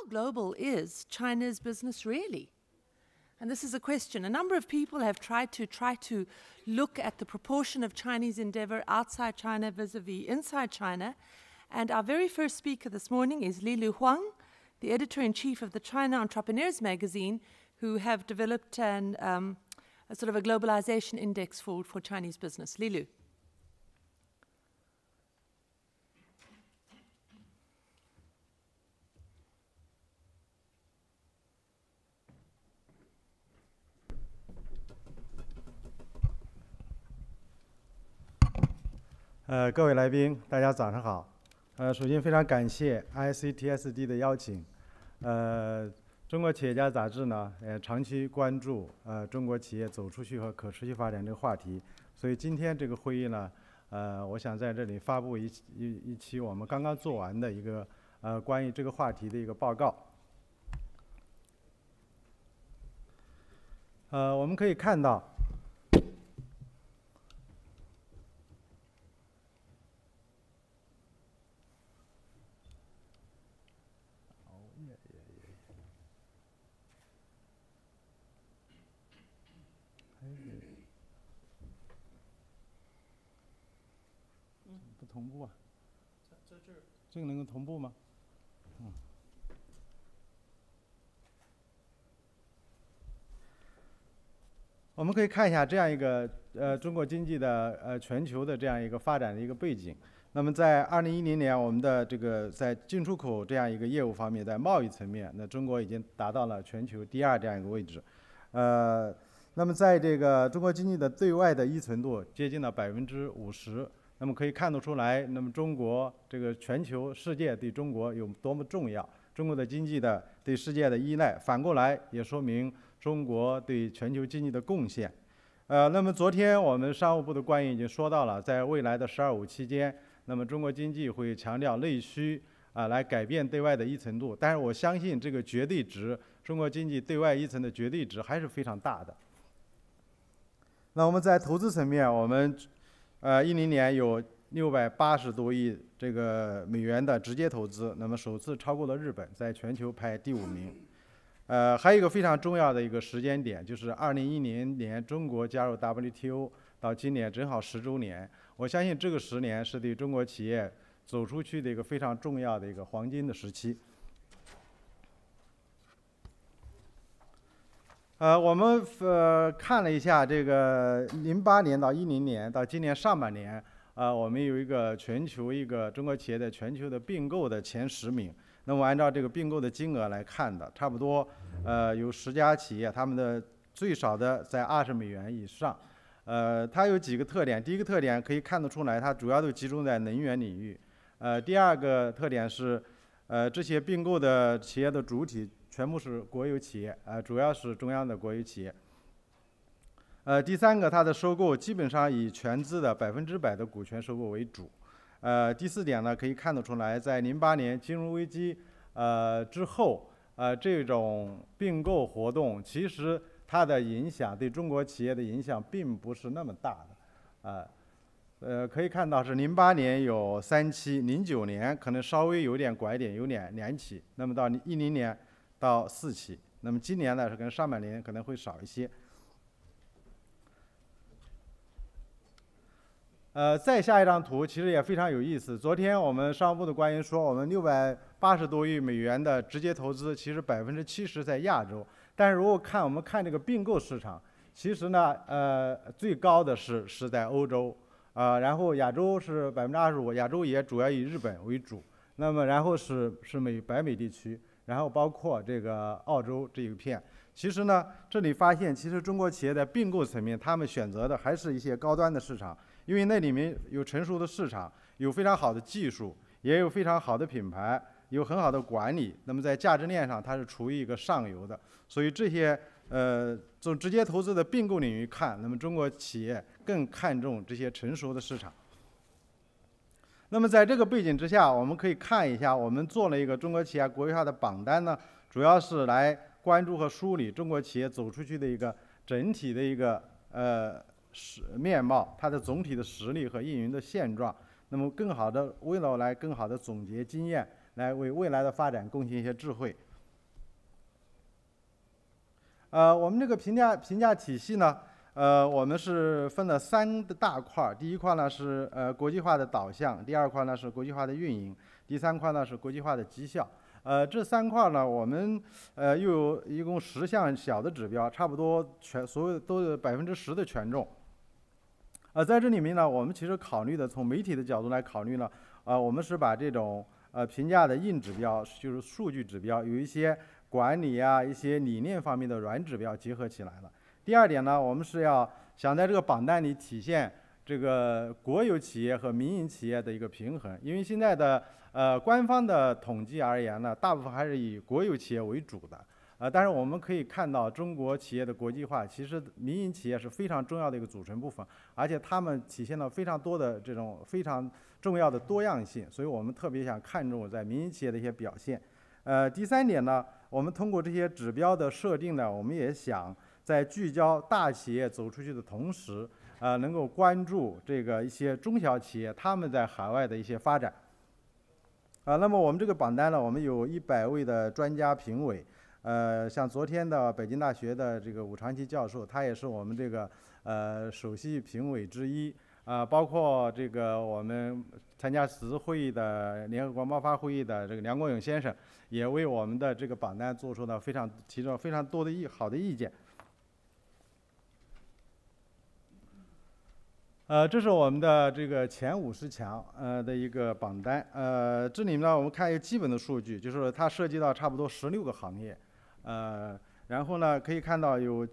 how global is China's business really? And this is a question. A number of people have tried to try to look at the proportion of Chinese endeavor outside China vis-a-vis inside China. And our very first speaker this morning is Li Lu Huang, the editor-in-chief of the China Entrepreneurs magazine, who have developed an, um, a sort of a globalization index for, for Chinese business. Li 呃，各位来宾，大家早上好。呃，首先非常感谢 ICTSD 的邀请。呃，中国企业家杂志呢，呃，长期关注呃中国企业走出去和可持续发展这个话题。所以今天这个会议呢，呃，我想在这里发布一一一期我们刚刚做完的一个呃关于这个话题的一个报告。呃，我们可以看到。同步啊？这这这个能够同步吗？嗯。我们可以看一下这样一个呃中国经济的呃全球的这样一个发展的一个背景。那么在二零一零年，我们的这个在进出口这样一个业务方面，在贸易层面，那中国已经达到了全球第二这样一个位置。呃，那么在这个中国经济的对外的依存度接近了百分之五十。那么可以看得出来，那么中国这个全球世界对中国有多么重要？中国的经济的对世界的依赖，反过来也说明中国对全球经济的贡献。呃，那么昨天我们商务部的官员已经说到了，在未来的“十二五”期间，那么中国经济会强调内需啊，来改变对外的依存度。但是我相信这个绝对值，中国经济对外依存的绝对值还是非常大的。那我们在投资层面，我们。呃，一零年有六百八十多亿这个美元的直接投资，那么首次超过了日本，在全球排第五名。呃，还有一个非常重要的一个时间点，就是二零一零年中国加入 WTO，到今年正好十周年。我相信这个十年是对中国企业走出去的一个非常重要的一个黄金的时期。呃，我们呃看了一下这个零八年到一零年到今年上半年，呃，我们有一个全球一个中国企业的全球的并购的前十名。那么按照这个并购的金额来看的，差不多呃有十家企业，他们的最少的在二十美元以上。呃，它有几个特点，第一个特点可以看得出来，它主要都集中在能源领域。呃，第二个特点是，呃，这些并购的企业的主体。全部是国有企业，呃，主要是中央的国有企业。呃，第三个，它的收购基本上以全资的百分之百的股权收购为主。呃，第四点呢，可以看得出来，在零八年金融危机呃之后，呃，这种并购活动其实它的影响对中国企业的影响并不是那么大的。啊，呃，可以看到是零八年有三期，零九年可能稍微有点拐点，有两两起，那么到一零年。到四期，那么今年呢是跟上半年可能会少一些。呃，再下一张图其实也非常有意思。昨天我们商务部的官员说，我们六百八十多亿美元的直接投资，其实百分之七十在亚洲。但是如果看我们看这个并购市场，其实呢，呃，最高的是是在欧洲，啊，然后亚洲是百分之二十五，亚洲也主要以日本为主。那么然后是是美北美地区。然后包括这个澳洲这一片，其实呢，这里发现其实中国企业在并购层面，他们选择的还是一些高端的市场，因为那里面有成熟的市场，有非常好的技术，也有非常好的品牌，有很好的管理。那么在价值链上，它是处于一个上游的。所以这些呃，从直接投资的并购领域看，那么中国企业更看重这些成熟的市场。那么在这个背景之下，我们可以看一下，我们做了一个中国企业国际化的榜单呢，主要是来关注和梳理中国企业走出去的一个整体的一个呃实面貌，它的总体的实力和运营的现状。那么更好的为了来更好的总结经验，来为未来的发展贡献一些智慧。呃，我们这个评价评价体系呢，呃，我们是分了三大块儿。第一块呢是呃国际化的导向，第二块呢是国际化的运营，第三块呢是国际化的绩效。呃，这三块呢，我们呃又有一共十项小的指标，差不多全所有都有百分之十的权重。呃，在这里面呢，我们其实考虑的从媒体的角度来考虑呢，啊，我们是把这种呃评价的硬指标，就是数据指标，有一些管理啊、一些理念方面的软指标结合起来了。第二点呢，我们是要想在这个榜单里体现这个国有企业和民营企业的一个平衡，因为现在的。呃，官方的统计而言呢，大部分还是以国有企业为主的。呃，但是我们可以看到，中国企业的国际化，其实民营企业是非常重要的一个组成部分，而且他们体现了非常多的这种非常重要的多样性。所以我们特别想看重在民营企业的一些表现。呃，第三点呢，我们通过这些指标的设定呢，我们也想在聚焦大企业走出去的同时，呃，能够关注这个一些中小企业他们在海外的一些发展。啊，那么我们这个榜单呢，我们有一百位的专家评委，呃，像昨天的北京大学的这个武长期教授，他也是我们这个呃首席评委之一，啊，包括这个我们参加此次会议的联合国贸发会议的这个梁国勇先生，也为我们的这个榜单做出了非常提出了非常多的意好的意见。呃，这是我们的这个前五十强呃的一个榜单，呃，这里面呢，我们看一个基本的数据，就是它涉及到差不多十六个行业，呃，然后呢，可以看到有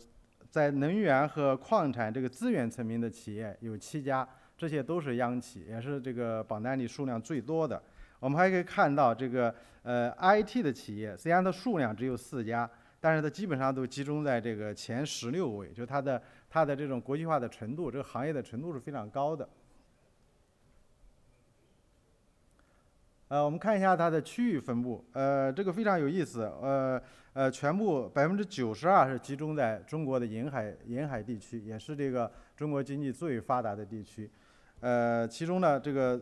在能源和矿产这个资源层面的企业有七家，这些都是央企，也是这个榜单里数量最多的。我们还可以看到这个呃 IT 的企业，虽然它数量只有四家，但是它基本上都集中在这个前十六位，就是它的。它的这种国际化的程度，这个行业的程度是非常高的。呃，我们看一下它的区域分布，呃，这个非常有意思，呃呃，全部百分之九十二是集中在中国的沿海沿海地区，也是这个中国经济最发达的地区。呃，其中呢，这个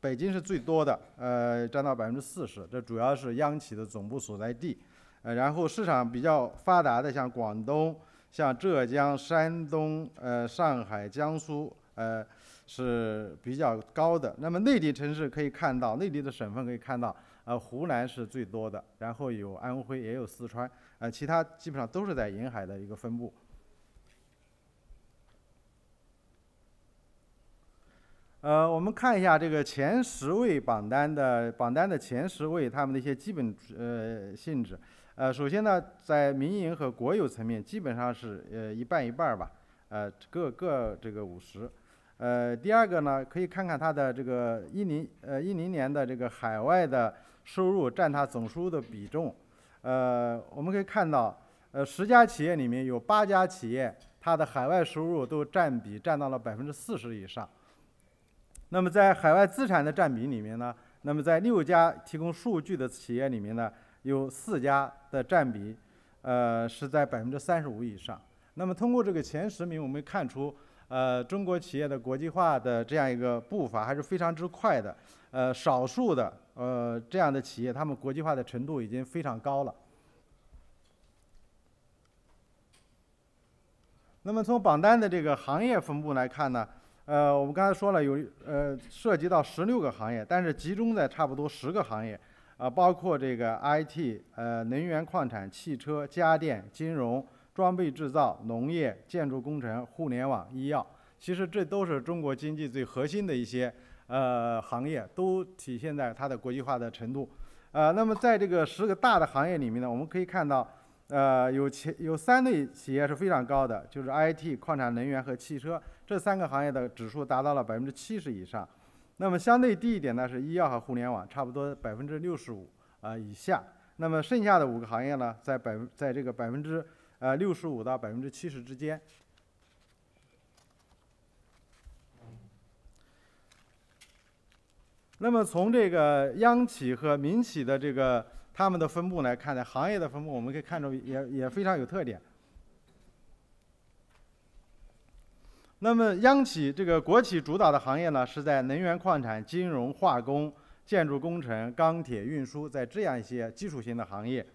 北京是最多的，呃，占到百分之四十，这主要是央企的总部所在地。呃，然后市场比较发达的，像广东。像浙江、山东、呃上海、江苏，呃是比较高的。那么内地城市可以看到，内地的省份可以看到，呃湖南是最多的，然后有安徽，也有四川，呃其他基本上都是在沿海的一个分布。呃，我们看一下这个前十位榜单的榜单的前十位，他们的一些基本呃性质。呃，首先呢，在民营和国有层面，基本上是呃一半一半儿吧，呃各各这个五十。呃，第二个呢，可以看看它的这个一零呃一零年的这个海外的收入占它总收入的比重。呃，我们可以看到，呃十家企业里面有八家企业，它的海外收入都占比占到了百分之四十以上。那么在海外资产的占比里面呢，那么在六家提供数据的企业里面呢。有四家的占比，呃，是在百分之三十五以上。那么通过这个前十名，我们看出，呃，中国企业的国际化的这样一个步伐还是非常之快的。呃，少数的呃这样的企业，他们国际化的程度已经非常高了。那么从榜单的这个行业分布来看呢，呃，我们刚才说了有呃涉及到十六个行业，但是集中在差不多十个行业。啊，包括这个 IT、呃，能源矿产、汽车、家电、金融、装备制造、农业、建筑工程、互联网、医药，其实这都是中国经济最核心的一些呃行业，都体现在它的国际化的程度。呃，那么在这个十个大的行业里面呢，我们可以看到，呃，有企有三类企业是非常高的，就是 IT、矿产、能源和汽车这三个行业的指数达到了百分之七十以上。那么相对低一点呢是医药和互联网，差不多百分之六十五啊以下。那么剩下的五个行业呢，在百分在这个百分之呃六十五到百分之七十之间。那么从这个央企和民企的这个他们的分布来看呢，行业的分布我们可以看出也也非常有特点。那么，央企这个国企主导的行业呢，是在能源矿产、金融、化工、建筑工程、钢铁、运输，在这样一些基础性的行业。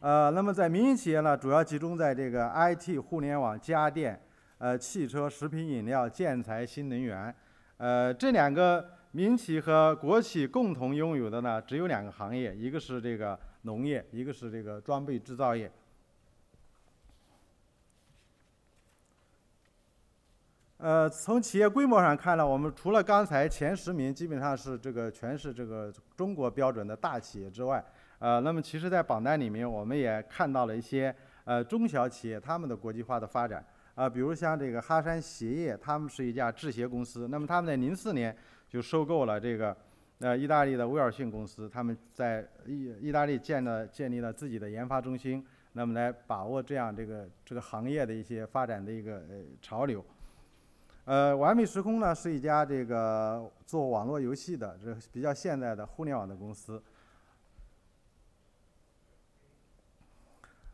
呃，那么在民营企业呢，主要集中在这个 IT、互联网、家电、呃汽车、食品饮料、建材、新能源。呃，这两个民企和国企共同拥有的呢，只有两个行业，一个是这个农业，一个是这个装备制造业。呃，从企业规模上看呢，我们除了刚才前十名基本上是这个全是这个中国标准的大企业之外，呃，那么其实，在榜单里面，我们也看到了一些呃中小企业他们的国际化的发展啊，比如像这个哈山鞋业，他们是一家制鞋公司，那么他们在零四年就收购了这个呃意大利的威尔逊公司，他们在意意大利建了建立了自己的研发中心，那么来把握这样这个这个行业的一些发展的一个呃潮流。呃，完美时空呢是一家这个做网络游戏的，这比较现代的互联网的公司。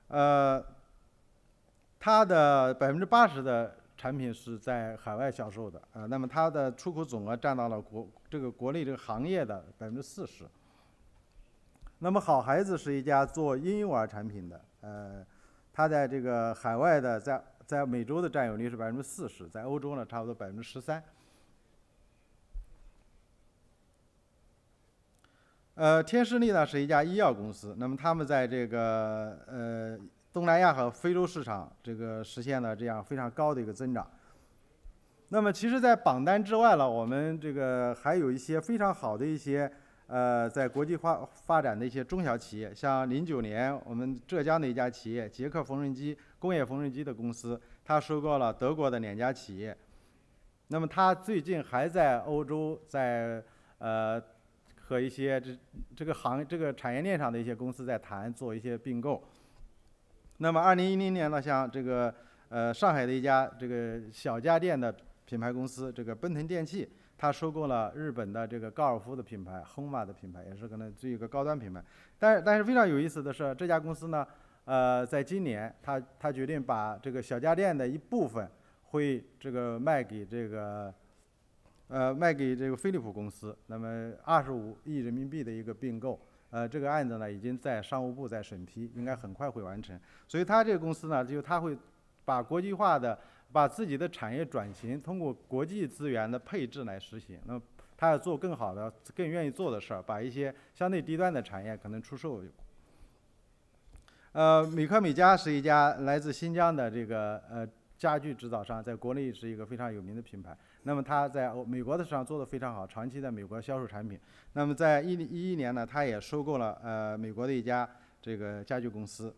呃，它的百分之八十的产品是在海外销售的，呃，那么它的出口总额占到了国这个国内这个行业的百分之四十。那么好孩子是一家做婴幼儿产品的，呃，它在这个海外的在。在美洲的占有率是百分之四十，在欧洲呢，差不多百分之十三。呃，天士力呢是一家医药公司，那么他们在这个呃东南亚和非洲市场，这个实现了这样非常高的一个增长。那么，其实，在榜单之外呢，我们这个还有一些非常好的一些。呃，在国际化发展的一些中小企业，像零九年我们浙江的一家企业捷克缝纫机工业缝纫机的公司，它收购了德国的两家企业。那么它最近还在欧洲在呃和一些这这个行这个产业链上的一些公司在谈做一些并购。那么二零一零年呢，像这个呃上海的一家这个小家电的品牌公司，这个奔腾电器。他收购了日本的这个高尔夫的品牌轰马的品牌，也是可能最一个高端品牌。但是但是非常有意思的是，这家公司呢，呃，在今年他他决定把这个小家电的一部分会这个卖给这个呃卖给这个飞利浦公司。那么二十五亿人民币的一个并购，呃，这个案子呢已经在商务部在审批，应该很快会完成。所以他这个公司呢，就他会把国际化的。把自己的产业转型通过国际资源的配置来实行，那他要做更好的、更愿意做的事儿，把一些相对低端的产业可能出售。呃，美克美家是一家来自新疆的这个呃家具制造商，在国内是一个非常有名的品牌。那么他在美国的市场做得非常好，长期在美国销售产品。那么在一一一年呢，他也收购了呃美国的一家这个家具公司。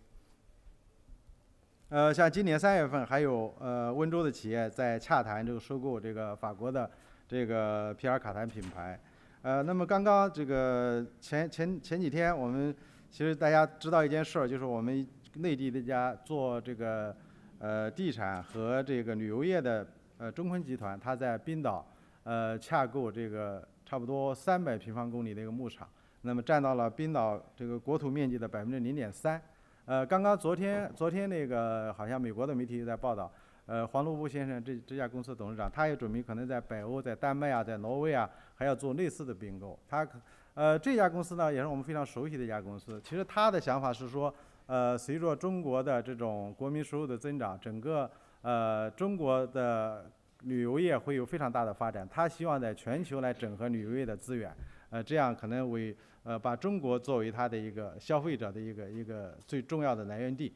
呃，像今年三月份，还有呃温州的企业在洽谈这个收购这个法国的这个皮尔卡丹品牌。呃，那么刚刚这个前前前几天，我们其实大家知道一件事儿，就是我们内地的家做这个呃地产和这个旅游业的呃中坤集团，它在冰岛呃洽购这个差不多三百平方公里的一个牧场，那么占到了冰岛这个国土面积的百分之零点三。呃，刚刚昨天，昨天那个好像美国的媒体在报道，呃，黄路布先生这这家公司董事长，他也准备可能在北欧、在丹麦啊、在挪威啊，还要做类似的并购。他，呃，这家公司呢，也是我们非常熟悉的一家公司。其实他的想法是说，呃，随着中国的这种国民收入的增长，整个呃中国的旅游业会有非常大的发展。他希望在全球来整合旅游业的资源，呃，这样可能为。呃，把中国作为他的一个消费者的一个一个最重要的来源地。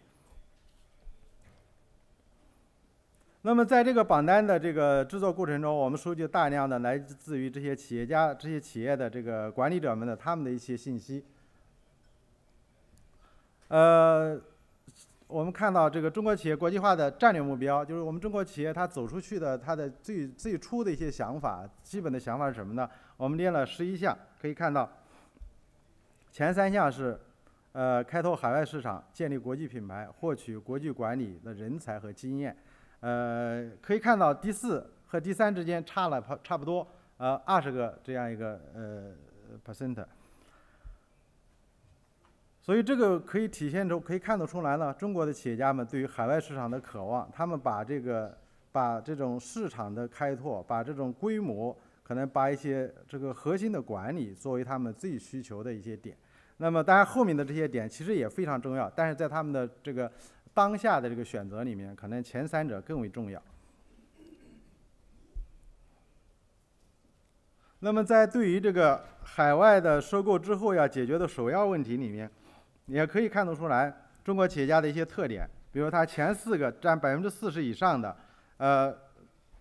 那么，在这个榜单的这个制作过程中，我们收集大量的来自于这些企业家、这些企业的这个管理者们的他们的一些信息。呃，我们看到这个中国企业国际化的战略目标，就是我们中国企业它走出去的它的最最初的一些想法，基本的想法是什么呢？我们列了十一项，可以看到。前三项是，呃，开拓海外市场，建立国际品牌，获取国际管理的人才和经验。呃，可以看到第四和第三之间差了差不多，呃，二十个这样一个呃 percent。所以这个可以体现出，可以看得出来呢，中国的企业家们对于海外市场的渴望，他们把这个把这种市场的开拓，把这种规模，可能把一些这个核心的管理作为他们最需求的一些点。那么当然后面的这些点其实也非常重要，但是在他们的这个当下的这个选择里面，可能前三者更为重要。那么在对于这个海外的收购之后要解决的首要问题里面，也可以看得出来中国企业家的一些特点，比如它前四个占百分之四十以上的，呃，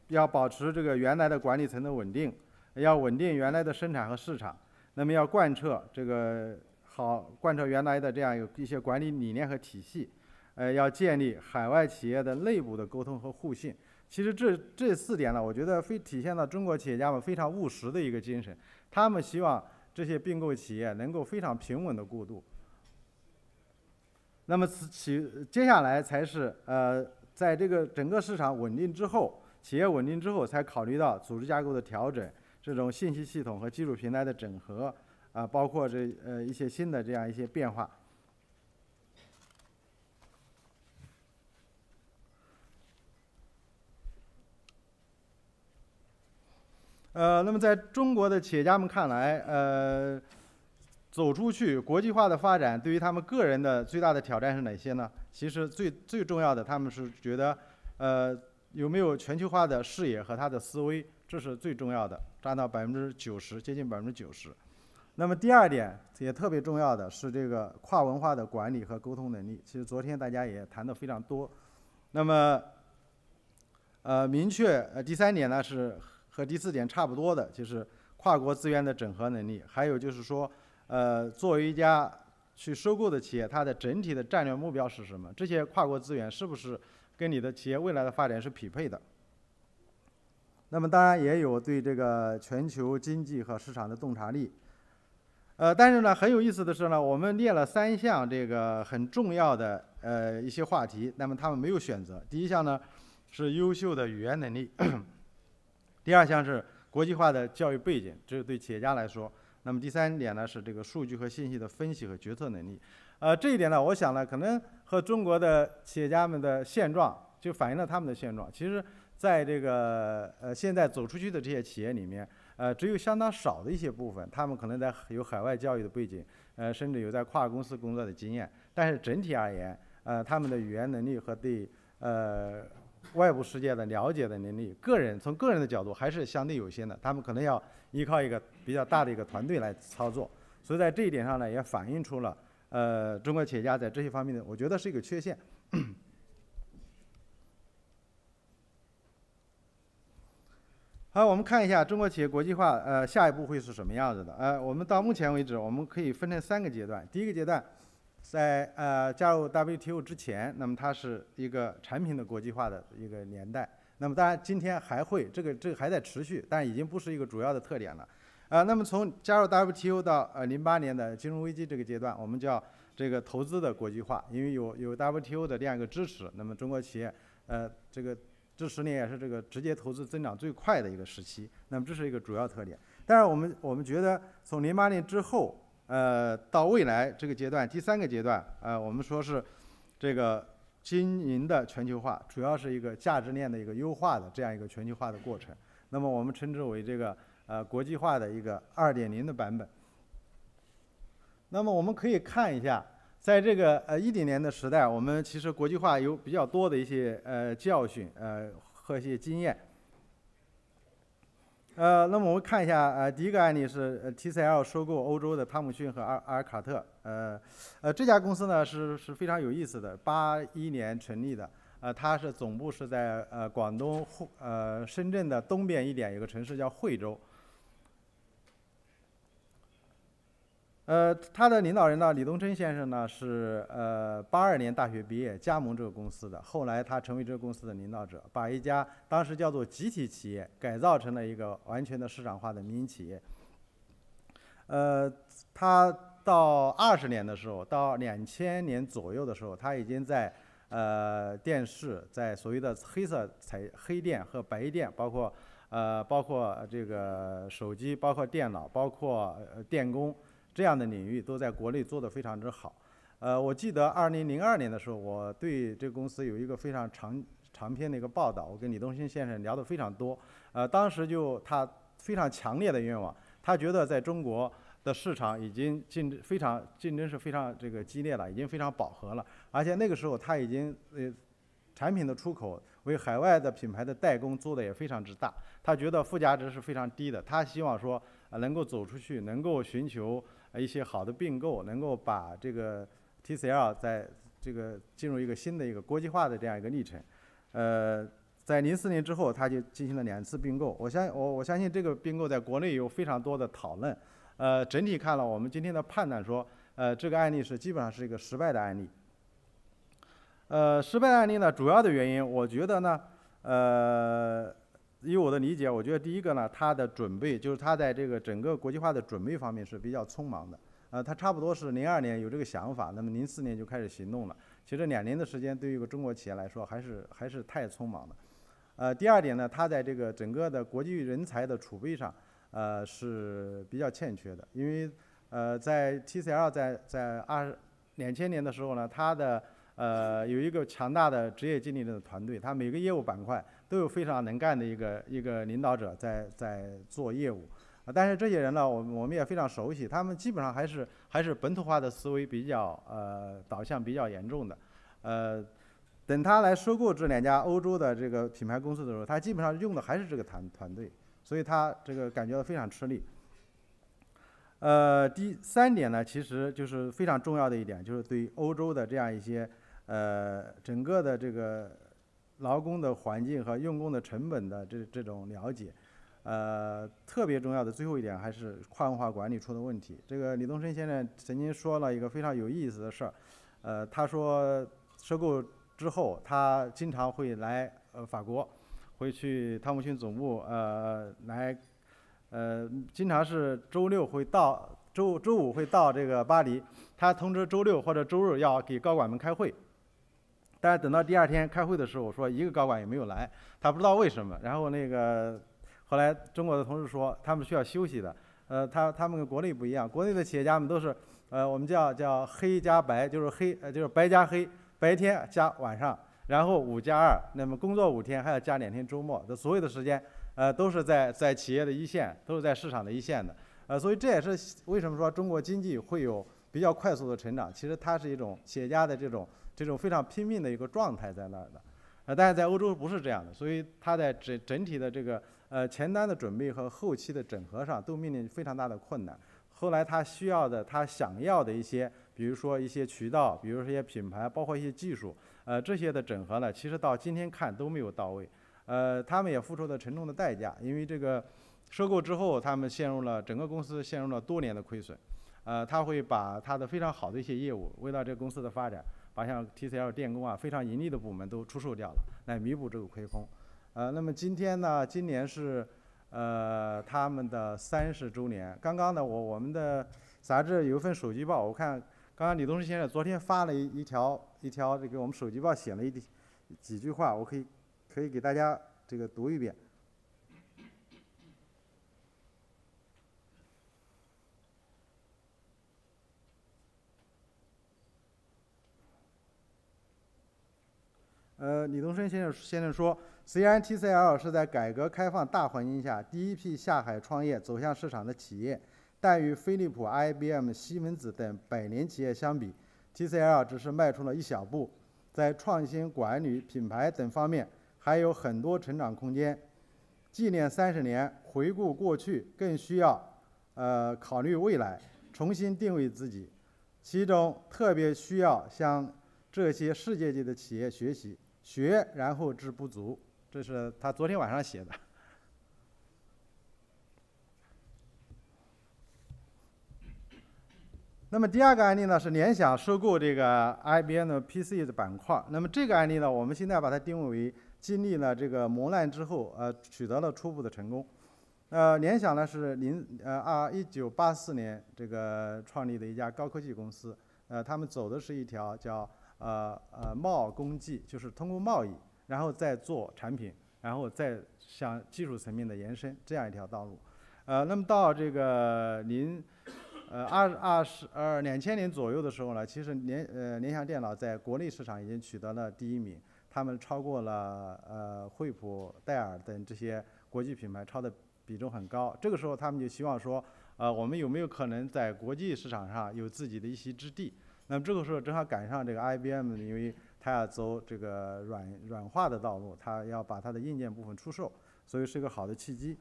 要保持这个原来的管理层的稳定，要稳定原来的生产和市场，那么要贯彻这个好贯彻原来的这样一个一些管理理念和体系，呃，要建立海外企业的内部的沟通和互信。其实这这四点呢，我觉得非体现了中国企业家们非常务实的一个精神。他们希望这些并购企业能够非常平稳的过渡。那么此其接下来才是呃，在这个整个市场稳定之后，企业稳定之后，才考虑到组织架构的调整，这种信息系统和技术平台的整合，啊，包括这呃一些新的这样一些变化。呃，那么在中国的企业家们看来，呃，走出去国际化的发展对于他们个人的最大的挑战是哪些呢？其实最最重要的，他们是觉得，呃，有没有全球化的视野和他的思维，这是最重要的，占到百分之九十，接近百分之九十。那么第二点也特别重要的是这个跨文化的管理和沟通能力。其实昨天大家也谈的非常多。那么，呃，明确呃第三点呢是。和第四点差不多的，就是跨国资源的整合能力，还有就是说，呃，作为一家去收购的企业，它的整体的战略目标是什么？这些跨国资源是不是跟你的企业未来的发展是匹配的？那么当然也有对这个全球经济和市场的洞察力。呃，但是呢，很有意思的是呢，我们列了三项这个很重要的呃一些话题，那么他们没有选择。第一项呢是优秀的语言能力。第二项是国际化的教育背景，这是对企业家来说。那么第三点呢是这个数据和信息的分析和决策能力。呃，这一点呢，我想呢，可能和中国的企业家们的现状就反映了他们的现状。其实，在这个呃现在走出去的这些企业里面，呃，只有相当少的一些部分，他们可能在有海外教育的背景，呃，甚至有在跨公司工作的经验。但是整体而言，呃，他们的语言能力和对呃。外部世界的了解的能力，个人从个人的角度还是相对有限的，他们可能要依靠一个比较大的一个团队来操作，所以在这一点上呢，也反映出了呃中国企业家在这些方面的，我觉得是一个缺陷。好，我们看一下中国企业国际化，呃，下一步会是什么样子的？呃，我们到目前为止，我们可以分成三个阶段，第一个阶段。在呃加入 WTO 之前，那么它是一个产品的国际化的一个年代。那么当然今天还会这个这个还在持续，但已经不是一个主要的特点了。啊，那么从加入 WTO 到呃零八年的金融危机这个阶段，我们叫这个投资的国际化，因为有有 WTO 的这样一个支持，那么中国企业呃这个这十年也是这个直接投资增长最快的一个时期。那么这是一个主要特点。但是我们我们觉得从零八年之后。呃，到未来这个阶段，第三个阶段，呃，我们说是这个经营的全球化，主要是一个价值链的一个优化的这样一个全球化的过程。那么我们称之为这个呃国际化的一个二点零的版本。那么我们可以看一下，在这个呃一点零的时代，我们其实国际化有比较多的一些呃教训呃和一些经验。呃，那么我们看一下，呃，第一个案例是 TCL 收购欧洲的汤姆逊和阿阿尔卡特，呃，呃，这家公司呢是是非常有意思的，八一年成立的，呃，它是总部是在呃广东呃深圳的东边一点有个城市叫惠州。呃，他的领导人呢，李东生先生呢是呃八二年大学毕业，加盟这个公司的。后来他成为这个公司的领导者，把一家当时叫做集体企业改造成了一个完全的市场化的民营企业。呃，他到二十年的时候，到两千年左右的时候，他已经在呃电视，在所谓的黑色彩黑电和白电，包括呃包括这个手机，包括电脑，包括电工。这样的领域都在国内做得非常之好，呃，我记得二零零二年的时候，我对这个公司有一个非常长长篇的一个报道，我跟李东兴先生聊得非常多，呃，当时就他非常强烈的愿望，他觉得在中国的市场已经竞争非常竞争是非常这个激烈了，已经非常饱和了，而且那个时候他已经呃产品的出口为海外的品牌的代工做的也非常之大，他觉得附加值是非常低的，他希望说能够走出去，能够寻求一些好的并购，能够把这个 TCL 在这个进入一个新的一个国际化的这样一个历程，呃。在零四年之后，他就进行了两次并购。我相我我相信这个并购在国内有非常多的讨论。呃，整体看了，我们今天的判断说，呃，这个案例是基本上是一个失败的案例。呃，失败案例呢，主要的原因，我觉得呢，呃，以我的理解，我觉得第一个呢，他的准备就是他在这个整个国际化的准备方面是比较匆忙的。呃，他差不多是零二年有这个想法，那么零四年就开始行动了。其实两年的时间对于一个中国企业来说，还是还是太匆忙了。呃，第二点呢，它在这个整个的国际人才的储备上，呃是比较欠缺的。因为呃，在 TCL 在在二两千年的时候呢，它的呃有一个强大的职业经理人的团队，它每个业务板块都有非常能干的一个一个领导者在在做业务。啊，但是这些人呢，我我们也非常熟悉，他们基本上还是还是本土化的思维比较呃导向比较严重的，呃。等他来收购这两家欧洲的这个品牌公司的时候，他基本上用的还是这个团团队，所以他这个感觉到非常吃力。呃，第三点呢，其实就是非常重要的一点，就是对欧洲的这样一些呃整个的这个劳工的环境和用工的成本的这这种了解。呃，特别重要的最后一点还是跨文化管理出的问题。这个李东生先生曾经说了一个非常有意思的事儿，呃，他说收购。之后，他经常会来呃法国，会去汤姆逊总部呃来，呃经常是周六会到周周五会到这个巴黎，他通知周六或者周日要给高管们开会，但是等到第二天开会的时候，我说一个高管也没有来，他不知道为什么。然后那个后来中国的同事说他们需要休息的，呃他他们跟国内不一样，国内的企业家们都是呃我们叫叫黑加白，就是黑呃就是白加黑。白天加晚上，然后五加二，那么工作五天还要加两天周末，这所有的时间，呃，都是在在企业的一线，都是在市场的一线的，呃，所以这也是为什么说中国经济会有比较快速的成长，其实它是一种企业家的这种这种非常拼命的一个状态在那儿的，呃，但是在欧洲不是这样的，所以它在整整体的这个呃前端的准备和后期的整合上都面临非常大的困难，后来他需要的他想要的一些。比如说一些渠道，比如说一些品牌，包括一些技术，呃，这些的整合呢，其实到今天看都没有到位，呃，他们也付出了沉重的代价，因为这个收购之后，他们陷入了整个公司陷入了多年的亏损，呃，他会把他的非常好的一些业务，为了这个公司的发展，把像 TCL 电工啊非常盈利的部门都出售掉了，来弥补这个亏空，呃，那么今天呢，今年是呃他们的三十周年，刚刚呢，我我们的杂志有一份手机报，我看。刚刚李东石先生昨天发了一一条一条这个我们手机报写了一几句话，我可以可以给大家这个读一遍。呃，李东生先生先生说，虽然 TCL 是在改革开放大环境下第一批下海创业走向市场的企业。但与飞利浦、IBM、西门子等百年企业相比，TCL 只是迈出了一小步，在创新、管理、品牌等方面还有很多成长空间。纪念三十年，回顾过去，更需要呃考虑未来，重新定位自己。其中特别需要向这些世界级的企业学习，学然后知不足。这是他昨天晚上写的。那么第二个案例呢，是联想收购这个 IBM 的 PC 的板块。那么这个案例呢，我们现在把它定位为经历了这个磨难之后，呃，取得了初步的成功。呃，联想呢是零呃二一九八四年这个创立的一家高科技公司。呃，他们走的是一条叫呃呃贸工技，就是通过贸易，然后再做产品，然后再向技术层面的延伸这样一条道路。呃，那么到这个零。呃，二二十二两千年左右的时候呢，其实联呃联想电脑在国内市场已经取得了第一名，他们超过了呃惠普、戴尔等这些国际品牌，超的比重很高。这个时候他们就希望说，呃，我们有没有可能在国际市场上有自己的一席之地？那么这个时候正好赶上这个 IBM，因为它要走这个软软化的道路，它要把它的硬件部分出售，所以是一个好的契机。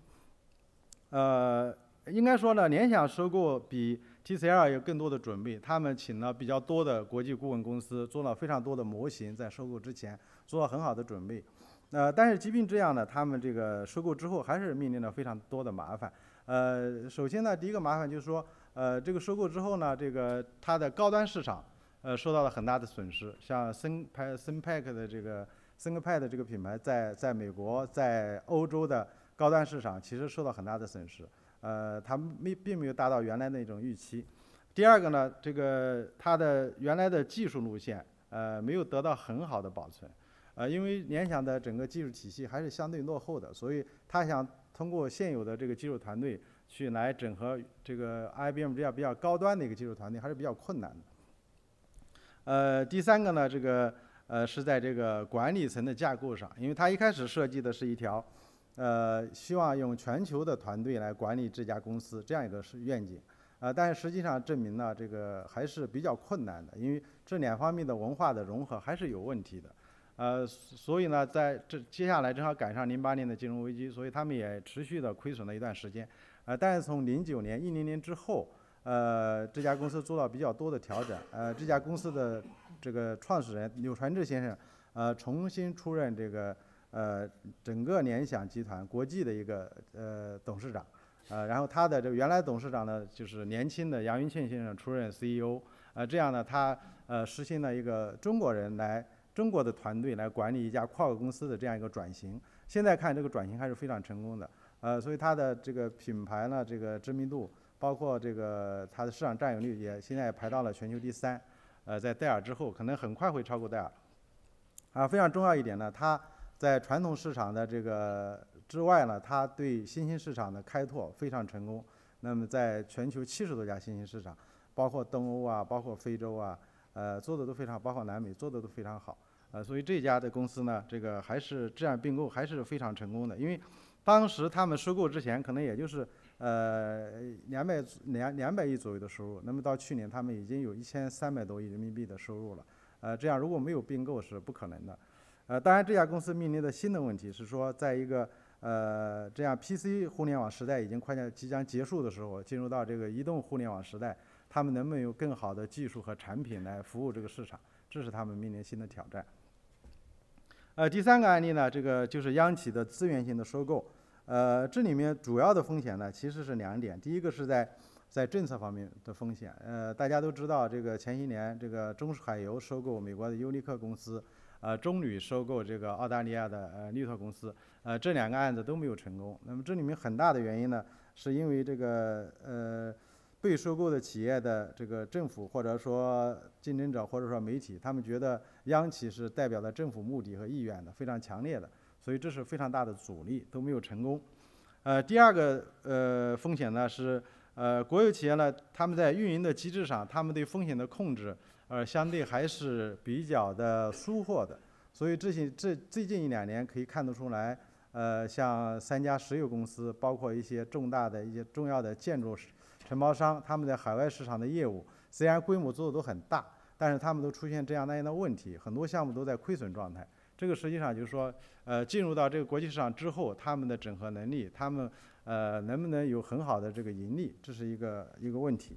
呃，应该说呢，联想收购比 TCL 有更多的准备，他们请了比较多的国际顾问公司，做了非常多的模型，在收购之前做了很好的准备。呃，但是即便这样呢，他们这个收购之后还是面临了非常多的麻烦。呃，首先呢，第一个麻烦就是说，呃，这个收购之后呢，这个它的高端市场，呃，受到了很大的损失。像森派森派克的这个森克派的这个品牌，在在美国、在欧洲的高端市场，其实受到很大的损失。呃，它没并没有达到原来那种预期。第二个呢，这个它的原来的技术路线，呃，没有得到很好的保存。呃，因为联想的整个技术体系还是相对落后的，所以他想。通过现有的这个技术团队去来整合这个 IBM 这样比较高端的一个技术团队，还是比较困难的。呃，第三个呢，这个呃是在这个管理层的架构上，因为他一开始设计的是一条，呃，希望用全球的团队来管理这家公司这样一个是愿景，呃，但是实际上证明呢，这个还是比较困难的，因为这两方面的文化的融合还是有问题的。呃，所以呢，在这接下来正好赶上零八年的金融危机，所以他们也持续的亏损了一段时间。呃，但是从零九年、一零年之后，呃，这家公司做了比较多的调整。呃，这家公司的这个创始人柳传志先生，呃，重新出任这个呃整个联想集团国际的一个呃董事长。呃，然后他的这个原来董事长呢，就是年轻的杨云庆先生出任 CEO。呃，这样呢，他呃实行了一个中国人来。中国的团队来管理一家跨国公司的这样一个转型，现在看这个转型还是非常成功的，呃，所以它的这个品牌呢，这个知名度，包括这个它的市场占有率也现在排到了全球第三，呃，在戴尔之后，可能很快会超过戴尔。啊，非常重要一点呢，它在传统市场的这个之外呢，它对新兴市场的开拓非常成功。那么在全球七十多家新兴市场，包括东欧啊，包括非洲啊。呃，做的都非常，包括南美做的都非常好，呃，所以这家的公司呢，这个还是这样并购还是非常成功的，因为当时他们收购之前可能也就是呃两百两两百亿左右的收入，那么到去年他们已经有一千三百多亿人民币的收入了，呃，这样如果没有并购是不可能的，呃，当然这家公司面临的新的问题是说，在一个呃这样 PC 互联网时代已经快将即将结束的时候，进入到这个移动互联网时代。他们能不能有更好的技术和产品来服务这个市场？这是他们面临新的挑战。呃，第三个案例呢，这个就是央企的资源性的收购。呃，这里面主要的风险呢，其实是两点。第一个是在在政策方面的风险。呃，大家都知道，这个前些年这个中海油收购美国的优利克公司，呃，中铝收购这个澳大利亚的呃利特公司，呃，这两个案子都没有成功。那么这里面很大的原因呢，是因为这个呃。被收购的企业的这个政府，或者说竞争者，或者说媒体，他们觉得央企是代表了政府目的和意愿的，非常强烈的，所以这是非常大的阻力，都没有成功。呃，第二个呃风险呢是，呃，国有企业呢，他们在运营的机制上，他们对风险的控制，呃，相对还是比较的疏忽的，所以这些这最近一两年可以看得出来，呃，像三家石油公司，包括一些重大的一些重要的建筑。承包商他们在海外市场的业务虽然规模做的都很大，但是他们都出现这样那样的问题，很多项目都在亏损状态。这个实际上就是说，呃，进入到这个国际市场之后，他们的整合能力，他们呃能不能有很好的这个盈利，这是一个一个问题。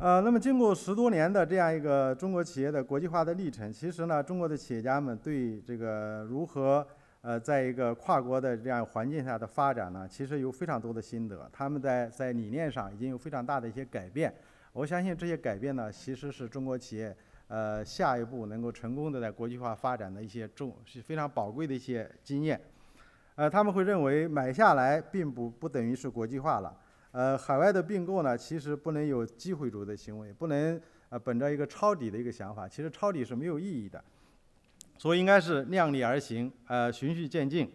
呃，那么经过十多年的这样一个中国企业的国际化的历程，其实呢，中国的企业家们对这个如何呃，在一个跨国的这样环境下的发展呢，其实有非常多的心得。他们在在理念上已经有非常大的一些改变。我相信这些改变呢，其实是中国企业呃下一步能够成功的在国际化发展的一些重是非常宝贵的一些经验。呃，他们会认为买下来并不不等于是国际化了。呃，海外的并购呢，其实不能有机会主义的行为，不能呃本着一个抄底的一个想法，其实抄底是没有意义的，所以应该是量力而行，呃循序渐进。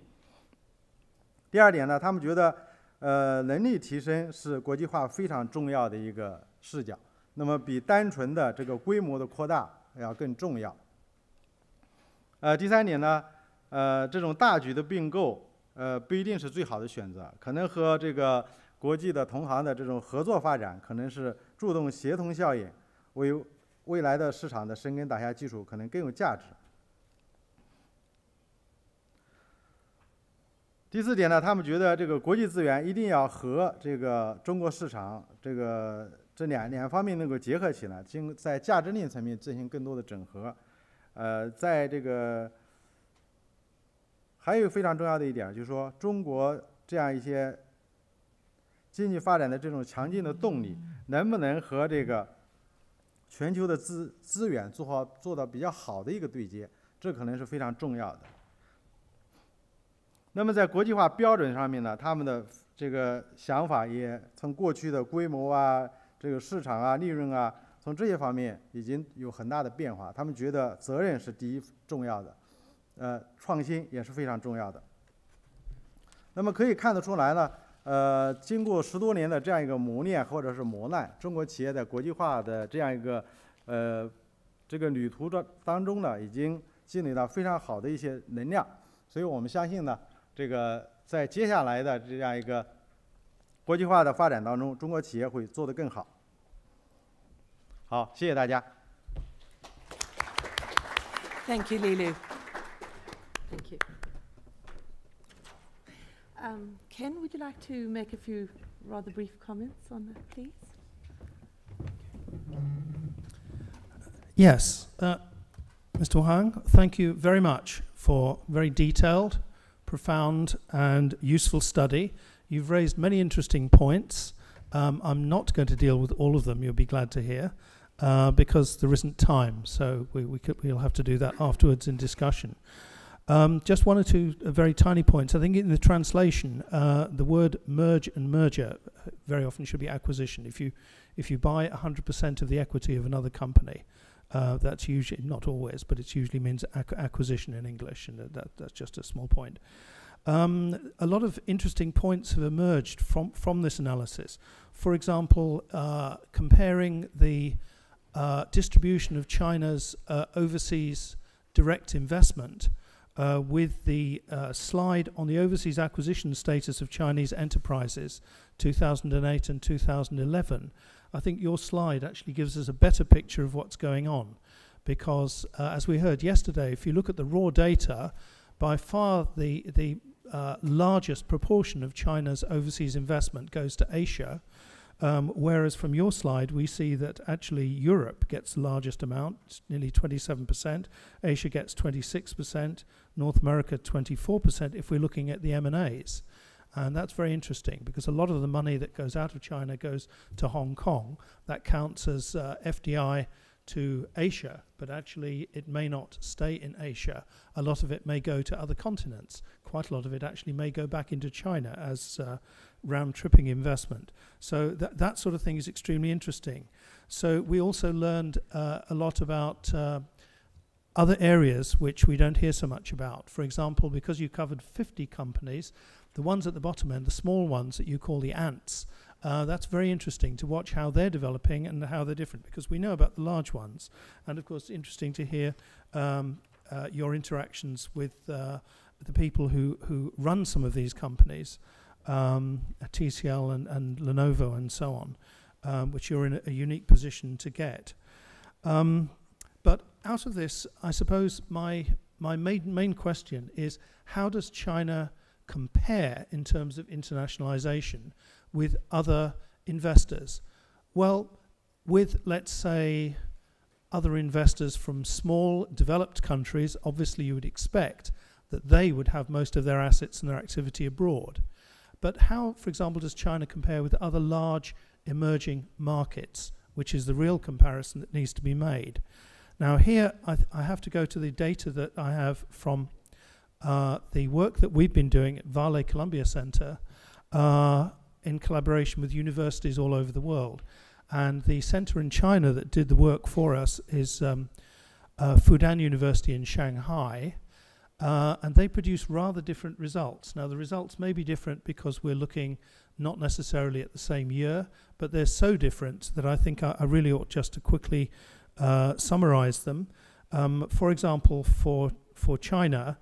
第二点呢，他们觉得呃，能力提升是国际化非常重要的一个视角。那么，比单纯的这个规模的扩大要更重要。呃，第三点呢，呃，这种大局的并购，呃，不一定是最好的选择，可能和这个国际的同行的这种合作发展，可能是助动协同效应，为未来的市场的生根打下基础，可能更有价值。第四点呢，他们觉得这个国际资源一定要和这个中国市场这个这两两方面能够结合起来，经在价值链层面进行更多的整合。呃，在这个还有非常重要的一点，就是说中国这样一些经济发展的这种强劲的动力，能不能和这个全球的资资源做好做到比较好的一个对接，这可能是非常重要的。那么在国际化标准上面呢，他们的这个想法也从过去的规模啊、这个市场啊、利润啊，从这些方面已经有很大的变化。他们觉得责任是第一重要的，呃，创新也是非常重要的。那么可以看得出来呢，呃，经过十多年的这样一个磨练或者是磨难，中国企业在国际化的这样一个呃这个旅途中当中呢，已经积累了非常好的一些能量。所以我们相信呢。这个在接下来的这样一个国际化的发展当中，中国企业会做得更好。好，谢谢大家。Thank you, Lulu. Thank you. Um, Ken, would you like to make a few rather brief comments on that, please? Yes. Uh, Mr. Wang, thank you very much for very detailed profound and useful study. You've raised many interesting points. Um, I'm not going to deal with all of them, you'll be glad to hear, uh, because there isn't time. So we, we could, we'll have to do that afterwards in discussion. Um, just one or two uh, very tiny points. I think in the translation, uh, the word merge and merger uh, very often should be acquisition. If you if you buy 100% of the equity of another company, uh, that's usually not always, but it usually means ac- acquisition in English, and that, that's just a small point. Um, a lot of interesting points have emerged from from this analysis. For example, uh, comparing the uh, distribution of China's overseas direct investment uh, with the uh, slide on the overseas acquisition status of Chinese enterprises, 2008 and 2011. I think your slide actually gives us a better picture of what's going on. Because, uh, as we heard yesterday, if you look at the raw data, by far the, the uh, largest proportion of China's overseas investment goes to Asia. Um, whereas from your slide, we see that actually Europe gets the largest amount, nearly 27%. Asia gets 26%. North America 24%. If we're looking at the M&As, and that's very interesting because a lot of the money that goes out of China goes to Hong Kong. That counts as uh, FDI to Asia, but actually it may not stay in Asia. A lot of it may go to other continents. Quite a lot of it actually may go back into China as uh, round tripping investment. So that, that sort of thing is extremely interesting. So we also learned uh, a lot about uh, other areas which we don't hear so much about. For example, because you covered 50 companies, the ones at the bottom end, the small ones that you call the ants, uh, that's very interesting to watch how they're developing and how they're different because we know about the large ones. And of course, interesting to hear um, uh, your interactions with uh, the people who, who run some of these companies, um, TCL and, and Lenovo and so on, um, which you're in a, a, unique position to get. Um, but out of this, I suppose my, my main, main question is how does China compare in terms of internationalization with other investors? Well, with, let's say, other investors from small developed countries, obviously you would expect that they would have most of their assets and their activity abroad. But how, for example, does China compare with other large emerging markets, which is the real comparison that needs to be made? Now, here I, I have to go to the data that I have from uh, the work that we've been doing at Vale Columbia Center uh, in collaboration with universities all over the world. And the center in China that did the work for us is um, uh, Fudan University in Shanghai. Uh, and they produce rather different results. Now, the results may be different because we're looking not necessarily at the same year, but they're so different that I think I, I really ought just to quickly uh, summarize them. Um, for example, for, for China,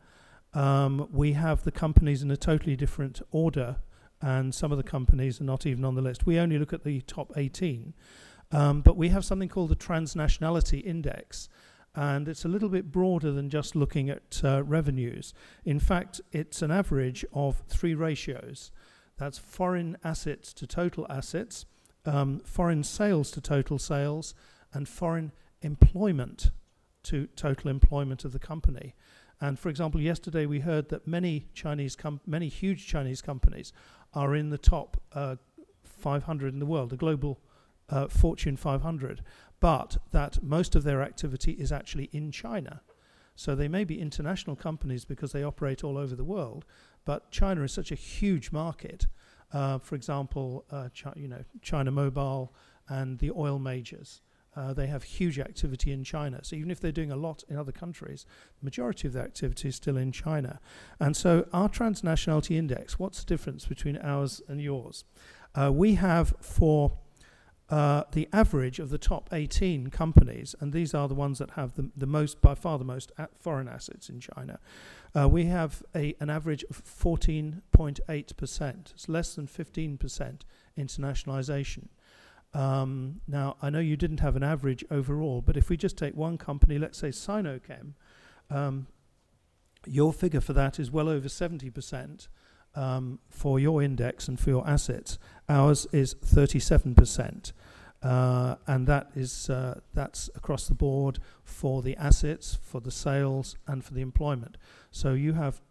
um, we have the companies in a totally different order, and some of the companies are not even on the list. We only look at the top 18, um, but we have something called the Transnationality Index, and it's a little bit broader than just looking at uh, revenues. In fact, it's an average of three ratios. That's foreign assets to total assets, um, foreign sales to total sales, and foreign employment to total employment of the company. And for example, yesterday we heard that many Chinese, many huge Chinese companies are in the top uh, 500 in the world, the global uh, Fortune 500, but that most of their activity is actually in China. So they may be international companies because they operate all over the world, but China is such a huge market. Uh, for example, uh, you know, China Mobile and the oil majors. Uh, they have huge activity in China. So even if they're doing a lot in other countries, the majority of their activity is still in China. And so our transnationality index, what's the difference between ours and yours? Uh, we have for uh, the average of the top 18 companies, and these are the ones that have the, the most, by far the most foreign assets in China, uh, we have a, an average of 14.8%. It's less than 15% internationalization. Um, now, I know you didn't have an average overall, but if we just take one company, let's say Sinochem, um, your figure for that is well over 70% um, for your index and for your assets. Ours is 37%. Uh, and that is uh, that's across the board for the assets, for the sales, and for the employment. So you have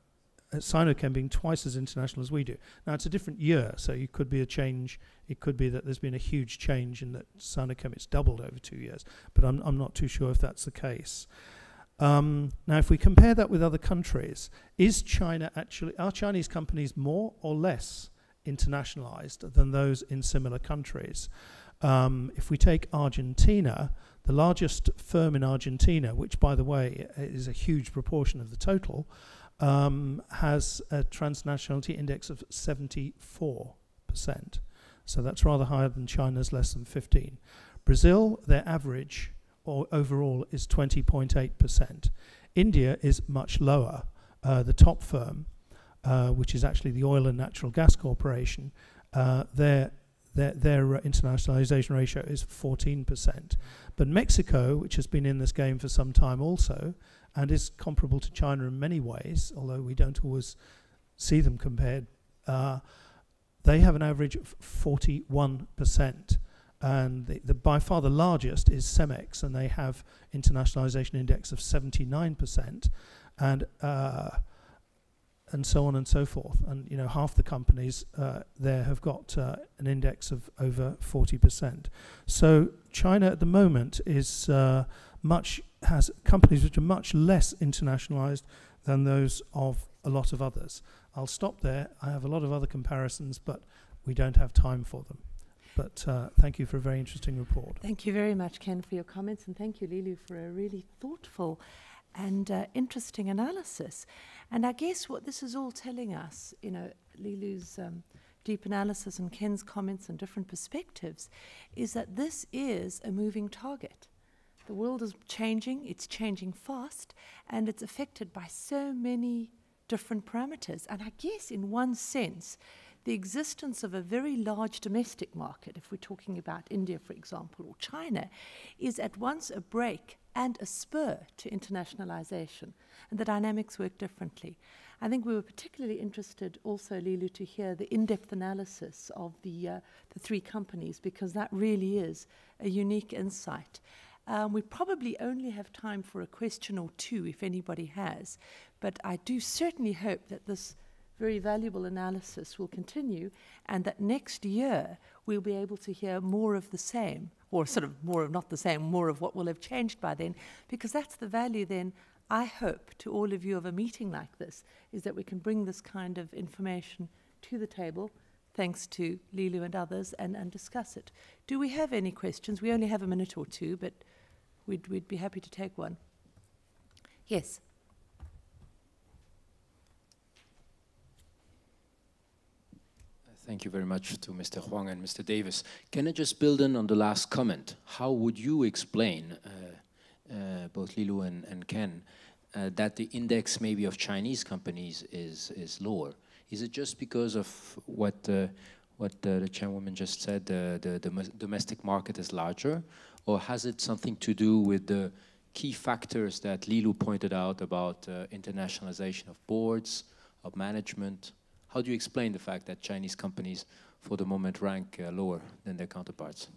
Sinochem being twice as international as we do. Now it's a different year, so it could be a change. It could be that there's been a huge change in that Sinochem it's doubled over two years, but I'm I'm not too sure if that's the case. Um, now, if we compare that with other countries, is China actually are Chinese companies more or less internationalized than those in similar countries? Um, if we take Argentina, the largest firm in Argentina, which by the way is a huge proportion of the total, um, has a transnationality index of 74%. So that's rather higher than China's less than 15. Brazil, their average or overall is 20.8%. India is much lower. Uh, the top firm, uh, which is actually the Oil and Natural Gas Corporation, uh, their their, their internationalization ratio is 14%. But Mexico, which has been in this game for some time also, and is comparable to China in many ways, although we don't always see them compared. Uh, they have an average of 41%. And the, the, by far the largest is Cemex, and they have internationalization index of 79%, and uh, and so on and so forth. And you know, half the companies uh, there have got uh, an index of over 40%. So China at the moment is uh, much has companies which are much less internationalized than those of a lot of others. I'll stop there. I have a lot of other comparisons, but we don't have time for them. But uh, thank you for a very interesting report. Thank you very much, Ken, for your comments, and thank you, Lulu, for a really thoughtful and uh, interesting analysis. And I guess what this is all telling us, you know, Lulu's um, deep analysis and Ken's comments and different perspectives, is that this is a moving target. The world is changing, it's changing fast, and it's affected by so many different parameters. And I guess, in one sense, the existence of a very large domestic market, if we're talking about India, for example, or China, is at once a brake and a spur to internationalization. And the dynamics work differently. I think we were particularly interested also, Lilu, to hear the in depth analysis of the, uh, the three companies because that really is a unique insight. Um, we probably only have time for a question or two if anybody has, but I do certainly hope that this very valuable analysis will continue and that next year we'll be able to hear more of the same, or sort of more of not the same, more of what will have changed by then, because that's the value then. I hope to all of you of a meeting like this is that we can bring this kind of information to the table thanks to Lilu and others, and, and discuss it. Do we have any questions? We only have a minute or two, but we'd, we'd be happy to take one. Yes. Thank you very much to Mr. Huang and Mr. Davis. Can I just build in on the last comment? How would you explain, uh, uh, both Lilu and, and Ken, uh, that the index maybe of Chinese companies is, is lower? Is it just because of what, uh, what uh, the chairwoman just said, uh, the, the domestic market is larger? Or has it something to do with the key factors that Lilu pointed out about uh, internationalization of boards, of management? How do you explain the fact that Chinese companies, for the moment, rank uh, lower than their counterparts?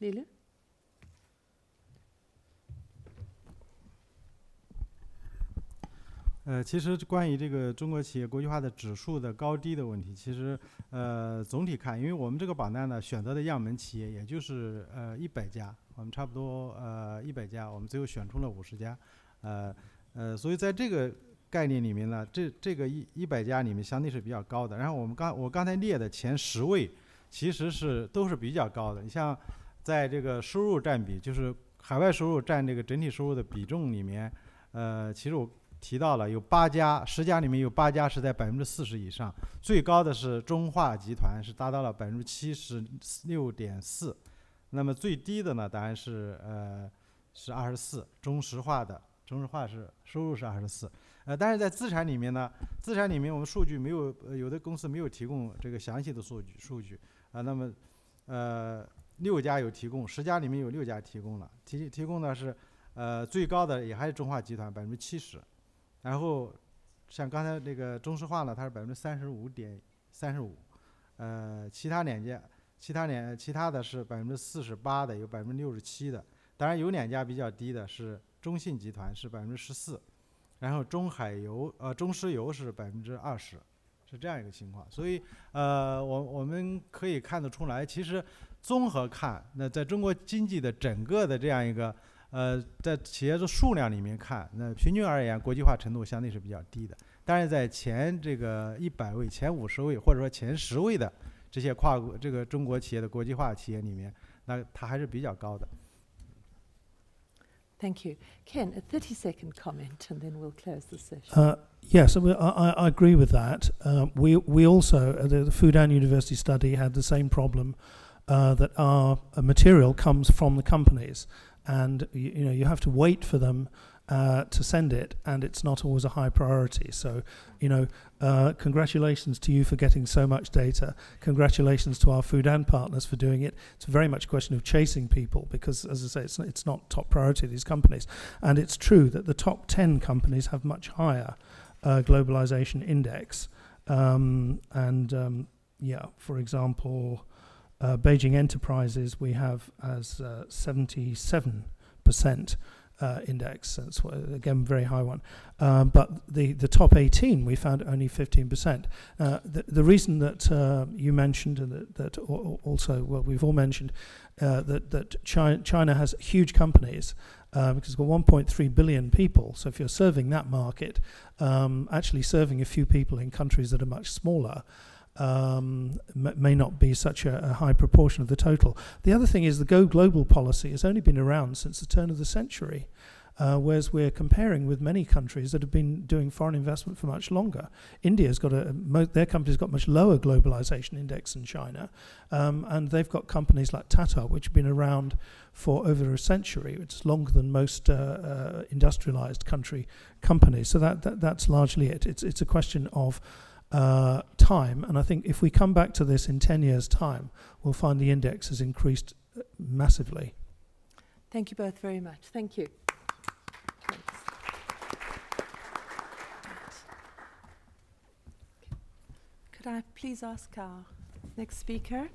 Lilu? 呃，其实关于这个中国企业国际化的指数的高低的问题，其实呃总体看，因为我们这个榜单呢选择的样本企业也就是呃一百家，我们差不多呃一百家，我们最后选出了五十家，呃呃，所以在这个概念里面呢，这这个一一百家里面相对是比较高的。然后我们刚我刚才列的前十位，其实是都是比较高的。你像在这个收入占比，就是海外收入占这个整体收入的比重里面，呃，其实我。提到了有八家，十家里面有八家是在百分之四十以上，最高的是中化集团，是达到了百分之七十六点四，那么最低的呢，当然是呃是二十四，中石化的，中石化是收入是二十四，呃，但是在资产里面呢，资产里面我们数据没有，有的公司没有提供这个详细的数据数据，啊，那么呃六家有提供，十家里面有六家提供了，提提供的是呃最高的也还是中化集团百分之七十。然后，像刚才那个中石化呢，它是百分之三十五点三十五，呃，其他两家，其他两其他的是百分之四十八的，有百分之六十七的，当然有两家比较低的是中信集团是百分之十四，然后中海油呃中石油是百分之二十，是这样一个情况。所以呃，我我们可以看得出来，其实综合看，那在中国经济的整个的这样一个。呃，在企业的数量里面看，那平均而言，国际化程度相对是比较低的。但是在前这个一百位、前五十位或者说前十位的这些跨国这个中国企业的国际化企业里面，那它还是比较高的。Thank you, Ken. A thirty-second comment, and then we'll close the session. Uh, yes, I, I, agree with that. Uh, we we also uh, the, the Fudan University study had the same problem uh, that our material comes from the companies and you, you know you have to wait for them uh, to send it, and it's not always a high priority. So, you know, uh, congratulations to you for getting so much data. Congratulations to our Fudan partners for doing it. It's very much a question of chasing people because, as I say, it's, it's not top priority these companies. And it's true that the top 10 companies have much higher uh, globalization index. Um, and um, yeah, for example, uh, Beijing Enterprises we have as uh, 77% uh, index. That's what, again very high one. Um, but the the top 18 we found only 15%. Uh, the, the reason that uh, you mentioned and that, that also well we've all mentioned uh, that that China, China has huge companies. Um, because it's got 1.3 billion people. So if you're serving that market, um, actually serving a few people in countries that are much smaller, um, may not be such a, a, high proportion of the total. The other thing is the Go Global policy has only been around since the turn of the century, uh, whereas we're comparing with many countries that have been doing foreign investment for much longer. India's got a their company's got much lower globalization index than China, um, and they've got companies like Tata which have been around for over a century. It's longer than most uh, uh, industrialized country companies. So that, that that's largely it. It's it's a question of uh, time. And I think if we come back to this in 10 years' time, we'll find the index has increased uh, massively. Thank you both very much. Thank you. Could I please ask our next speaker,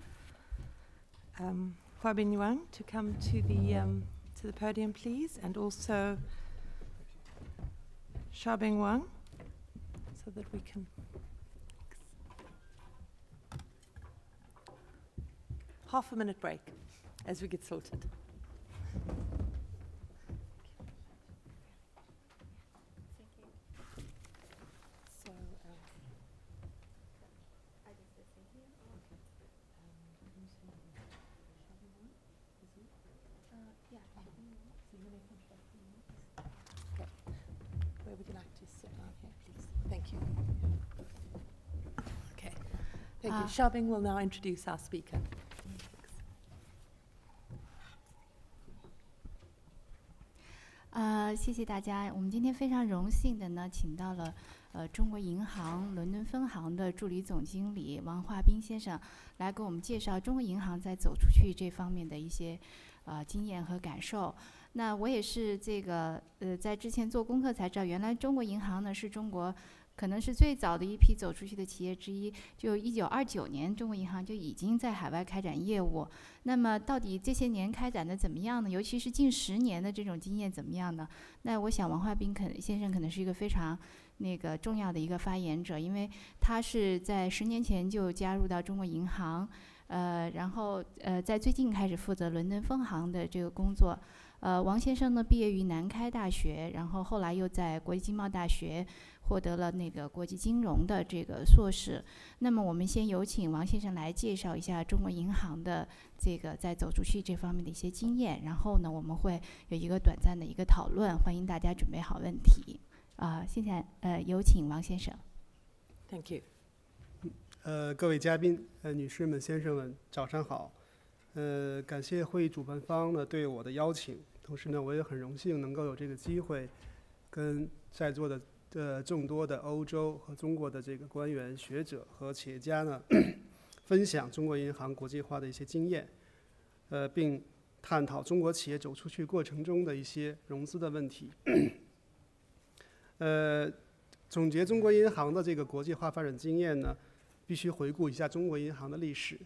um, Huabin Yuan, to come to the um, to the podium, please, and also Xiaobing Wang, so that we can. Half a minute break as we get sorted. Where would you like to sit down here, please? Thank you. Okay. Thank you. Ah. Xiaobing will now introduce our speaker. 呃，谢谢大家。我们今天非常荣幸的呢，请到了呃中国银行伦敦分行的助理总经理王化斌先生，来给我们介绍中国银行在走出去这方面的一些呃经验和感受。那我也是这个呃，在之前做功课才知道，原来中国银行呢是中国可能是最早的一批走出去的企业之一。就一九二九年，中国银行就已经在海外开展业务。那么到底这些年开展的怎么样呢？尤其是近十年的这种经验怎么样呢？那我想王化斌肯先生可能是一个非常那个重要的一个发言者，因为他是在十年前就加入到中国银行，呃，然后呃在最近开始负责伦敦分行的这个工作。呃，王先生呢毕业于南开大学，然后后来又在国际经贸大学获得了那个国际金融的这个硕士。那么我们先有请王先生来介绍一下中国银行的这个在走出去这方面的一些经验，然后呢我们会有一个短暂的一个讨论，欢迎大家准备好问题。啊、现在呃有请王先生。Thank you. 呃，各位嘉宾，呃，女士们、先生们，早上好。呃，感谢会议主办方呢对我的邀请，同时呢，我也很荣幸能够有这个机会，跟在座的的众多的欧洲和中国的这个官员、学者和企业家呢，分享中国银行国际化的一些经验，呃，并探讨中国企业走出去过程中的一些融资的问题。呃，总结中国银行的这个国际化发展经验呢，必须回顾一下中国银行的历史。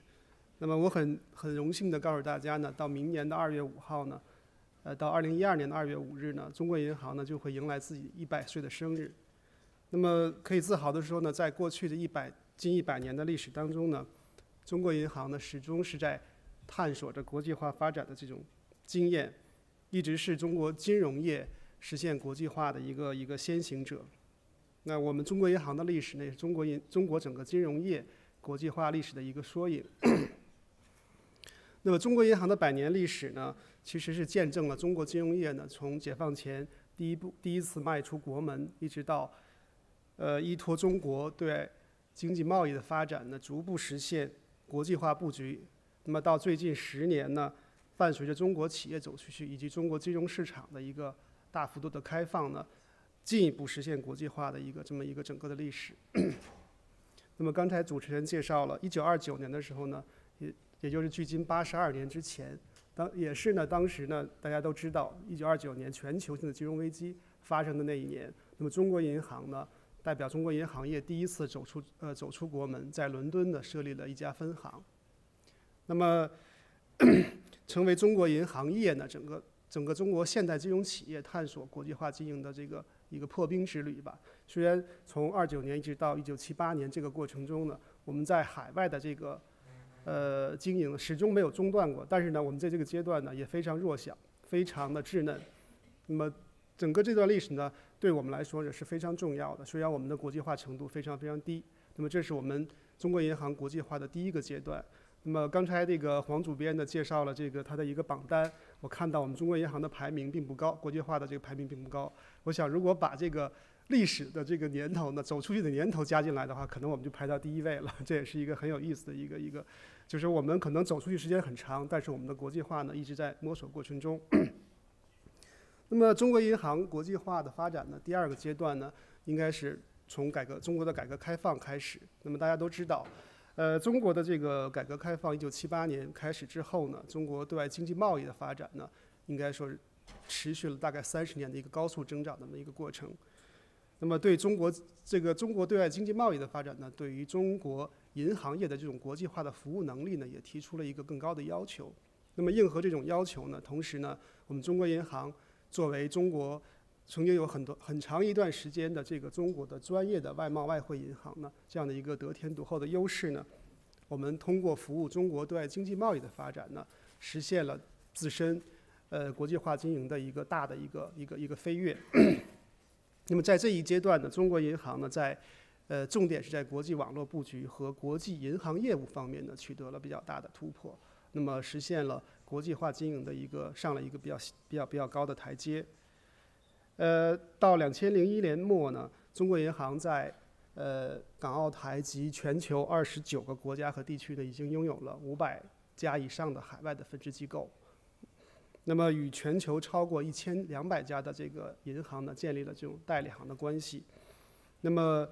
那么我很很荣幸的告诉大家呢，到明年的二月五号呢，呃，到二零一二年的二月五日呢，中国银行呢就会迎来自己一百岁的生日。那么可以自豪的说呢，在过去的一百近一百年的历史当中呢，中国银行呢始终是在探索着国际化发展的这种经验，一直是中国金融业实现国际化的一个一个先行者。那我们中国银行的历史呢，也是中国银中国整个金融业国际化历史的一个缩影。那么，中国银行的百年历史呢，其实是见证了中国金融业呢从解放前第一步第一次迈出国门，一直到呃依托中国对经济贸易的发展呢，逐步实现国际化布局。那么到最近十年呢，伴随着中国企业走出去以及中国金融市场的一个大幅度的开放呢，进一步实现国际化的一个这么一个整个的历史。那么刚才主持人介绍了，一九二九年的时候呢，也也就是距今八十二年之前，当也是呢，当时呢，大家都知道，一九二九年全球性的金融危机发生的那一年，那么中国银行呢，代表中国银行业第一次走出呃走出国门，在伦敦呢设立了一家分行，那么成为中国银行业呢整个整个中国现代金融企业探索国际化经营的这个一个破冰之旅吧。虽然从二九年一直到一九七八年这个过程中呢，我们在海外的这个呃经营始终没有中断过，但是呢，我们在这个阶段呢也非常弱小，非常的稚嫩。那么整个这段历史呢，对我们来说也是非常重要的。虽然我们的国际化程度非常非常低，那么这是我们中国银行国际化的第一个阶段。那么刚才这个黄主编呢介绍了这个他的一个榜单，我看到我们中国银行的排名并不高，国际化的这个排名并不高。我想如果把这个历史的这个年头呢，走出去的年头加进来的话，可能我们就排到第一位了。这也是一个很有意思的一个一个，就是我们可能走出去时间很长，但是我们的国际化呢一直在摸索过程中。那么中国银行国际化的发展呢，第二个阶段呢，应该是从改革中国的改革开放开始。那么大家都知道。呃，中国的这个改革开放，一九七八年开始之后呢，中国对外经济贸易的发展呢，应该说是持续了大概三十年的一个高速增长的这么一个过程。那么对中国这个中国对外经济贸易的发展呢，对于中国银行业的这种国际化的服务能力呢，也提出了一个更高的要求。那么应和这种要求呢，同时呢，我们中国银行作为中国曾经有很多很长一段时间的这个中国的专业的外贸外汇银行呢，这样的一个得天独厚的优势呢，我们通过服务中国对外经济贸易的发展呢，实现了自身呃国际化经营的一个大的一个一个一个飞跃。那么在这一阶段呢，中国银行呢在呃重点是在国际网络布局和国际银行业务方面呢取得了比较大的突破，那么实现了国际化经营的一个上了一个比较比较比较高的台阶。呃，到两千零一年末呢，中国银行在呃，港澳台及全球二十九个国家和地区呢，已经拥有了五百家以上的海外的分支机构。那么，与全球超过一千两百家的这个银行呢，建立了这种代理行的关系。那么，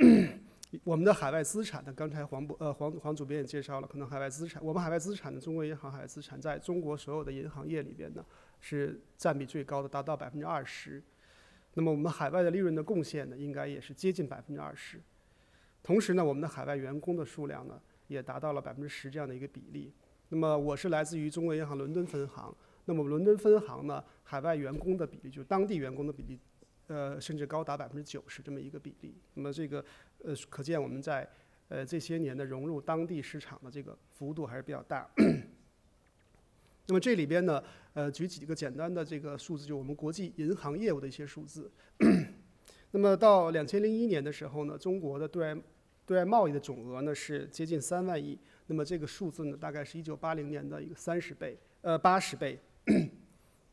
我们的海外资产呢，刚才黄博呃黄黄主编也介绍了，可能海外资产，我们海外资产呢，中国银行海外资产在中国所有的银行业里边呢，是占比最高的，达到百分之二十。那么我们海外的利润的贡献呢，应该也是接近百分之二十。同时呢，我们的海外员工的数量呢，也达到了百分之十这样的一个比例。那么我是来自于中国银行伦敦分行，那么伦敦分行呢，海外员工的比例，就是当地员工的比例，呃，甚至高达百分之九十这么一个比例。那么这个，呃，可见我们在呃这些年的融入当地市场的这个幅度还是比较大。那么这里边呢，呃，举几个简单的这个数字，就我们国际银行业务的一些数字。那么到两千零一年的时候呢，中国的对外对外贸易的总额呢是接近三万亿。那么这个数字呢，大概是一九八零年的一个三十倍，呃，八十倍。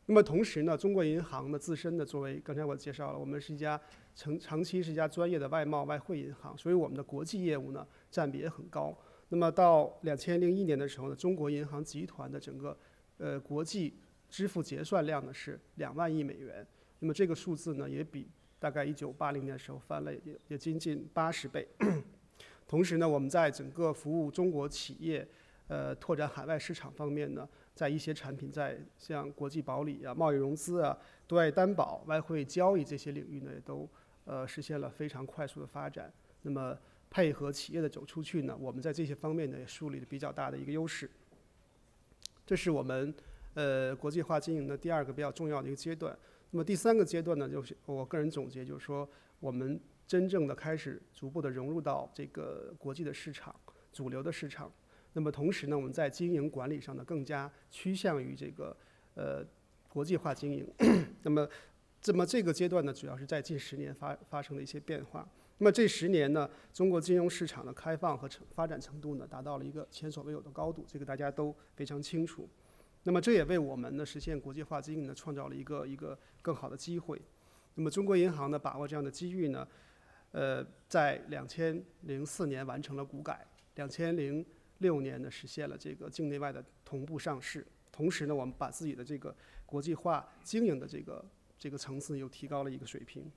那么同时呢，中国银行呢自身的作为刚才我介绍了，我们是一家长长期是一家专业的外贸外汇银行，所以我们的国际业务呢占比也很高。那么到两千零一年的时候呢，中国银行集团的整个呃，国际支付结算量呢是两万亿美元，那么这个数字呢也比大概一九八零年的时候翻了也也接近八十倍。同时呢，我们在整个服务中国企业，呃，拓展海外市场方面呢，在一些产品在像国际保理啊、贸易融资啊、对外担保、外汇交易这些领域呢，也都呃实现了非常快速的发展。那么配合企业的走出去呢，我们在这些方面呢也树立了比较大的一个优势。这是我们呃国际化经营的第二个比较重要的一个阶段。那么第三个阶段呢，就是我个人总结，就是说我们真正的开始逐步的融入到这个国际的市场、主流的市场。那么同时呢，我们在经营管理上呢，更加趋向于这个呃国际化经营。那么，这么这个阶段呢，主要是在近十年发发生的一些变化。那么这十年呢，中国金融市场的开放和成发展程度呢，达到了一个前所未有的高度，这个大家都非常清楚。那么这也为我们呢实现国际化经营呢创造了一个一个更好的机会。那么中国银行呢把握这样的机遇呢，呃，在两千零四年完成了股改，两千零六年呢实现了这个境内外的同步上市，同时呢我们把自己的这个国际化经营的这个这个层次又提高了一个水平。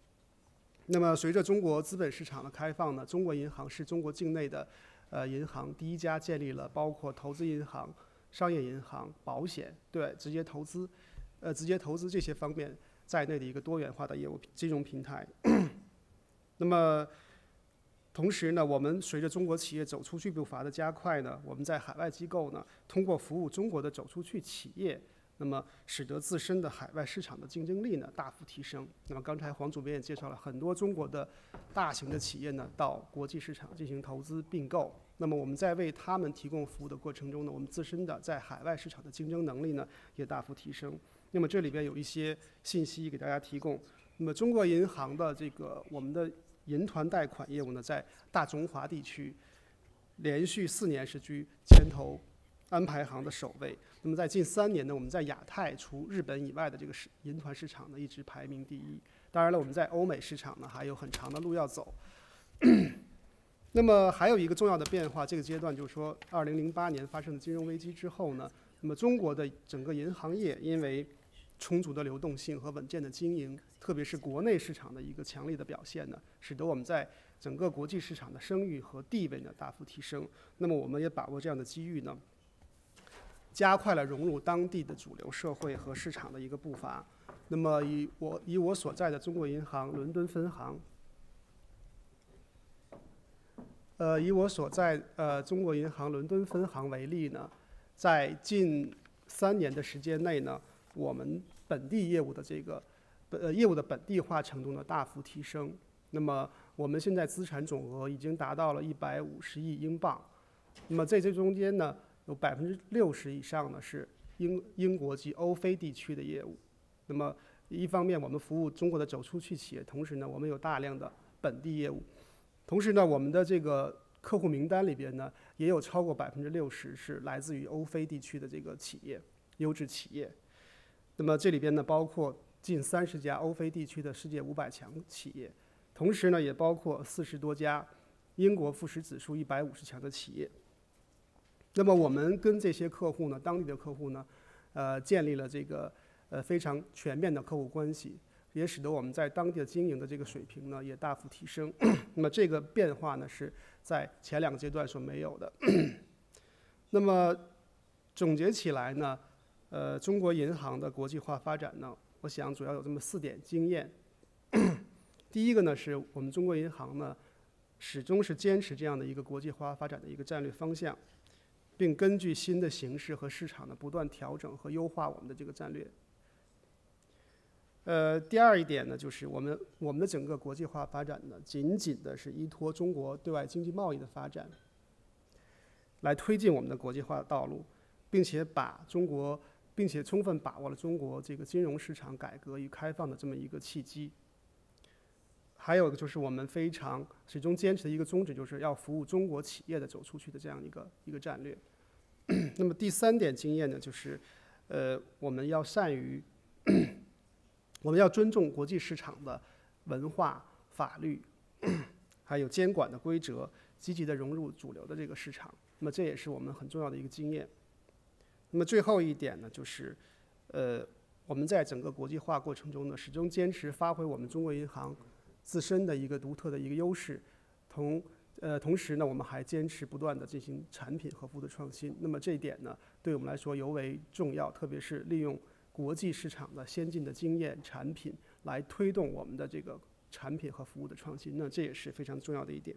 那么，随着中国资本市场的开放呢，中国银行是中国境内的，呃，银行第一家建立了包括投资银行、商业银行、保险对直接投资，呃，直接投资这些方面在内的一个多元化的业务金融平台。那么，同时呢，我们随着中国企业走出去步伐的加快呢，我们在海外机构呢，通过服务中国的走出去企业。那么，使得自身的海外市场的竞争力呢大幅提升。那么，刚才黄主编也介绍了很多中国的大型的企业呢到国际市场进行投资并购。那么，我们在为他们提供服务的过程中呢，我们自身的在海外市场的竞争能力呢也大幅提升。那么，这里边有一些信息给大家提供。那么，中国银行的这个我们的银团贷款业务呢，在大中华地区连续四年是居牵头。安排行的首位。那么在近三年呢，我们在亚太除日本以外的这个市银团市场呢，一直排名第一。当然了，我们在欧美市场呢，还有很长的路要走。那么还有一个重要的变化，这个阶段就是说，二零零八年发生的金融危机之后呢，那么中国的整个银行业因为充足的流动性和稳健的经营，特别是国内市场的一个强力的表现呢，使得我们在整个国际市场的声誉和地位呢大幅提升。那么我们也把握这样的机遇呢。加快了融入当地的主流社会和市场的一个步伐。那么，以我以我所在的中国银行伦敦分行，呃，以我所在呃中国银行伦敦分行为例呢，在近三年的时间内呢，我们本地业务的这个本呃业务的本地化程度呢大幅提升。那么，我们现在资产总额已经达到了一百五十亿英镑。那么在这中间呢？有百分之六十以上呢是英英国及欧非地区的业务，那么一方面我们服务中国的走出去企业，同时呢我们有大量的本地业务，同时呢我们的这个客户名单里边呢也有超过百分之六十是来自于欧非地区的这个企业，优质企业，那么这里边呢包括近三十家欧非地区的世界五百强企业。同时呢，也包括四十多家英国富时指数一百五十强的企业。那么我们跟这些客户呢，当地的客户呢，呃，建立了这个呃非常全面的客户关系，也使得我们在当地的经营的这个水平呢也大幅提升。那么这个变化呢是在前两个阶段所没有的。那么总结起来呢，呃，中国银行的国际化发展呢，我想主要有这么四点经验。第一个呢，是我们中国银行呢，始终是坚持这样的一个国际化发展的一个战略方向。并根据新的形势和市场呢，不断调整和优化我们的这个战略。呃，第二一点呢，就是我们我们的整个国际化发展呢，仅仅的是依托中国对外经济贸易的发展，来推进我们的国际化道路，并且把中国，并且充分把握了中国这个金融市场改革与开放的这么一个契机。还有就是我们非常始终坚持的一个宗旨，就是要服务中国企业的走出去的这样一个一个战略。那么第三点经验呢，就是，呃，我们要善于，我们要尊重国际市场的文化、法律，还有监管的规则，积极的融入主流的这个市场。那么这也是我们很重要的一个经验。那么最后一点呢，就是，呃，我们在整个国际化过程中呢，始终坚持发挥我们中国银行。自身的一个独特的一个优势，同呃同时呢，我们还坚持不断的进行产品和服务的创新。那么这一点呢，对我们来说尤为重要，特别是利用国际市场的先进的经验产品来推动我们的这个产品和服务的创新。那这也是非常重要的一点。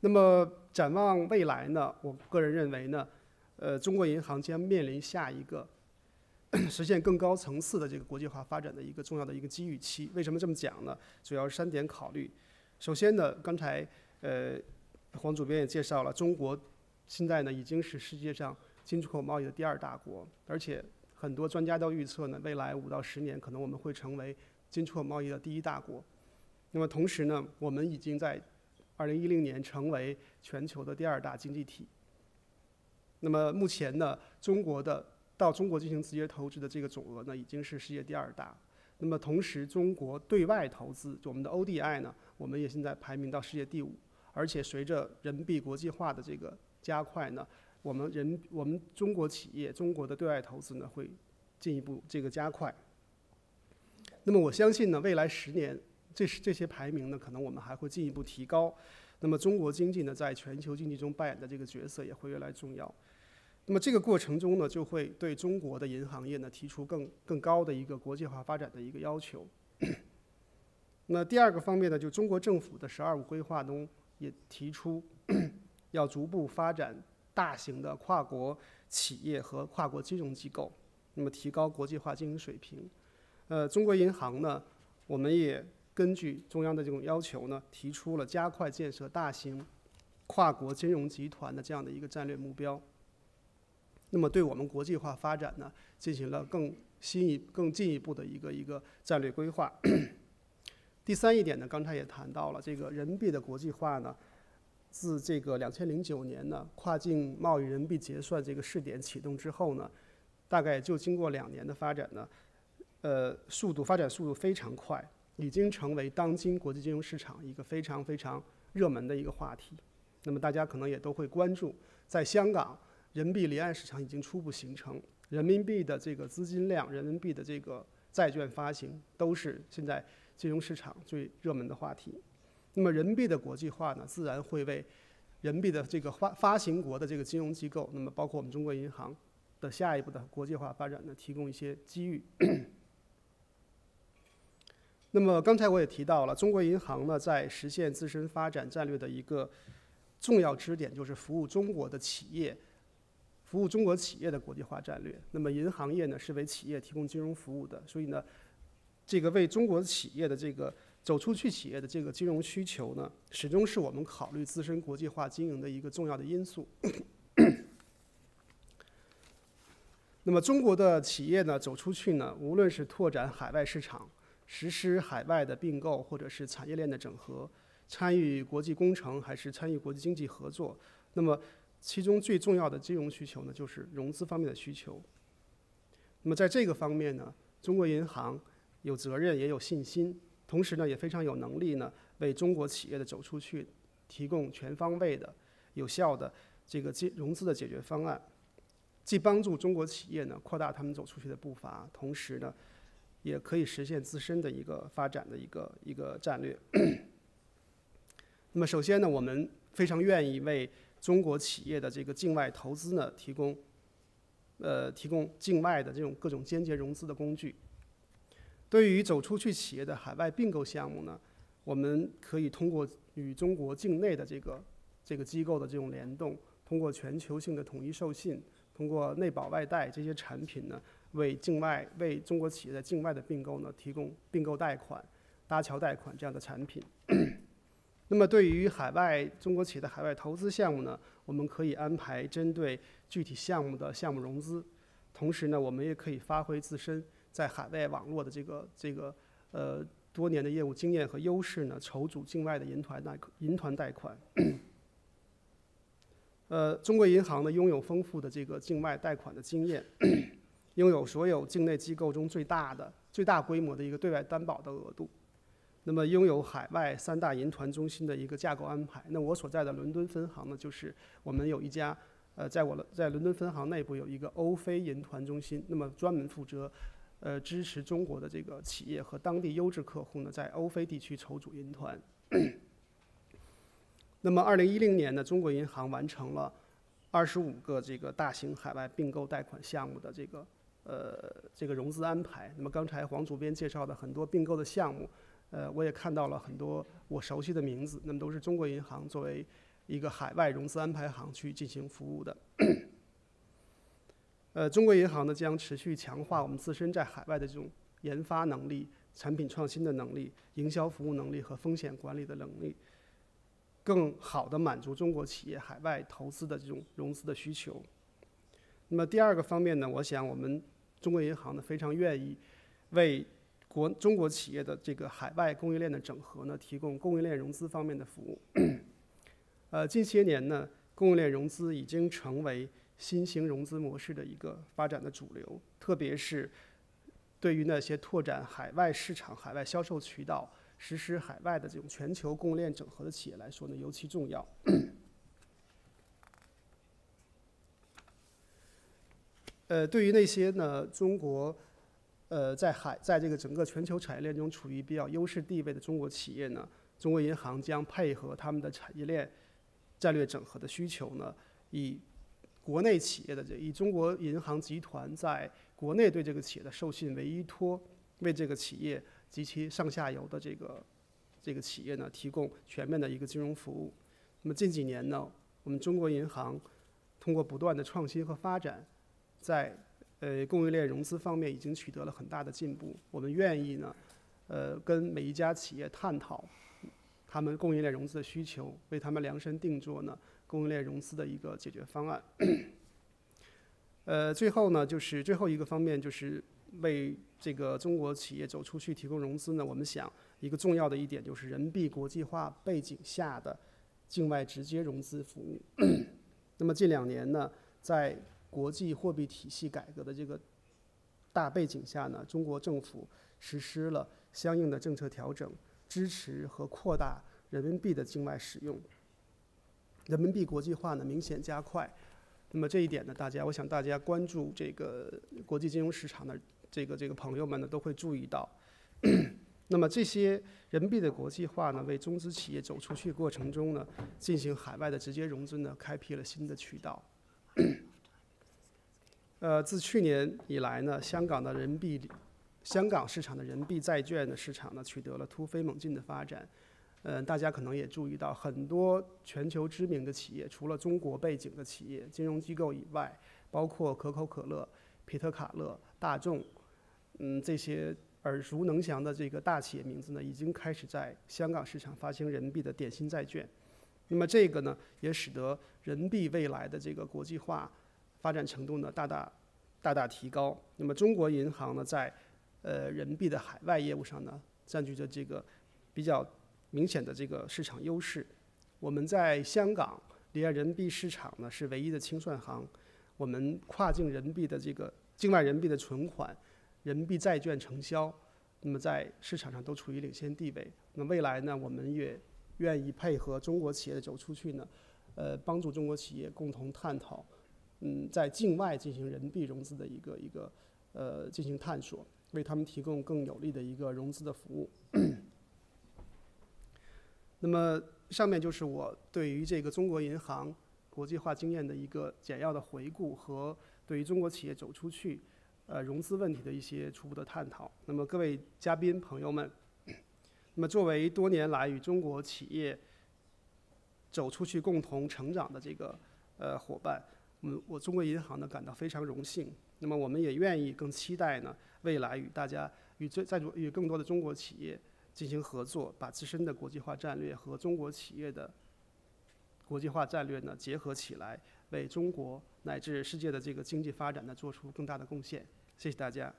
那么展望未来呢，我个人认为呢，呃，中国银行将面临下一个。实现更高层次的这个国际化发展的一个重要的一个机遇期。为什么这么讲呢？主要是三点考虑。首先呢，刚才呃黄主编也介绍了，中国现在呢已经是世界上进出口贸易的第二大国，而且很多专家都预测呢，未来五到十年可能我们会成为进出口贸易的第一大国。那么同时呢，我们已经在二零一零年成为全球的第二大经济体。那么目前呢，中国的到中国进行直接投资的这个总额呢，已经是世界第二大。那么同时，中国对外投资，我们的 ODI 呢，我们也现在排名到世界第五。而且随着人民币国际化的这个加快呢，我们人我们中国企业中国的对外投资呢会进一步这个加快。那么我相信呢，未来十年，这是这些排名呢，可能我们还会进一步提高。那么中国经济呢，在全球经济中扮演的这个角色也会越来重要。那么这个过程中呢，就会对中国的银行业呢提出更更高的一个国际化发展的一个要求。那第二个方面呢，就中国政府的“十二五”规划中也提出，要逐步发展大型的跨国企业和跨国金融机构，那么提高国际化经营水平。呃，中国银行呢，我们也根据中央的这种要求呢，提出了加快建设大型跨国金融集团的这样的一个战略目标。那么，对我们国际化发展呢，进行了更新一、更进一步的一个一个战略规划。第三一点呢，刚才也谈到了，这个人民币的国际化呢，自这个两千零九年呢，跨境贸易人民币结算这个试点启动之后呢，大概就经过两年的发展呢，呃，速度发展速度非常快，已经成为当今国际金融市场一个非常非常热门的一个话题。那么大家可能也都会关注，在香港。人民币离岸市场已经初步形成，人民币的这个资金量、人民币的这个债券发行，都是现在金融市场最热门的话题。那么人民币的国际化呢，自然会为人民币的这个发发行国的这个金融机构，那么包括我们中国银行的下一步的国际化发展呢，提供一些机遇。那么刚才我也提到了，中国银行呢，在实现自身发展战略的一个重要支点，就是服务中国的企业。服务中国企业的国际化战略。那么，银行业呢是为企业提供金融服务的，所以呢，这个为中国企业的这个走出去企业的这个金融需求呢，始终是我们考虑自身国际化经营的一个重要的因素。那么，中国的企业呢走出去呢，无论是拓展海外市场、实施海外的并购，或者是产业链的整合、参与国际工程，还是参与国际经济合作，那么。其中最重要的金融需求呢，就是融资方面的需求。那么在这个方面呢，中国银行有责任也有信心同时呢，也非常有能力呢，为中国企业的走出去提供全方位的、有效的这个金融资的解决方案，既帮助中国企业呢扩大他们走出去的步伐，同时呢，也可以实现自身的一个发展的一个一个战略。那么，首先呢，我们非常愿意为中国企业的这个境外投资呢提供，呃，提供境外的这种各种间接融资的工具。对于走出去企业的海外并购项目呢，我们可以通过与中国境内的这个这个机构的这种联动，通过全球性的统一授信，通过内保外贷这些产品呢，为境外为中国企业在境外的并购呢提供并购贷款、搭桥贷款这样的产品。那么对于海外中国企业的海外投资项目呢，我们可以安排针对具体项目的项目融资，同时呢，我们也可以发挥自身。在海外网络的这个这个呃多年的业务经验和优势呢，筹组境外的银团贷银团贷款。呃，中国银行呢拥有丰富的这个境外贷款的经验，拥有所有境内机构中最大的最大规模的一个对外担保的额度。那么拥有海外三大银团中心的一个架构安排。那我所在的伦敦分行呢，就是我们有一家呃，在我在伦敦分行内部有一个欧非银团中心，那么专门负责。呃，支持中国的这个企业和当地优质客户呢，在欧非地区筹组银团。那么，二零一零年呢，中国银行完成了二十五个这个大型海外并购贷款项目的这个呃这个融资安排。那么，刚才黄主编介绍的很多并购的项目，呃，我也看到了很多我熟悉的名字，那么都是中国银行作为一个海外融资安排行去进行服务的。呃，中国银行呢将持续强化我们自身在海外的这种研发能力、产品创新的能力、营销服务能力和风险管理的能力，更好的满足中国企业海外投资的这种融资的需求。那么第二个方面呢，我想我们中国银行呢非常愿意为国中国企业的这个海外供应链的整合呢提供供应链融资方面的服务。呃，近些年呢，供应链融资已经成为新型融资模式的一个发展的主流，特别是对于那些拓展海外市场、海外销售渠道、实施海外的这种全球供应链整合的企业来说呢，尤其重要。呃，对于那些呢，中国呃在海在这个整个全球产业链中处于比较优势地位的中国企业呢，中国银行将配合他们的产业链战略整合的需求呢，以国内企业的这以中国银行集团在国内对这个企业的授信为依托，为这个企业及其上下游的这个这个企业呢提供全面的一个金融服务。那么近几年呢，我们中国银行通过不断的创新和发展，在呃供应链融资方面已经取得了很大的进步。我们愿意呢，呃跟每一家企业探讨他们供应链融资的需求，为他们量身定做呢。供应链融资的一个解决方案。呃，最后呢，就是最后一个方面，就是为这个中国企业走出去提供融资呢。我们想，一个重要的一点就是人民币国际化背景下的境外直接融资服务。那么近两年呢，在国际货币体系改革的这个大背景下呢，中国政府实施了相应的政策调整，支持和扩大人民币的境外使用。人民币国际化呢明显加快，那么这一点呢，大家我想大家关注这个国际金融市场的这个这个朋友们呢都会注意到。那么这些人民币的国际化呢，为中资企业走出去过程中呢，进行海外的直接融资呢，开辟了新的渠道。呃，自去年以来呢，香港的人民币，香港市场的人民币债券的市场呢，取得了突飞猛进的发展。嗯，大家可能也注意到，很多全球知名的企业，除了中国背景的企业、金融机构以外，包括可口可乐、皮特卡勒、大众，嗯，这些耳熟能详的这个大企业名字呢，已经开始在香港市场发行人民币的点心债券。那么这个呢，也使得人民币未来的这个国际化发展程度呢，大大大大提高。那么中国银行呢，在呃人民币的海外业务上呢，占据着这个比较。明显的这个市场优势，我们在香港离岸人民币市场呢是唯一的清算行，我们跨境人民币的这个境外人民币的存款、人民币债券承销，那么在市场上都处于领先地位。那未来呢，我们也愿意配合中国企业的走出去呢，呃，帮助中国企业共同探讨，嗯，在境外进行人民币融资的一个一个呃进行探索，为他们提供更有利的一个融资的服务。那么上面就是我对于这个中国银行国际化经验的一个简要的回顾和对于中国企业走出去，呃融资问题的一些初步的探讨。那么各位嘉宾朋友们，那么作为多年来与中国企业走出去共同成长的这个呃伙伴，嗯，我中国银行呢感到非常荣幸。那么我们也愿意更期待呢未来与大家与这在座与更多的中国企业。进行合作，把自身的国际化战略和中国企业的国际化战略呢结合起来，为中国乃至世界的这个经济发展呢做出更大的贡献。谢谢大家。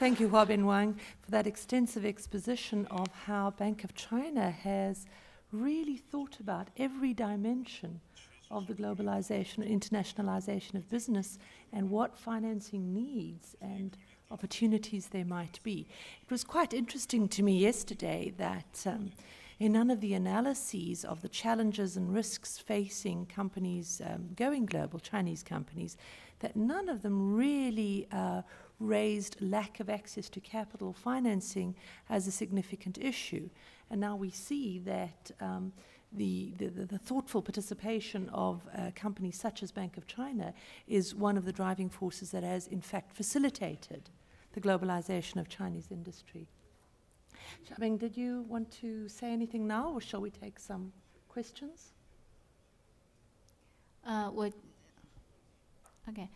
Thank you, Huabin Wang, for that extensive exposition of how Bank of China has really thought about every dimension of the globalization and internationalization of business and what financing needs and opportunities there might be. It was quite interesting to me yesterday that um, in none of the analyses of the challenges and risks facing companies um, going global, Chinese companies, that none of them really uh, raised lack of access to capital financing as a significant issue. And now we see that um, the, the, the, thoughtful participation of uh, companies such as Bank of China is one of the driving forces that has, in fact, facilitated the globalization of Chinese industry. Xiaobing, did you want to say anything now, or shall we take some questions? Uh, 我 OK，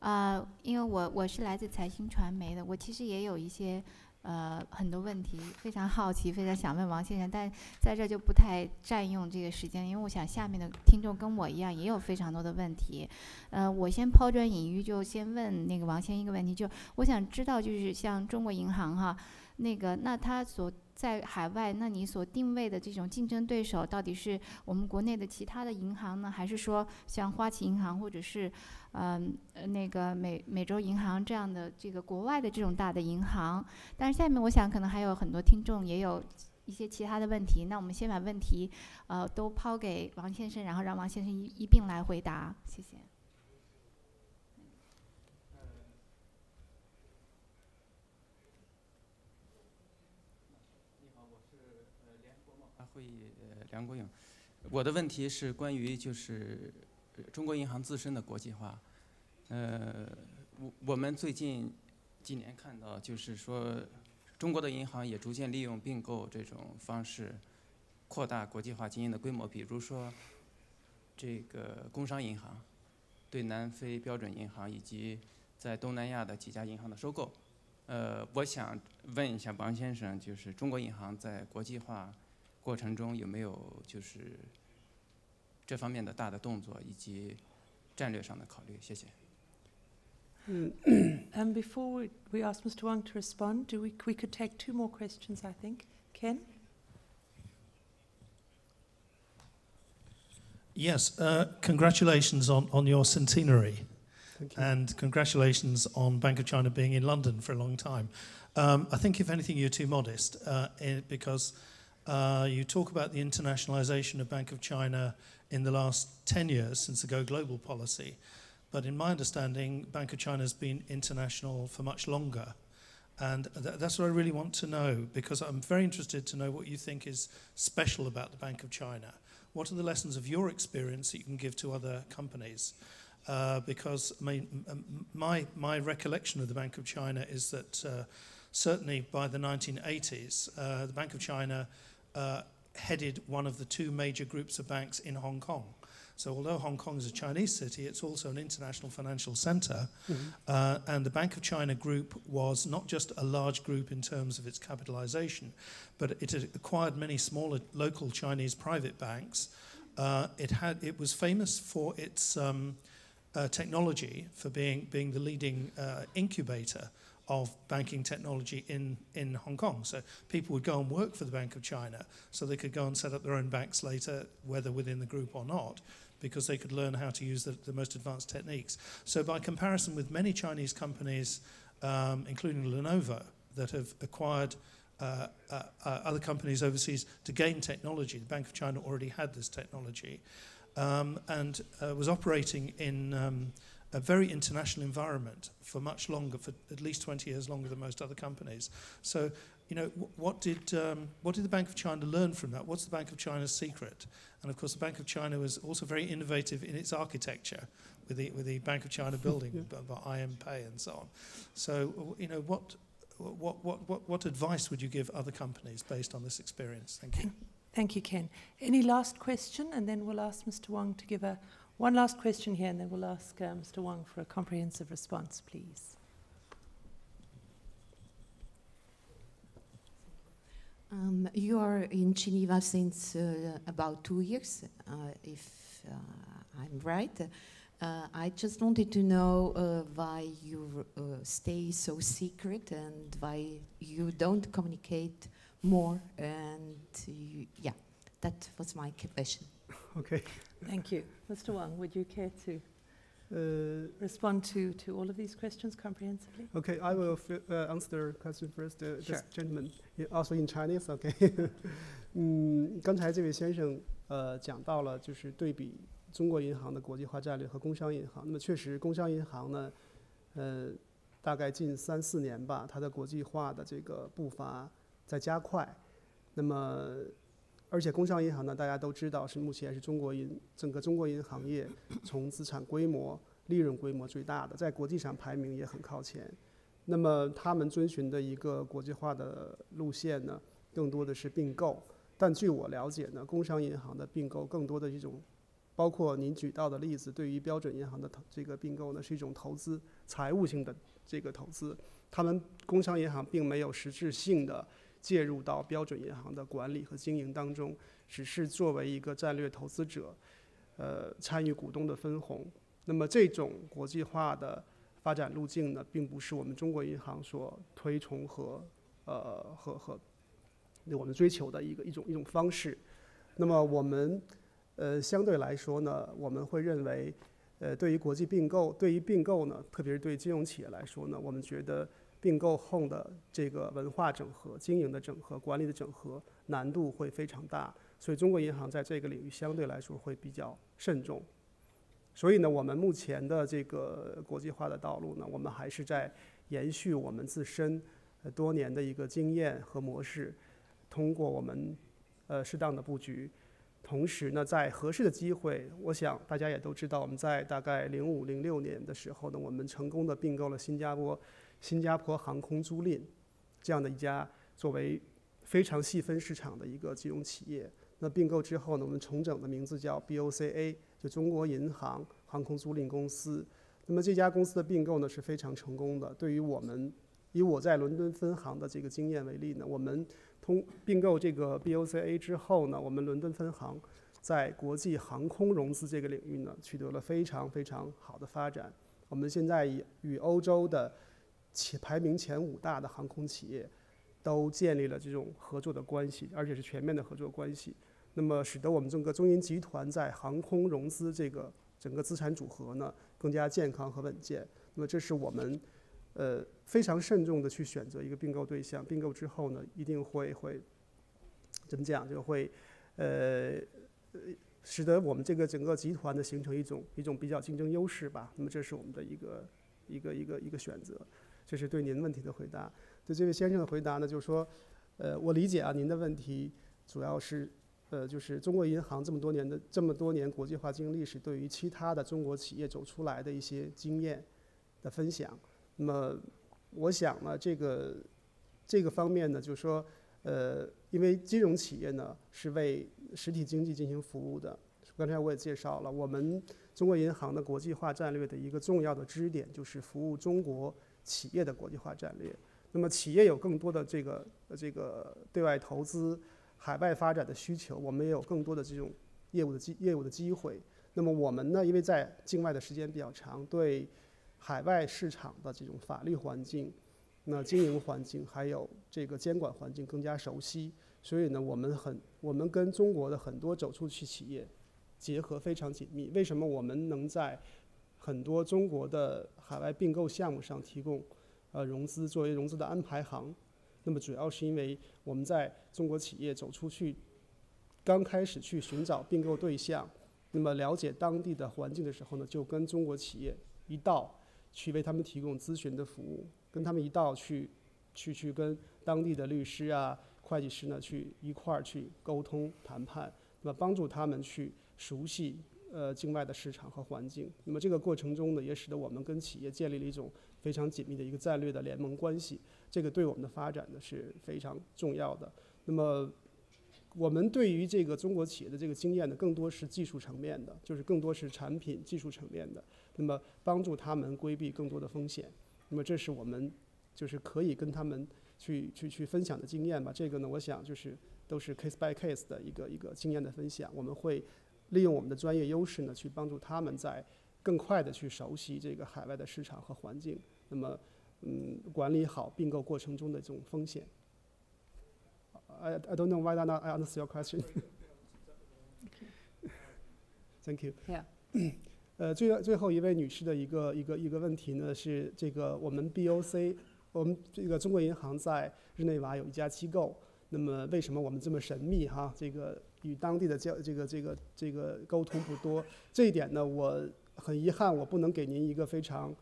呃，因为我我是来自财新传媒的，我其实也有一些 呃，很多问题非常好奇，非常想问王先生，但在这就不太占用这个时间，因为我想下面的听众跟我一样也有非常多的问题。呃，我先抛砖引玉，就先问那个王先生一个问题，就我想知道，就是像中国银行哈，那个那他所在海外，那你所定位的这种竞争对手到底是我们国内的其他的银行呢，还是说像花旗银行或者是？嗯，那个美美洲银行这样的这个国外的这种大的银行，但是下面我想可能还有很多听众也有一些其他的问题，那我们先把问题呃都抛给王先生，然后让王先生一一并来回答，谢谢。你好，我是呃联合贸会议呃梁国勇，我的问题是关于就是中国银行自身的国际化。呃，我我们最近几年看到，就是说，中国的银行也逐渐利用并购这种方式，扩大国际化经营的规模。比如说，这个工商银行对南非标准银行以及在东南亚的几家银行的收购。呃，我想问一下王先生，就是中国银行在国际化过程中有没有就是这方面的大的动作以及战略上的考虑？谢谢。and before we, we, ask Mr. Wang to respond, do we, we could take two more questions, I think. Ken? Yes, uh, congratulations on, on your centenary. You. And congratulations on Bank of China being in London for a long time. Um, I think, if anything, you're too modest uh, in, because uh, you talk about the internationalization of Bank of China in the last 10 years since the Go Global policy. But in my understanding, Bank of China has been international for much longer. And th- that's what I really want to know because I'm very interested to know what you think is special about the Bank of China. What are the lessons of your experience that you can give to other companies? Uh, because my, my, my recollection of the Bank of China is that uh, certainly by the 1980s, uh, the Bank of China uh, headed one of the two major groups of banks in Hong Kong. So, although Hong Kong is a Chinese city, it's also an international financial center. Mm-hmm. Uh, and the Bank of China group was not just a large group in terms of its capitalization, but it had acquired many smaller local Chinese private banks. Uh, it, had, it was famous for its um, uh, technology, for being, being the leading uh, incubator of banking technology in, in Hong Kong. So people would go and work for the Bank of China so they could go and set up their own banks later, whether within the group or not because they could learn how to use the, the most advanced techniques. So, by comparison with many Chinese companies, um, including Lenovo, that have acquired uh, uh, uh, other companies overseas to gain technology, the Bank of China already had this technology um, and uh, was operating in um, a very international environment for much longer, for at least 20 years longer than most other companies. So, you know, what did um, what did the Bank of China learn from that? What's the Bank of China's secret? And of course, the Bank of China was also very innovative in its architecture, with the with the Bank of China building, yeah. by IM Pei and so on. So, you know, what what what what what advice would you give other companies based on this experience? Thank you. Thank you, Ken. Any last question, and then we'll ask Mr. Wang to give a one last question here, and then we'll ask uh, Mr. Wang for a comprehensive response, please. Um, you are in Geneva since uh, about two years, uh, if uh, I'm right. Uh, I just wanted to know uh, why you stay so secret and why you don't communicate more. And you, yeah, that was my question. Okay. Thank you. Mr. Wang, would you care to uh, respond to, to all of these questions comprehensively? Okay, I will uh, answer the question first. Uh, sure. This gentleman, also in Chinese, okay. 嗯，刚才这位先生呃讲到了，就是对比中国银行的国际化战略和工商银行。那么确实，工商银行呢，呃，大概近三四年吧，它的国际化的这个步伐在加快。那么而且工商银行呢，大家都知道是目前是中国银整个中国银行业从资产规模、利润规模最大的，在国际上排名也很靠前。那么他们遵循的一个国际化的路线呢，更多的是并购。但据我了解呢，工商银行的并购更多的一种，包括您举到的例子，对于标准银行的投这个并购呢，是一种投资、财务性的这个投资。他们工商银行并没有实质性的。介入到标准银行的管理和经营当中，只是作为一个战略投资者，呃，参与股东的分红。那么这种国际化的发展路径呢，并不是我们中国银行所推崇和呃和和我们追求的一个一种一种方式。那么我们呃相对来说呢，我们会认为，呃，对于国际并购，对于并购呢，特别是对金融企业来说呢，我们觉得。并购后的这个文化整合、经营的整合、管理的整合难度会非常大，所以中国银行在这个领域相对来说会比较慎重。所以呢，我们目前的这个国际化的道路呢，我们还是在延续我们自身多年的一个经验和模式，通过我们呃适当的布局，同时呢，在合适的机会，我想大家也都知道，我们在大概零五零六年的时候呢，我们成功的并购了新加坡。新加坡航空租赁这样的一家作为非常细分市场的一个金融企业，那并购之后呢，我们重整的名字叫 BOCA，就中国银行航空租赁公司。那么这家公司的并购呢是非常成功的。对于我们以我在伦敦分行的这个经验为例呢，我们通并购这个 BOCA 之后呢，我们伦敦分行在国际航空融资这个领域呢取得了非常非常好的发展。我们现在以与欧洲的前排名前五大的航空企业，都建立了这种合作的关系，而且是全面的合作关系。那么，使得我们整个中银集团在航空融资这个整个资产组合呢，更加健康和稳健。那么，这是我们呃非常慎重的去选择一个并购对象。并购之后呢，一定会会怎么讲？就会呃使得我们这个整个集团的形成一种一种比较竞争优势吧。那么，这是我们的一个一个一个一个选择。这是对您问题的回答。对这位先生的回答呢，就是说，呃，我理解啊，您的问题主要是，呃，就是中国银行这么多年的这么多年国际化经营历史，对于其他的中国企业走出来的一些经验的分享。那么，我想呢，这个这个方面呢，就是说，呃，因为金融企业呢是为实体经济进行服务的。刚才我也介绍了，我们中国银行的国际化战略的一个重要的支点就是服务中国。企业的国际化战略，那么企业有更多的这个这个对外投资、海外发展的需求，我们也有更多的这种业务的机业务的机会。那么我们呢，因为在境外的时间比较长，对海外市场的这种法律环境、那经营环境还有这个监管环境更加熟悉，所以呢，我们很我们跟中国的很多走出去企业结合非常紧密。为什么我们能在很多中国的海外并购项目上提供呃融资作为融资的安排行？那么主要是因为我们在中国企业走出去，刚开始去寻找并购对象，那么了解当地的环境的时候呢，就跟中国企业一道去为他们提供咨询的服务，跟他们一道去去去跟当地的律师啊、会计师呢去一块儿去沟通谈判，那么帮助他们去熟悉呃境外的市场和环境。那么这个过程中呢，也使得我们跟企业建立了一种非常紧密的一个战略的联盟关系。这个对我们的发展呢是非常重要的。那么我们对于这个中国企业的这个经验呢，更多是技术层面的，就是更多是产品技术层面的。那么帮助他们规避更多的风险。那么这是我们就是可以跟他们去去去分享的经验吧。这个呢，我想就是都是 case by case 的一个一个经验的分享。我们会利用我们的专业优势呢，去帮助他们在更快的去熟悉这个海外的市场和环境。那么嗯，管理好并购过程中的这种风险。I I don't know why not I answer your question. Thank you. Yeah. 呃，最最后一位女士的一个一个一个问题呢是这个我们 BOC，我们这个中国银行在日内瓦有一家机构，那么为什么我们这么神秘哈？这个与当地的交这个这个这个沟通不多，这一点呢，我很遗憾，我不能给您一个非常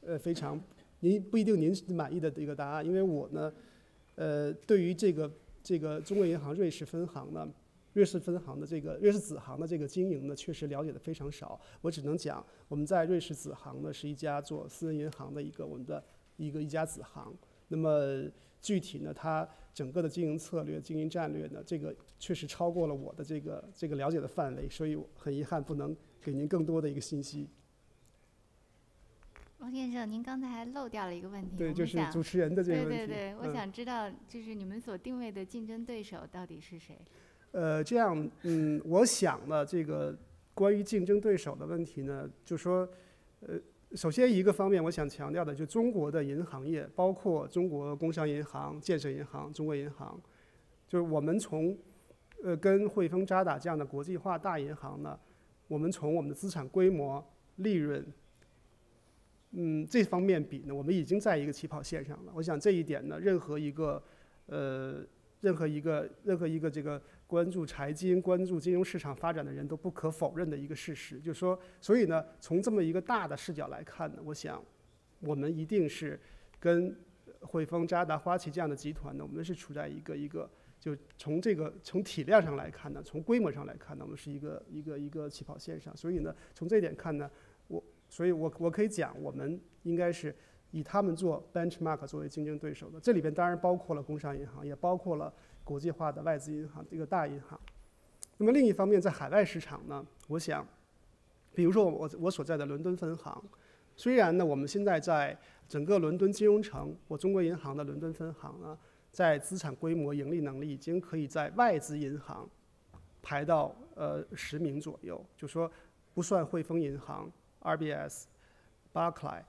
呃非常您不一定您满意的一个答案，因为我呢，呃，对于这个这个中国银行瑞士分行呢。瑞士分行的这个瑞士子行的这个经营呢，确实了解的非常少。我只能讲，我们在瑞士子行呢是一家做私人银行的一个我们的一个一家子行。那么具体呢，它整个的经营策略、经营战略呢，这个确实超过了我的这个这个了解的范围，所以很遗憾不能给您更多的一个信息。王先生，您刚才还漏掉了一个问题，对，就是主持人的这个问题。对对对，我嗯想知道，就是你们所定位的竞争对手到底是谁？呃，这样，嗯，我想呢，这个关于竞争对手的问题呢，就说，呃，首先一个方面，我想强调的，就中国的银行业，包括中国工商银行、建设银行、中国银行，就是我们从，呃，跟汇丰、渣打这样的国际化大银行呢，我们从我们的资产规模、利润，嗯，这方面比呢，我们已经在一个起跑线上了。我想这一点呢，任何一个，呃，任何一个任何一个这个关注财经、关注金融市场发展的人都不可否认的一个事实，就是说，所以呢，从这么一个大的视角来看呢，我想，我们一定是跟汇丰、渣打、花旗这样的集团呢，我们是处在一个一个，就从这个从体量上来看呢，从规模上来看呢，我们是一个一个一个起跑线上，所以呢，从这点看呢，我，所以我我可以讲，我们应该是以他们做 benchmark 作为竞争对手的，这里边当然包括了工商银行，也包括了国际化的外资银行这个大银行。那么另一方面，在海外市场呢，我想，比如说我我所在的伦敦分行，虽然呢我们现在在整个伦敦金融城，我中国银行的伦敦分行呢，在资产规模、盈利能力已经可以在外资银行排到呃十名左右，就说不算汇丰银行、RBS、巴克莱。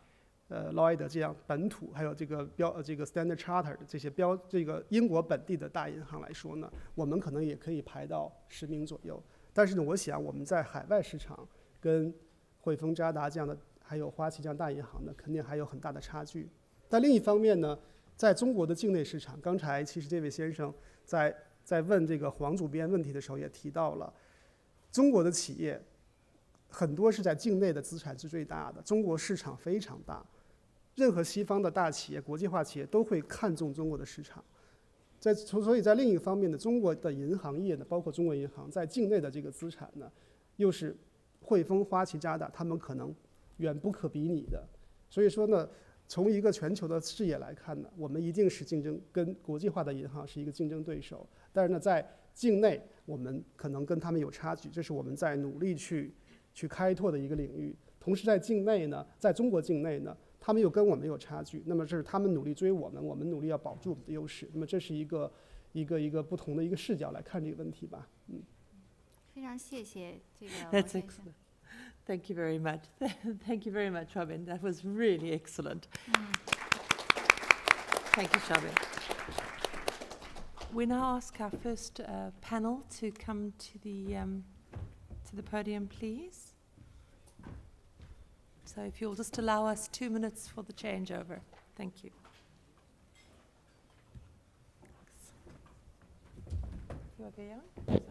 呃，劳埃德这样本土还有这个标呃这个 Standard Chartered 这些标这个英国本地的大银行来说呢，我们可能也可以排到十名左右。但是呢，我想我们在海外市场跟汇丰、渣打这样的还有花旗这样大银行呢，肯定还有很大的差距。但另一方面呢，在中国的境内市场，刚才其实这位先生在在问这个黄主编问题的时候也提到了，中国的企业很多是在境内的资产是最大的，中国市场非常大。任何西方的大企业、国际化企业都会看重中国的市场，在从所以，在另一方面呢，中国的银行业呢，包括中国银行在境内的这个资产呢，又是汇丰、花旗、渣打，他们可能远不可比拟的。所以说呢，从一个全球的视野来看呢，我们一定是竞争跟国际化的银行是一个竞争对手。但是呢，在境内我们可能跟他们有差距，这是我们在努力去去开拓的一个领域。同时，在境内呢，在中国境内呢。他们又跟我们有差距，那么这是他们努力追我们，我们努力要保住我们的优势。那么这是一个一个一个不同的一个视角来看这个问题吧。嗯，非常谢谢这个 That's excellent. Thank you very much. Thank you very much, Robin. That was really excellent. 嗯 Thank you, Shabin. We now ask our first uh, panel to come to the um, to the podium, please. So if you'll just allow us two minutes for the changeover. Thank you. You okay, Jan?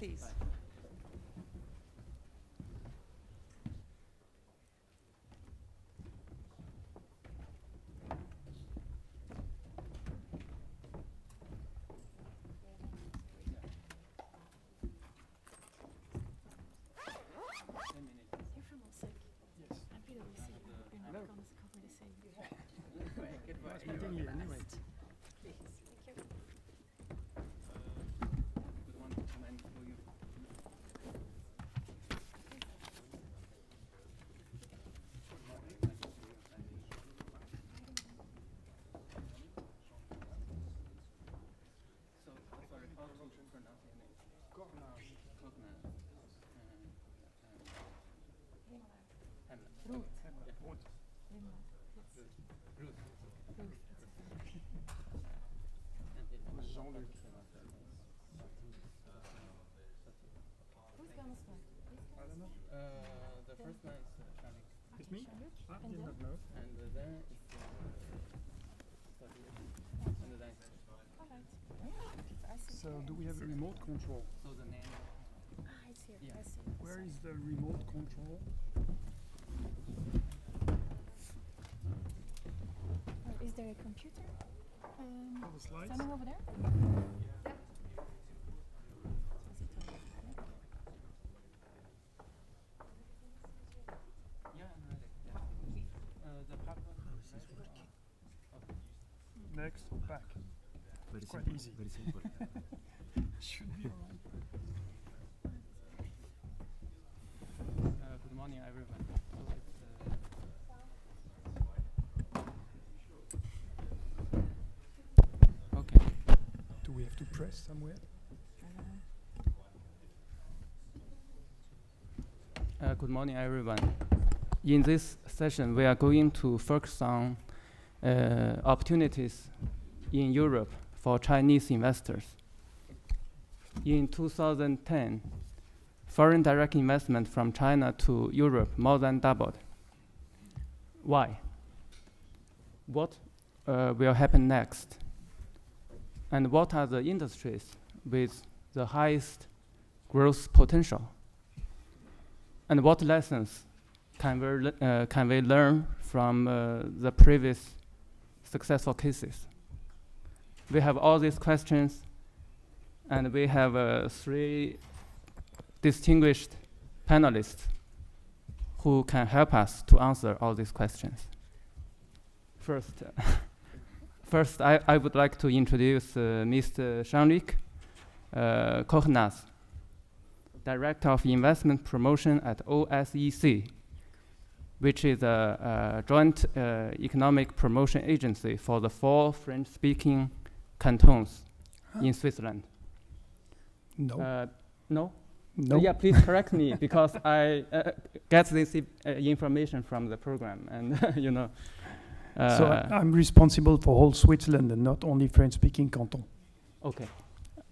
Please. Uh, the first one is uh, Shanik. It's me? Ah, And did not know. And uh, then it's uh, Sadiq. and then it's So do we have a remote control? so the name. Yeah. Where is the remote control? Is there a computer? Um, For the slides? standing over there? Yeah, I'm ready. Yeah. Uh, the Next, back. Very Quite simple. easy. Very simple. Should be alright. Uh, good morning, everyone. So it's, uh, okay. Do we have to press Uh, good morning, everyone. In this session, we are going to focus on uh, opportunities in Europe for Chinese investors. In 2010, foreign direct investment from China to Europe more than doubled. Why? What uh, will happen next? And what are the industries with the highest growth potential? And what lessons can we, uh, can we learn from uh, the previous successful cases? We have all these questions, and we have uh, three distinguished panelists who can help us to answer all these questions. First, first I, I would like to introduce uh, Mr. Jean-Luc uh, Kochnas, Director of Investment Promotion at OSEC, which is a, a joint uh, economic promotion agency for the four French-speaking cantons in Switzerland. No. Uh, no? no. Yeah, please correct me because I uh, get this uh, information from the program, and you know. Uh, so I, I'm responsible for whole Switzerland and not only French-speaking canton. okay.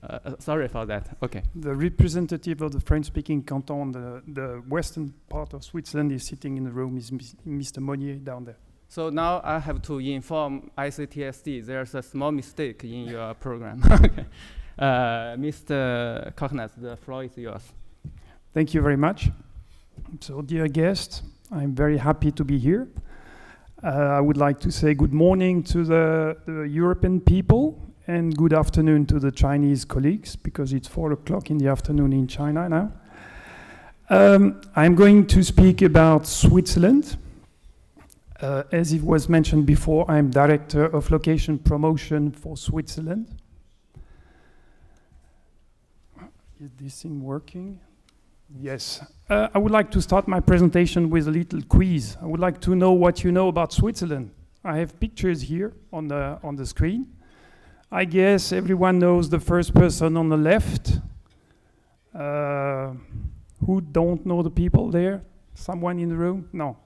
Uh, uh, sorry for that. Okay. The representative of the French-speaking canton, the, the western part of Switzerland, is sitting in the room. Is Mr. Monnier down there? So now I have to inform ICTSD there's a small mistake in your program. okay. Uh, Mr. Kochnas, the floor is yours. Thank you very much. So, dear guests, I'm very happy to be here. Uh, I would like to say good morning to the, the European people and good afternoon to the Chinese colleagues because it's four o'clock in the afternoon in China now. Um, I'm going to speak about Switzerland. Uh, as it was mentioned before, I'm director of location promotion for Switzerland. Is this thing working? Yes. Uh, I would like to start my presentation with a little quiz. I would like to know what you know about Switzerland. I have pictures here on the, on the screen. I guess everyone knows the first person on the left. Uh, who don't know the people there? Someone in the room? No.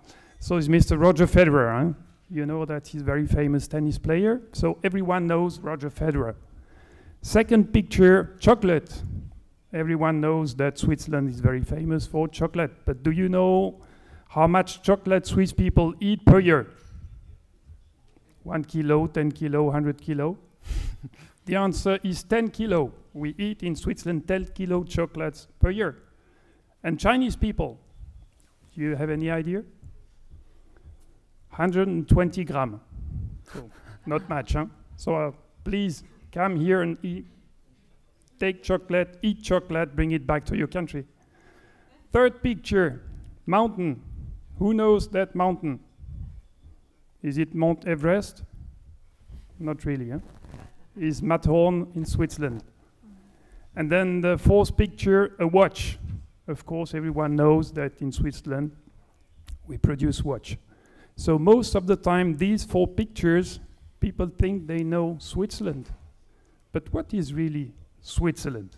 So it's Mr. Roger Federer. Huh? You know that he's a very famous tennis player. So everyone knows Roger Federer. Second picture, chocolate. Everyone knows that Switzerland is very famous for chocolate, but do you know how much chocolate Swiss people eat per year? One kilo, 10 kilo, 100 kilo? the answer is 10 kilo. We eat in Switzerland 10 kilo chocolates per year. And Chinese people, do you have any idea? 120 gram. So not much, huh? So uh, please come here and eat, take chocolate, eat chocolate, bring it back to your country. Third picture, mountain. Who knows that mountain? Is it Mount Everest? Not really, huh? Is Matterhorn in Switzerland. And then the fourth picture, a watch. Of course, everyone knows that in Switzerland we produce watch. So most of the time, these four pictures, people think they know Switzerland. But what is really Switzerland?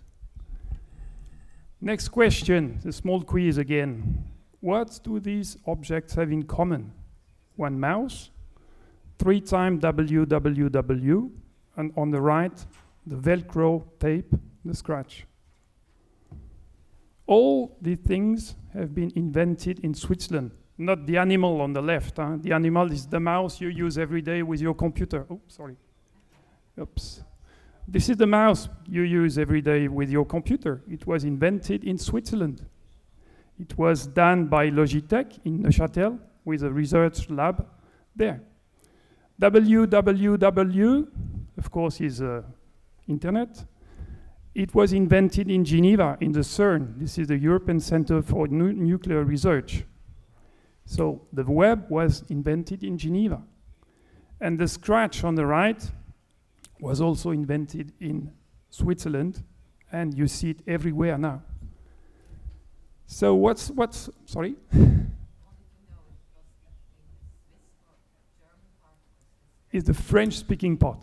Next question, the small quiz again. What do these objects have in common? One mouse, three times www, and on the right, the Velcro tape, the scratch. All these things have been invented in Switzerland not the animal on the left. Huh? The animal is the mouse you use every day with your computer. Oh, sorry. Oops. This is the mouse you use every day with your computer. It was invented in Switzerland. It was done by Logitech in Neuchâtel with a research lab there. www, of course, is uh, internet. It was invented in Geneva in the CERN. This is the European Center for nu Nuclear Research. So the web was invented in Geneva. And the scratch on the right was also invented in Switzerland, and you see it everywhere now. So what's, what's, sorry? is the French-speaking part.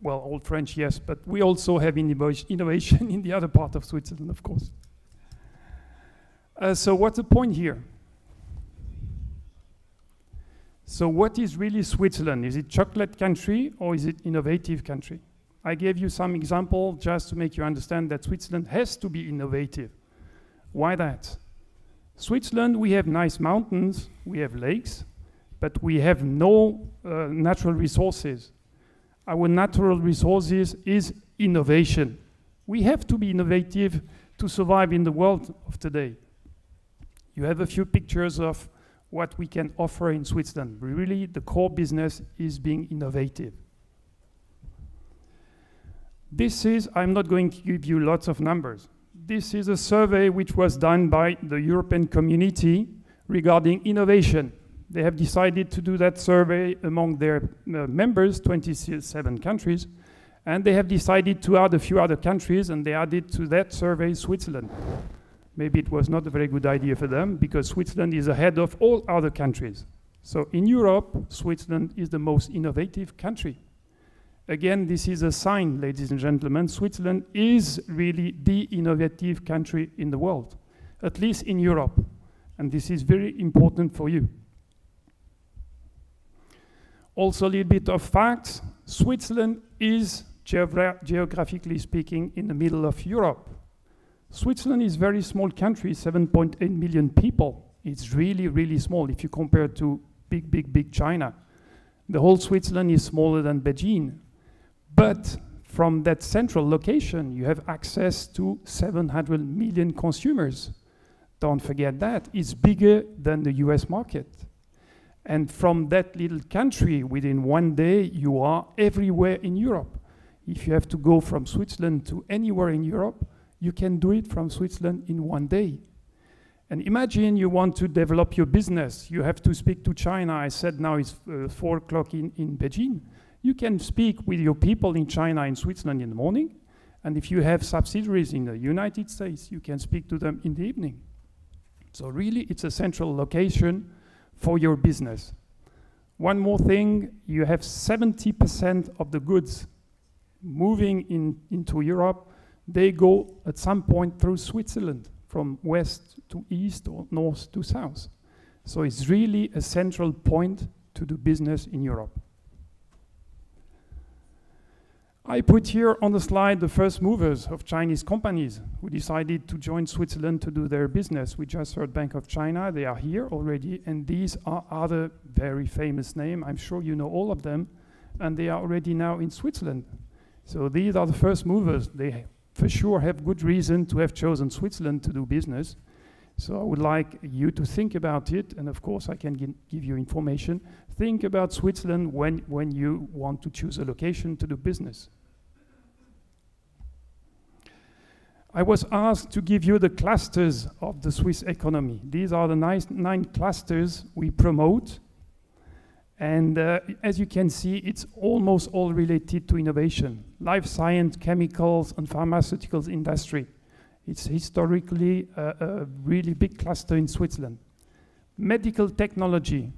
well, old French, yes, but we also have innovation in the other part of Switzerland, of course. Uh, so what's the point here? So what is really Switzerland? Is it chocolate country or is it innovative country? I gave you some example just to make you understand that Switzerland has to be innovative. Why that? Switzerland, we have nice mountains, we have lakes, but we have no uh, natural resources. Our natural resources is innovation. We have to be innovative to survive in the world of today. You have a few pictures of what we can offer in Switzerland. Really, the core business is being innovative. This is, I'm not going to give you lots of numbers. This is a survey which was done by the European community regarding innovation. They have decided to do that survey among their uh, members, 27 countries, and they have decided to add a few other countries, and they added to that survey Switzerland maybe it was not a very good idea for them because Switzerland is ahead of all other countries. So in Europe, Switzerland is the most innovative country. Again, this is a sign, ladies and gentlemen, Switzerland is really the innovative country in the world, at least in Europe. And this is very important for you. Also a little bit of facts. Switzerland is, geogra geographically speaking, in the middle of Europe. Switzerland is a very small country, 7.8 million people. It's really, really small if you compare to big, big, big China. The whole Switzerland is smaller than Beijing. But from that central location, you have access to 700 million consumers. Don't forget that. It's bigger than the US market. And from that little country, within one day, you are everywhere in Europe. If you have to go from Switzerland to anywhere in Europe, you can do it from Switzerland in one day. And imagine you want to develop your business. You have to speak to China. I said now it's uh, 4 o'clock in, in Beijing. You can speak with your people in China and Switzerland in the morning. And if you have subsidiaries in the United States, you can speak to them in the evening. So really, it's a central location for your business. One more thing, you have 70% of the goods moving in, into Europe they go at some point through Switzerland from west to east or north to south. So it's really a central point to do business in Europe. I put here on the slide the first movers of Chinese companies who decided to join Switzerland to do their business. We just heard Bank of China, they are here already, and these are other very famous names. I'm sure you know all of them, and they are already now in Switzerland. So these are the first movers. They for sure have good reason to have chosen Switzerland to do business. So I would like you to think about it, and of course I can give you information. Think about Switzerland when, when you want to choose a location to do business. I was asked to give you the clusters of the Swiss economy. These are the nice nine clusters we promote. And uh, as you can see, it's almost all related to innovation. Life science, chemicals, and pharmaceuticals industry. It's historically a, a really big cluster in Switzerland. Medical technology,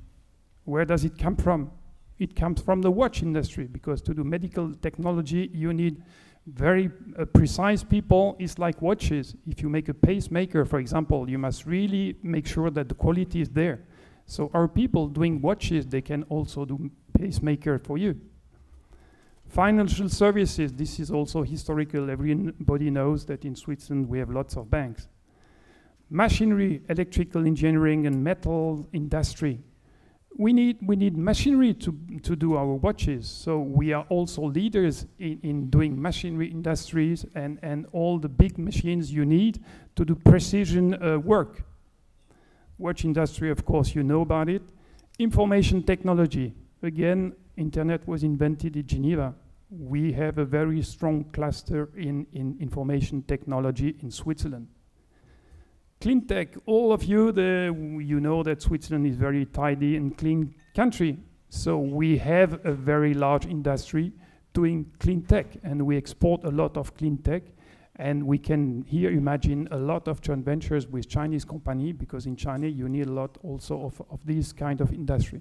where does it come from? It comes from the watch industry because to do medical technology, you need very uh, precise people. It's like watches. If you make a pacemaker, for example, you must really make sure that the quality is there. So our people doing watches, they can also do pacemaker for you. Financial services, this is also historical. Everybody knows that in Switzerland we have lots of banks. Machinery, electrical engineering, and metal industry. We need, we need machinery to, to do our watches. So we are also leaders in, in doing machinery industries and, and all the big machines you need to do precision uh, work. Watch industry, of course, you know about it. Information technology. Again, internet was invented in Geneva. We have a very strong cluster in, in information technology in Switzerland. Clean tech, all of you, the, you know that Switzerland is very tidy and clean country. So we have a very large industry doing clean tech and we export a lot of clean tech. And we can here imagine a lot of joint ventures with Chinese company because in China you need a lot also of, of this kind of industry.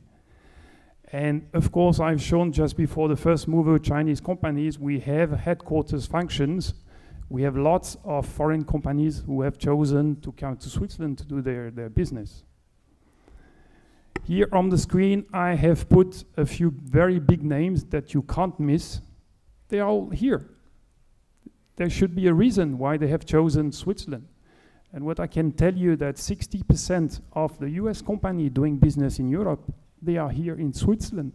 And of course, I've shown just before the first mover Chinese companies, we have headquarters functions. We have lots of foreign companies who have chosen to come to Switzerland to do their, their business. Here on the screen, I have put a few very big names that you can't miss. They are all here. There should be a reason why they have chosen Switzerland. And what I can tell you that 60% of the US company doing business in Europe they are here in Switzerland.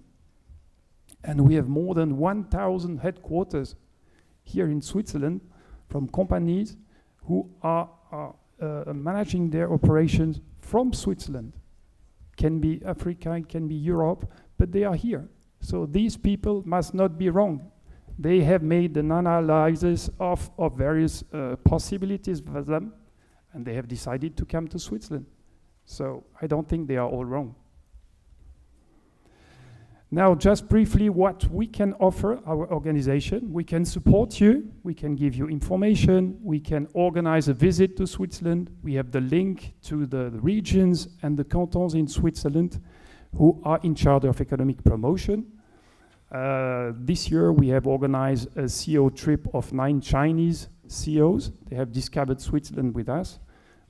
And we have more than 1,000 headquarters here in Switzerland from companies who are, are uh, managing their operations from Switzerland. Can be Africa, can be Europe, but they are here. So these people must not be wrong. They have made an analysis of, of various uh, possibilities for them, and they have decided to come to Switzerland. So I don't think they are all wrong. Now, just briefly, what we can offer our organization. We can support you, we can give you information, we can organize a visit to Switzerland. We have the link to the, the regions and the cantons in Switzerland who are in charge of economic promotion. Uh, this year, we have organized a CEO trip of nine Chinese CEOs. They have discovered Switzerland with us.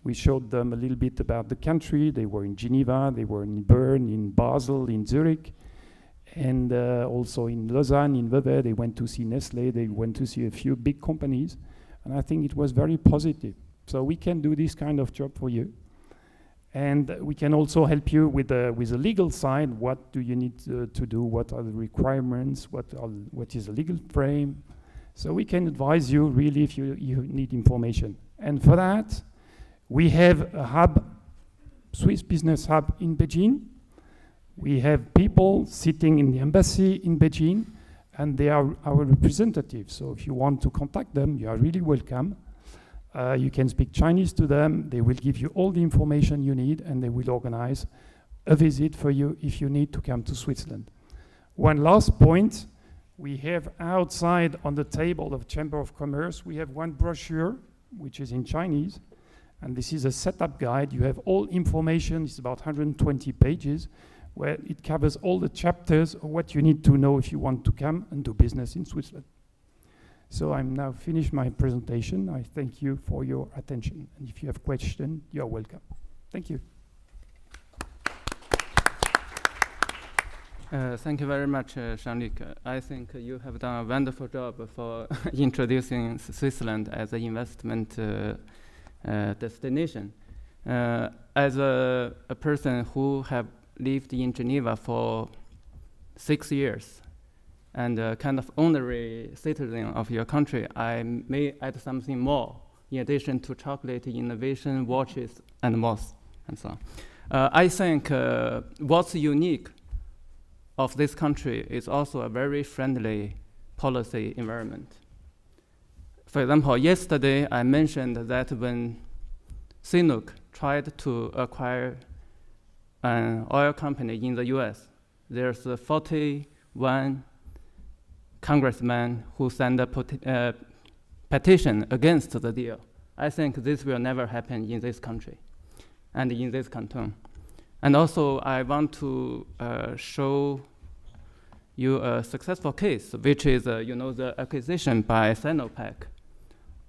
We showed them a little bit about the country. They were in Geneva, they were in Bern, in Basel, in Zurich and uh, also in Lausanne, in Vevey, they went to see Nestle, they went to see a few big companies, and I think it was very positive. So we can do this kind of job for you. And we can also help you with the, with the legal side. What do you need to, to do? What are the requirements? What, are, what is the legal frame? So we can advise you really if you, you need information. And for that, we have a hub, Swiss Business Hub in Beijing, we have people sitting in the embassy in Beijing, and they are our representatives. So if you want to contact them, you are really welcome. Uh, you can speak Chinese to them. They will give you all the information you need, and they will organize a visit for you if you need to come to Switzerland. One last point. We have outside on the table of Chamber of Commerce, we have one brochure, which is in Chinese, and this is a setup guide. You have all information, it's about 120 pages where it covers all the chapters of what you need to know if you want to come and do business in Switzerland. So I'm now finished my presentation. I thank you for your attention. And if you have questions, you're welcome. Thank you. Uh, thank you very much, uh, I think you have done a wonderful job for introducing Switzerland as an investment uh, uh, destination. Uh, as a, a, person who have lived in Geneva for six years and a kind of honorary citizen of your country, I may add something more in addition to chocolate, innovation, watches, and more, and so on. Uh, I think uh, what's unique of this country is also a very friendly policy environment. For example, yesterday I mentioned that when CNOOC tried to acquire an oil company in the US, there's 41 congressmen who signed a uh, petition against the deal. I think this will never happen in this country and in this canton. And also, I want to uh, show you a successful case, which is, uh, you know, the acquisition by Sinopec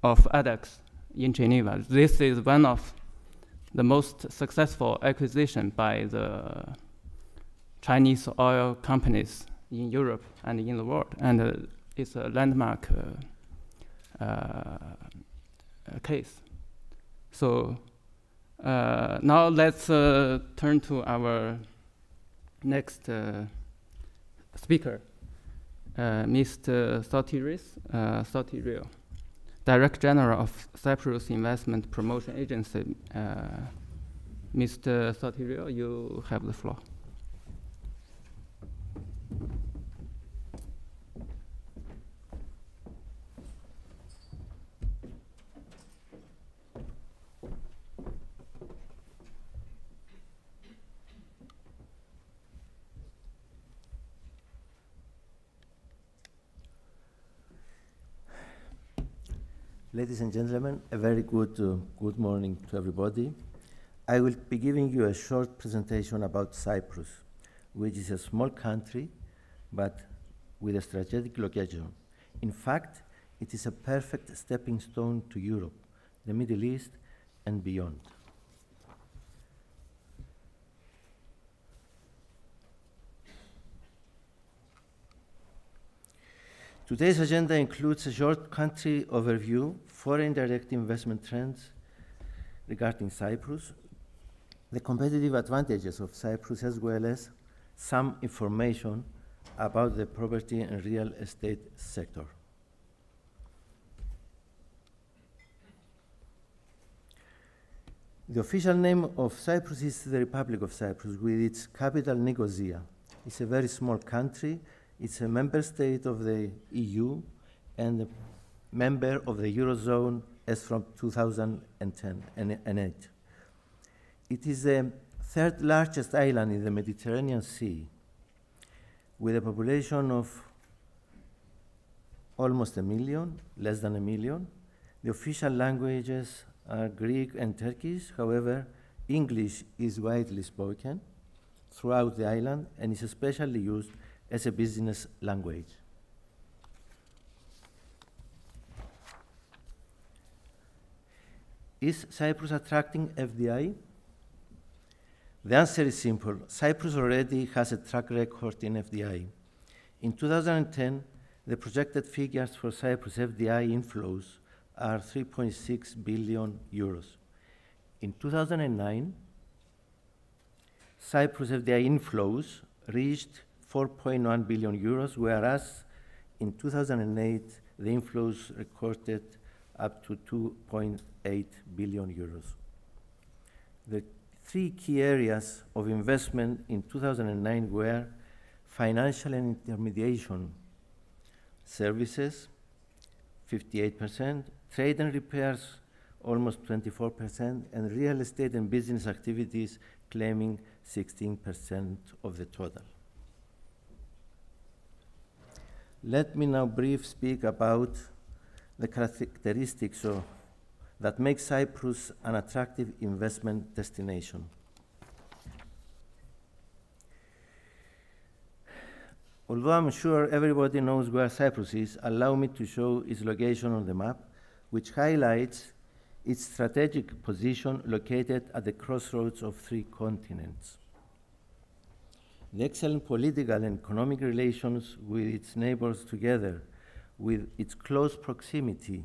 of Addax in Geneva. This is one of the most successful acquisition by the Chinese oil companies in Europe and in the world, and uh, it's a landmark uh, uh case. So uh, now let's uh, turn to our next uh, speaker, Mr. Sotiris Sotiriou, Director General of Cyprus Investment Promotion Agency. Mr. Sotiriou, you have the floor. Ladies and gentlemen, a very good, uh, good morning to everybody. I will be giving you a short presentation about Cyprus, which is a small country, but with a strategic location. In fact, it is a perfect stepping stone to Europe, the Middle East, and beyond. Today's agenda includes a short country overview, foreign direct investment trends regarding Cyprus, the competitive advantages of Cyprus, as well as some information about the property and real estate sector. The official name of Cyprus is the Republic of Cyprus, with its capital Nicosia. It's a very small country it's a member state of the EU and a member of the Eurozone as from 2010 and 8. It is the third largest island in the Mediterranean Sea with a population of almost a million, less than a million. The official languages are Greek and Turkish. However, English is widely spoken throughout the island and is especially used as a business language. Is Cyprus attracting FDI? The answer is simple. Cyprus already has a track record in FDI. In 2010, the projected figures for Cyprus FDI inflows are 3.6 billion euros. In 2009, Cyprus FDI inflows reached 4.1 billion euros, whereas in 2008, the inflows recorded up to 2.8 billion euros. The three key areas of investment in 2009 were financial and intermediation services, 58%, trade and repairs, almost 24%, and real estate and business activities claiming 16% of the total. Let me now brief speak about the characteristics of, that make Cyprus an attractive investment destination. Although I'm sure everybody knows where Cyprus is, allow me to show its location on the map, which highlights its strategic position located at the crossroads of three continents. The excellent political and economic relations with its neighbors together with its close proximity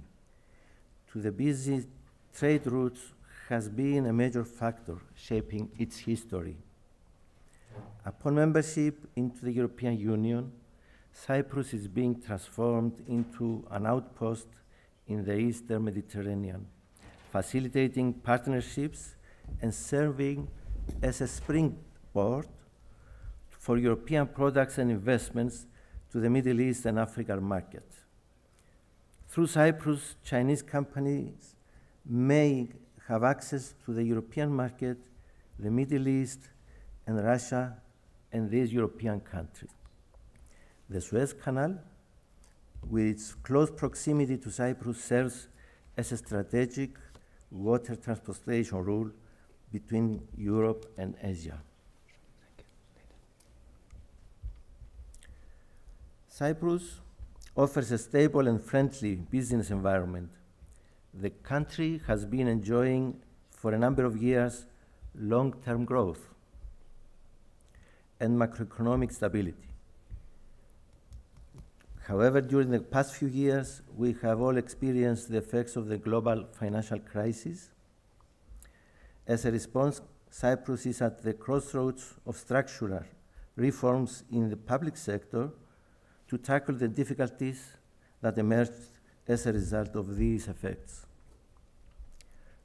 to the busy trade routes has been a major factor shaping its history. Upon membership into the European Union, Cyprus is being transformed into an outpost in the Eastern Mediterranean, facilitating partnerships and serving as a springboard for European products and investments to the Middle East and African markets. Through Cyprus, Chinese companies may have access to the European market, the Middle East, and Russia, and these European countries. The Suez Canal, with its close proximity to Cyprus, serves as a strategic water transportation route between Europe and Asia. Cyprus offers a stable and friendly business environment. The country has been enjoying for a number of years long term growth and macroeconomic stability. However, during the past few years, we have all experienced the effects of the global financial crisis. As a response, Cyprus is at the crossroads of structural reforms in the public sector to tackle the difficulties that emerged as a result of these effects.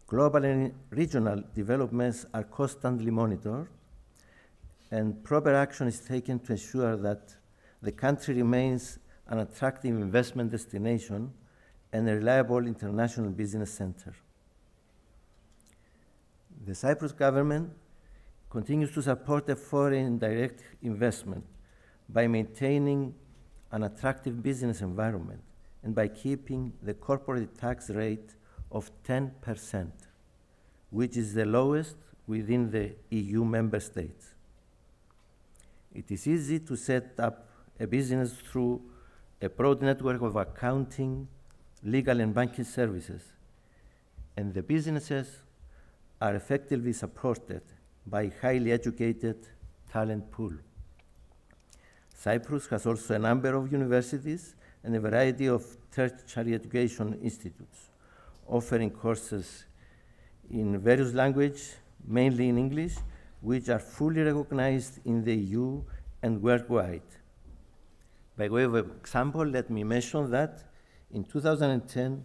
Global and regional developments are constantly monitored, and proper action is taken to ensure that the country remains an attractive investment destination and a reliable international business center. The Cyprus government continues to support the foreign direct investment by maintaining an attractive business environment and by keeping the corporate tax rate of 10%, which is the lowest within the EU member states. It is easy to set up a business through a broad network of accounting, legal, and banking services, and the businesses are effectively supported by a highly educated talent pool. Cyprus has also a number of universities and a variety of tertiary education institutes offering courses in various languages, mainly in English, which are fully recognized in the EU and worldwide. By way of example, let me mention that in 2010,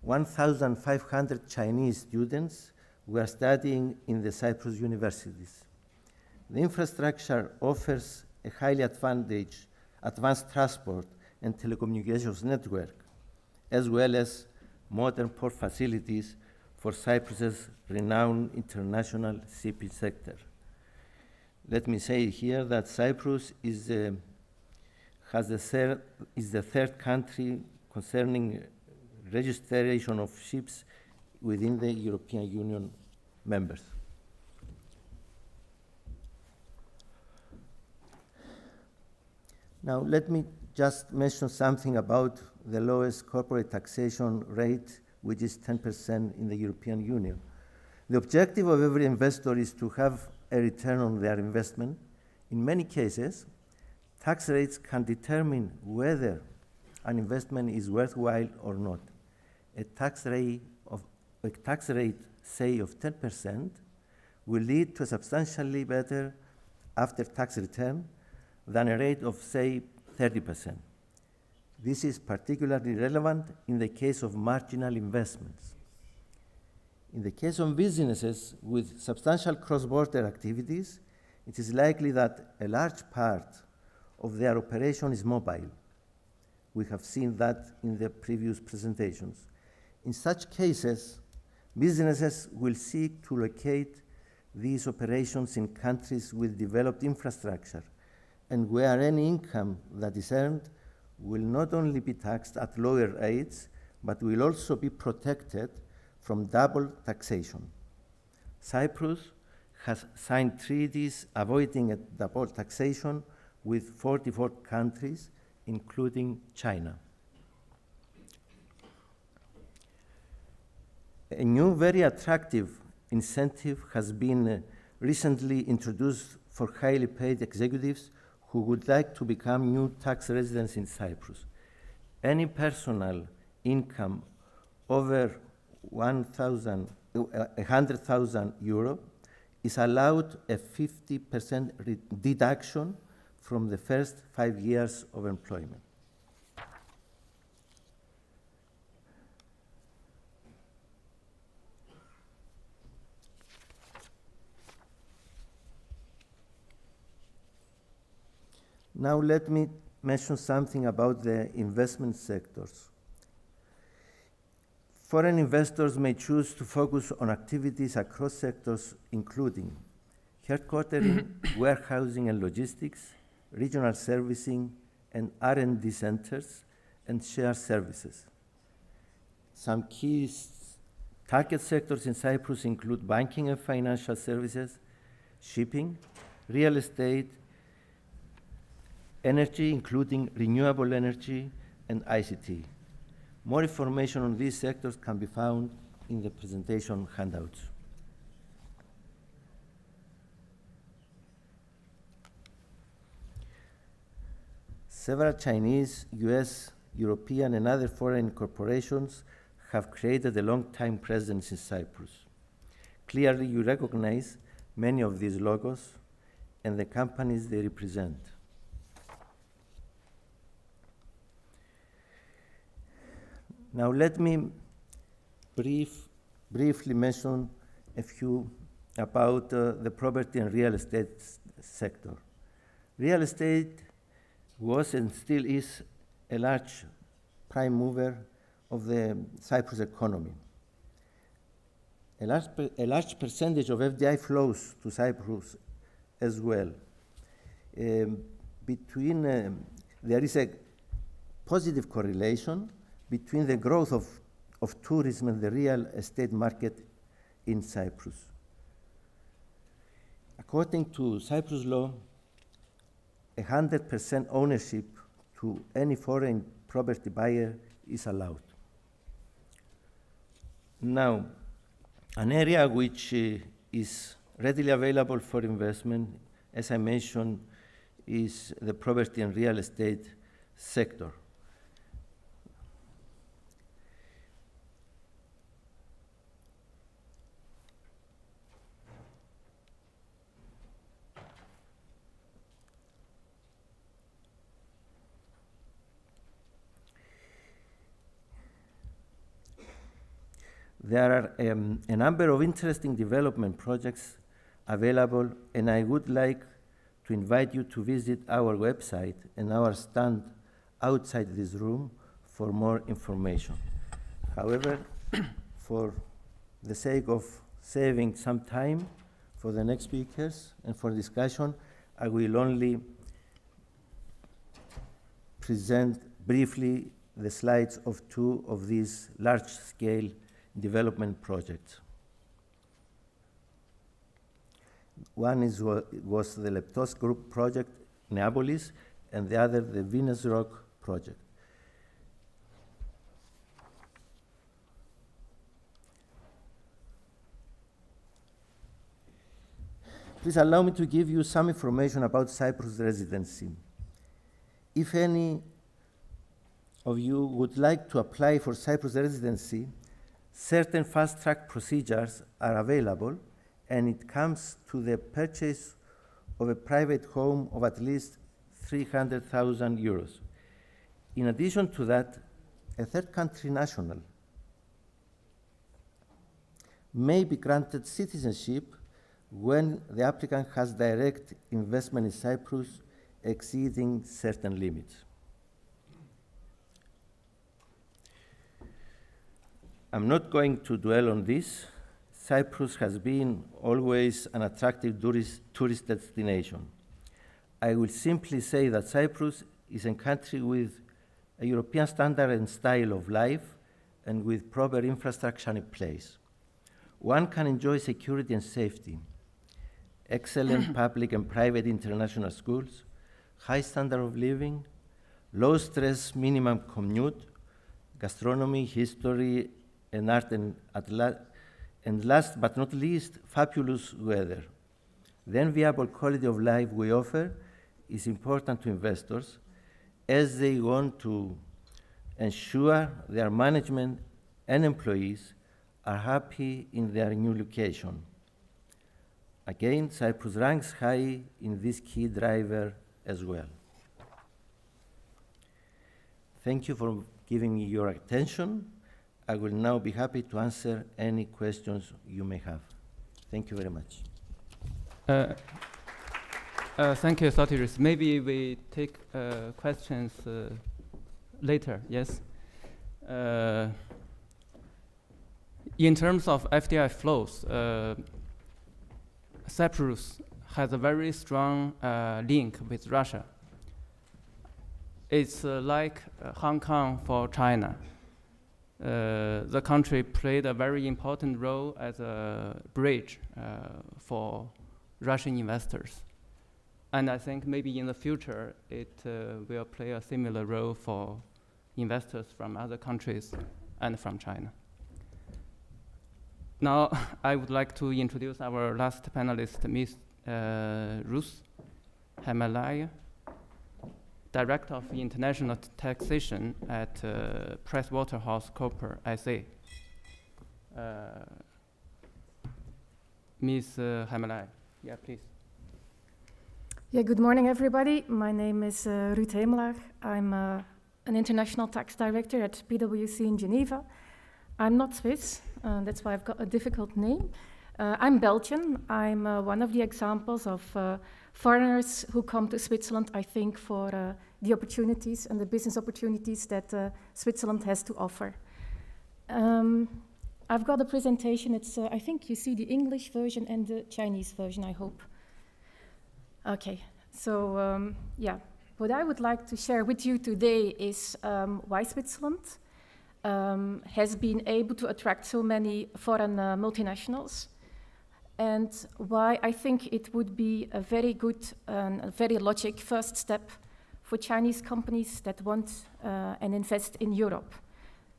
1,500 Chinese students were studying in the Cyprus universities. The infrastructure offers a highly advantage, advanced transport and telecommunications network, as well as modern port facilities for Cyprus's renowned international shipping sector. Let me say here that Cyprus is, uh, has the third, is the third country concerning registration of ships within the European Union members. Now, let me just mention something about the lowest corporate taxation rate, which is 10% in the European Union. The objective of every investor is to have a return on their investment. In many cases, tax rates can determine whether an investment is worthwhile or not. A tax rate of a tax rate, say of 10%, will lead to a substantially better after-tax return than a rate of, say, 30%. This is particularly relevant in the case of marginal investments. In the case of businesses with substantial cross-border activities, it is likely that a large part of their operation is mobile. We have seen that in the previous presentations. In such cases, businesses will seek to locate these operations in countries with developed infrastructure and where any income that is earned will not only be taxed at lower rates, but will also be protected from double taxation. Cyprus has signed treaties avoiding double taxation with 44 countries, including China. A new, very attractive incentive has been uh, recently introduced for highly paid executives who would like to become new tax residents in Cyprus. Any personal income over 1,000, uh, 100,000 euro is allowed a 50% deduction from the first five years of employment. Now let me mention something about the investment sectors. Foreign investors may choose to focus on activities across sectors, including headquartering, warehousing and logistics, regional servicing, and R&D centers, and shared services. Some key target sectors in Cyprus include banking and financial services, shipping, real estate, energy, including renewable energy and ICT. More information on these sectors can be found in the presentation handouts. Several Chinese, US, European, and other foreign corporations have created a long-time presence in Cyprus. Clearly, you recognize many of these logos and the companies they represent. Now let me brief, briefly mention a few about uh, the property and real estate sector. Real estate was and still is a large prime mover of the Cyprus economy. A large, a large percentage of FDI flows to Cyprus as well. Um, between, um, there is a positive correlation between the growth of, of tourism and the real estate market in Cyprus. According to Cyprus law, 100% ownership to any foreign property buyer is allowed. Now, an area which uh, is readily available for investment, as I mentioned, is the property and real estate sector. There are um, a number of interesting development projects available, and I would like to invite you to visit our website and our stand outside this room for more information. However, for the sake of saving some time for the next speakers and for discussion, I will only present briefly the slides of two of these large-scale development projects. One is, was the Leptos Group project, Neapolis, and the other the Venus Rock project. Please allow me to give you some information about Cyprus residency. If any of you would like to apply for Cyprus residency, certain fast track procedures are available, and it comes to the purchase of a private home of at least 300,000 euros. In addition to that, a third country national may be granted citizenship when the applicant has direct investment in Cyprus exceeding certain limits. I'm not going to dwell on this. Cyprus has been always an attractive tourist, tourist destination. I will simply say that Cyprus is a country with a European standard and style of life and with proper infrastructure in place. One can enjoy security and safety, excellent public and private international schools, high standard of living, low stress minimum commute, gastronomy, history, and art and, la and last but not least, fabulous weather. The enviable quality of life we offer is important to investors as they want to ensure their management and employees are happy in their new location. Again, Cyprus ranks high in this key driver as well. Thank you for giving me your attention. I will now be happy to answer any questions you may have. Thank you very much. Uh, uh, thank you, Sotiris. Maybe we take uh, questions uh, later, yes? Uh, in terms of FDI flows, uh, Cyprus has a very strong link with Russia. It's like Hong Kong for China. Uh, the country played a very important role as a bridge uh, for Russian investors. And I think maybe in the future it uh, will play a similar role for investors from other countries and from China. Now, I would like to introduce our last panelist, Ms. Uh, Ruth Hamelaya. Director of International Taxation at uh, PricewaterhouseCoopers SA. Uh, Ms. Uh, yeah, please. Yeah, good morning, everybody. My name is uh, Ruud. I'm uh, an international tax director at PwC in Geneva. I'm not Swiss, uh, that's why I've got a difficult name. Uh, I'm Belgian. I'm uh, one of the examples of uh, foreigners who come to Switzerland, I think, for uh, the opportunities and the business opportunities that uh, Switzerland has to offer. Um, I've got a presentation. It's, uh, I think you see the English version and the Chinese version, I hope. Okay, so um, yeah, what I would like to share with you today is um, why Switzerland um, has been able to attract so many foreign uh, multinationals and why I think it would be a very good and a very logic first step for Chinese companies that want uh, and invest in Europe.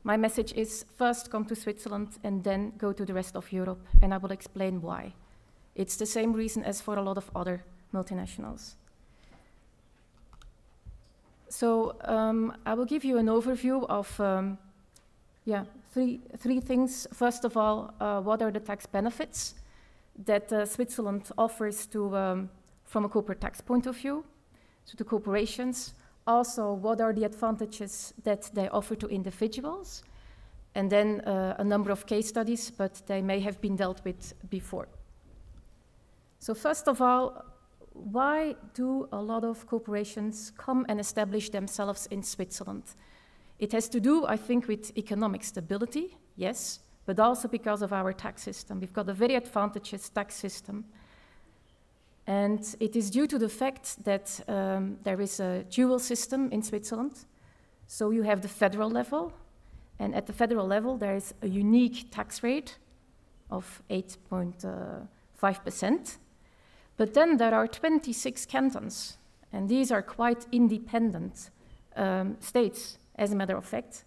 My message is first come to Switzerland and then go to the rest of Europe, and I will explain why. It's the same reason as for a lot of other multinationals. So um, I will give you an overview of um, yeah, three, three things. First of all, uh, what are the tax benefits? That uh, Switzerland offers to, um, from a corporate tax point of view, to the corporations. Also, what are the advantages that they offer to individuals? And then uh, a number of case studies, but they may have been dealt with before. So first of all, why do a lot of corporations come and establish themselves in Switzerland? It has to do, I think, with economic stability, yes, but also because of our tax system. We've got a very advantageous tax system. And it is due to the fact that um, there is a dual system in Switzerland. So you have the federal level, and at the federal level, there is a unique tax rate of 8.5%. But then there are 26 cantons, and these are quite independent um, states, as a matter of fact.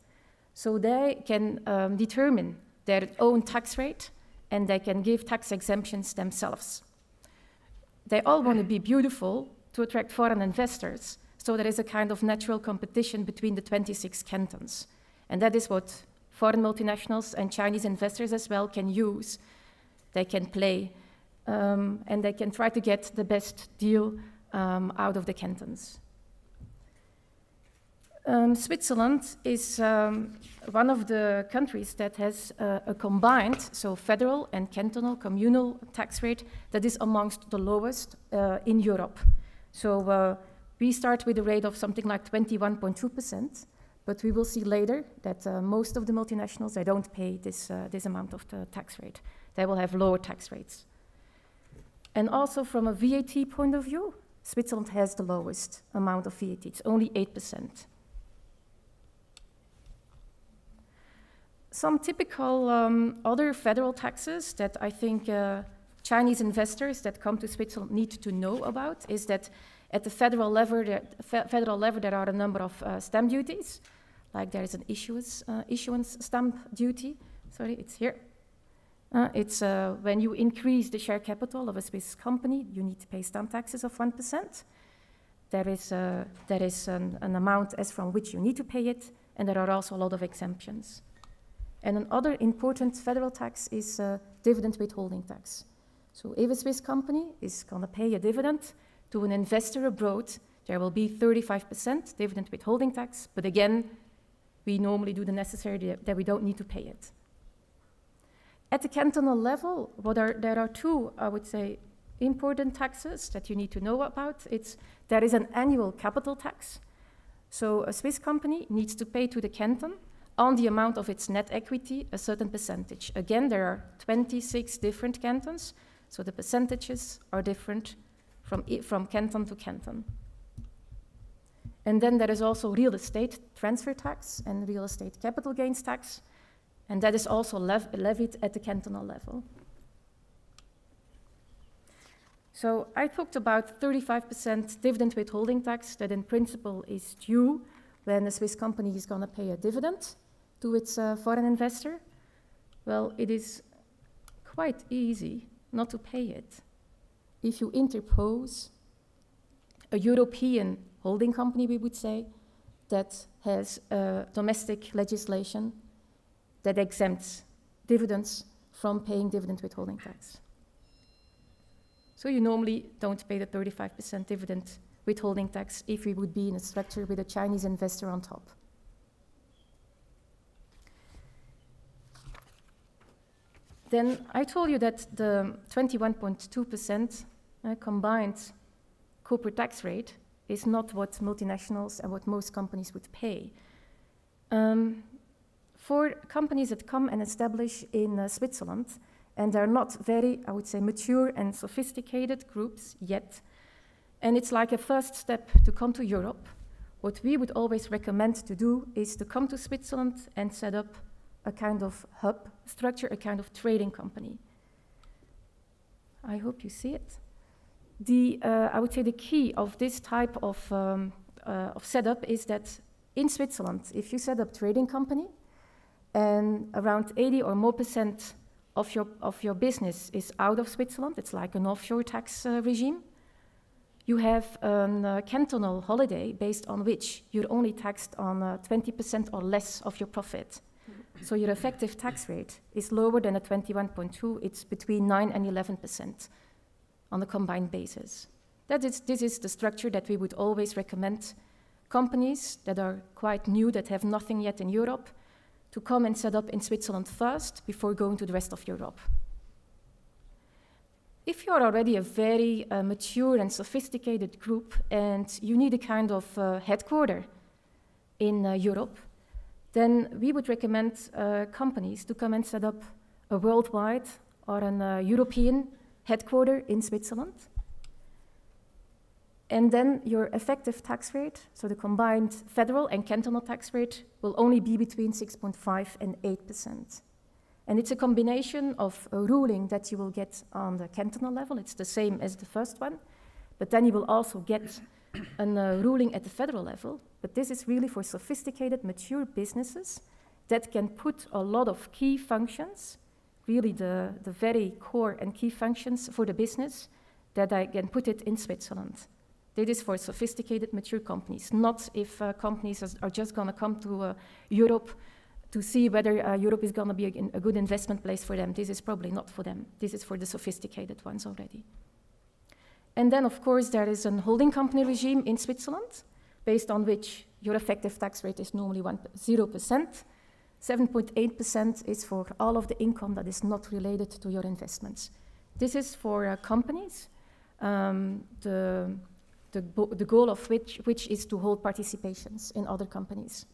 So they can um, determine their own tax rate and they can give tax exemptions themselves. They all want to be beautiful to attract foreign investors, so there is a kind of natural competition between the 26 cantons. And that is what foreign multinationals and Chinese investors as well can use. They can play um, and they can try to get the best deal um, out of the cantons. Um, Switzerland is um, one of the countries that has uh, a combined, so federal and cantonal communal tax rate that is amongst the lowest uh, in Europe. So uh, we start with a rate of something like 21.2%, but we will see later that uh, most of the multinationals, they don't pay this, uh, this amount of the tax rate. They will have lower tax rates. And also from a VAT point of view, Switzerland has the lowest amount of VAT, it's only 8%. Some typical um, other federal taxes that I think uh, Chinese investors that come to Switzerland need to know about is that at the federal level, there, fe federal level, there are a number of uh, stamp duties. Like there is an issuance, uh, issuance stamp duty. Sorry, it's here. Uh, it's uh, when you increase the share capital of a Swiss company, you need to pay stamp taxes of 1%. There is, uh, there is an, an, amount as from which you need to pay it, and there are also a lot of exemptions. And another important federal tax is uh, dividend withholding tax. So if a Swiss company is going to pay a dividend to an investor abroad, there will be 35% dividend withholding tax, but again, we normally do the necessary that we don't need to pay it. At the cantonal level, are, there are two, I would say, important taxes that you need to know about. It's, there is an annual capital tax. So a Swiss company needs to pay to the canton on the amount of its net equity a certain percentage. Again, there are 26 different cantons, so the percentages are different from, from canton to canton. And then there is also real estate transfer tax and real estate capital gains tax, and that is also lev levied at the cantonal level. So I talked about 35% dividend withholding tax that in principle is due when a Swiss company is going to pay a dividend to its uh, foreign investor. Well, it is quite easy not to pay it if you interpose a European holding company, we would say, that has domestic legislation that exempts dividends from paying dividend withholding tax. So you normally don't pay the 35% dividend withholding tax if we would be in a structure with a Chinese investor on top. Then I told you that the 21.2% uh, combined corporate tax rate is not what multinationals and what most companies would pay. Um, for companies that come and establish in uh, Switzerland, and they're not very, I would say, mature and sophisticated groups yet, and it's like a first step to come to Europe, what we would always recommend to do is to come to Switzerland and set up a kind of hub structure, a kind of trading company. I hope you see it the, uh, I would say the key of this type of, um, uh, of setup is that in Switzerland, if you set up trading company and around 80 or more percent of your, of your business is out of Switzerland, it's like an offshore tax uh, regime, you have a uh, cantonal holiday based on which you're only taxed on 20% uh, or less of your profit. So your effective tax rate is lower than a 21.2, it's between 9 and 11 percent on a combined basis. That is, this is the structure that we would always recommend companies that are quite new, that have nothing yet in Europe, to come and set up in Switzerland first before going to the rest of Europe. If you are already a very uh, mature and sophisticated group and you need a kind of uh, headquarter in uh, Europe, then we would recommend uh, companies to come and set up a worldwide or a uh, European headquarter in Switzerland. And then your effective tax rate, so the combined federal and cantonal tax rate, will only be between 6.5 and 8%. And it's a combination of a ruling that you will get on the cantonal level, it's the same as the first one, but then you will also get a uh, ruling at the federal level. But this is really for sophisticated, mature businesses that can put a lot of key functions really the, the very core and key functions for the business that I can put it in Switzerland. This is for sophisticated, mature companies, not if uh, companies are just going to come to uh, Europe to see whether uh, Europe is going to be a, a, good investment place for them. This is probably not for them. This is for the sophisticated ones already. And then, of course, there is a holding company regime in Switzerland, based on which your effective tax rate is normally 0%. 7.8% is for all of the income that is not related to your investments. This is for uh, companies, um, the, the, the, goal of which, which is to hold participations in other companies.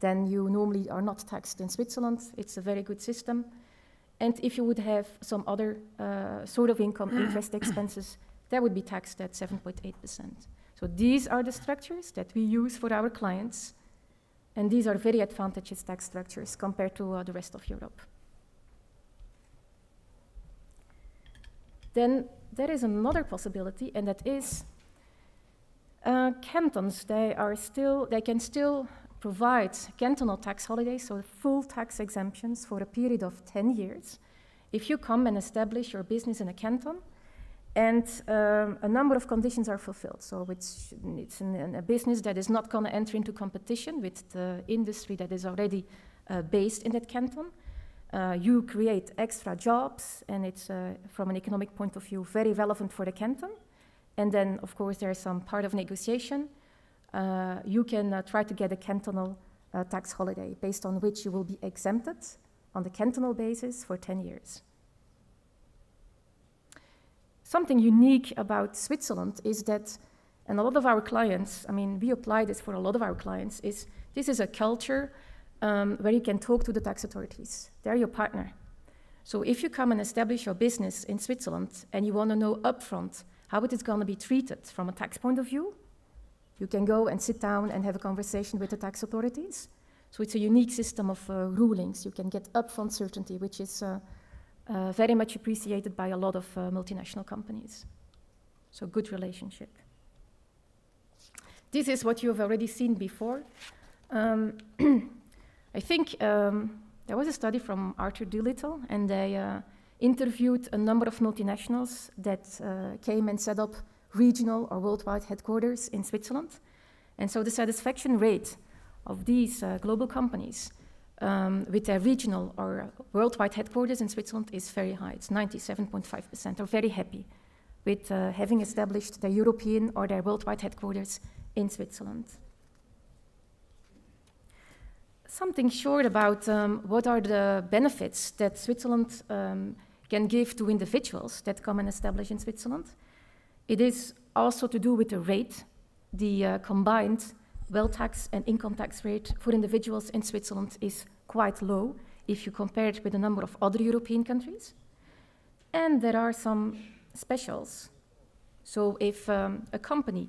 Then you normally are not taxed in Switzerland. It's a very good system. And if you would have some other uh, sort of income, interest expenses, that would be taxed at 7.8%. So these are the structures that we use for our clients and these are very advantageous tax structures compared to uh, the rest of Europe. Then there is another possibility, and that is uh, cantons. They are still they can still provide cantonal tax holidays, so full tax exemptions for a period of 10 years, if you come and establish your business in a canton, and um, a number of conditions are fulfilled. So it's, it's an, a business that is not going to enter into competition with the industry that is already uh, based in that canton. Uh, you create extra jobs, and it's, uh, from an economic point of view, very relevant for the canton. And then, of course, there's some part of negotiation. Uh, you can uh, try to get a cantonal uh, tax holiday based on which you will be exempted on the cantonal basis for 10 years. Something unique about Switzerland is that, and a lot of our clients, I mean, we apply this for a lot of our clients, is this is a culture um, where you can talk to the tax authorities. They're your partner. So if you come and establish your business in Switzerland and you want to know upfront how it is going to be treated from a tax point of view, you can go and sit down and have a conversation with the tax authorities. So it's a unique system of uh, rulings. You can get upfront certainty, which is uh, uh, very much appreciated by a lot of uh, multinational companies. So good relationship. This is what you have already seen before. Um, I think um, there was a study from Arthur D. Little, and they uh, interviewed a number of multinationals that uh, came and set up regional or worldwide headquarters in Switzerland. And so the satisfaction rate of these uh, global companies um, with their regional or worldwide headquarters in Switzerland is very high. It's 97.5%. They're very happy with uh, having established their European or their worldwide headquarters in Switzerland. Something short about um, what are the benefits that Switzerland um, can give to individuals that come and establish in Switzerland. It is also to do with the rate, the uh, combined wealth tax and income tax rate for individuals in Switzerland is quite low if you compare it with a number of other European countries. And there are some specials. So if um, a company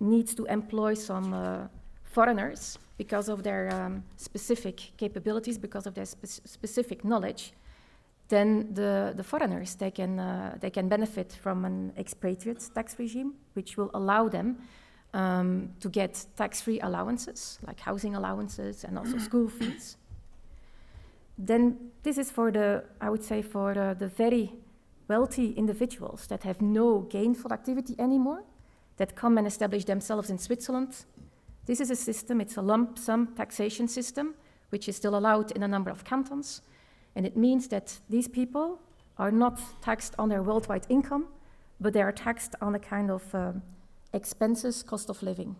needs to employ some uh, foreigners because of their um, specific capabilities, because of their spe specific knowledge, then the, the foreigners, they can, uh, they can benefit from an expatriate tax regime, which will allow them um, to get tax-free allowances, like housing allowances and also school fees. Then this is for the, I would say, for uh, the very wealthy individuals that have no gainful activity anymore, that come and establish themselves in Switzerland. This is a system, it's a lump sum taxation system, which is still allowed in a number of cantons. And it means that these people are not taxed on their worldwide income, but they are taxed on a kind of um, expenses, cost of living.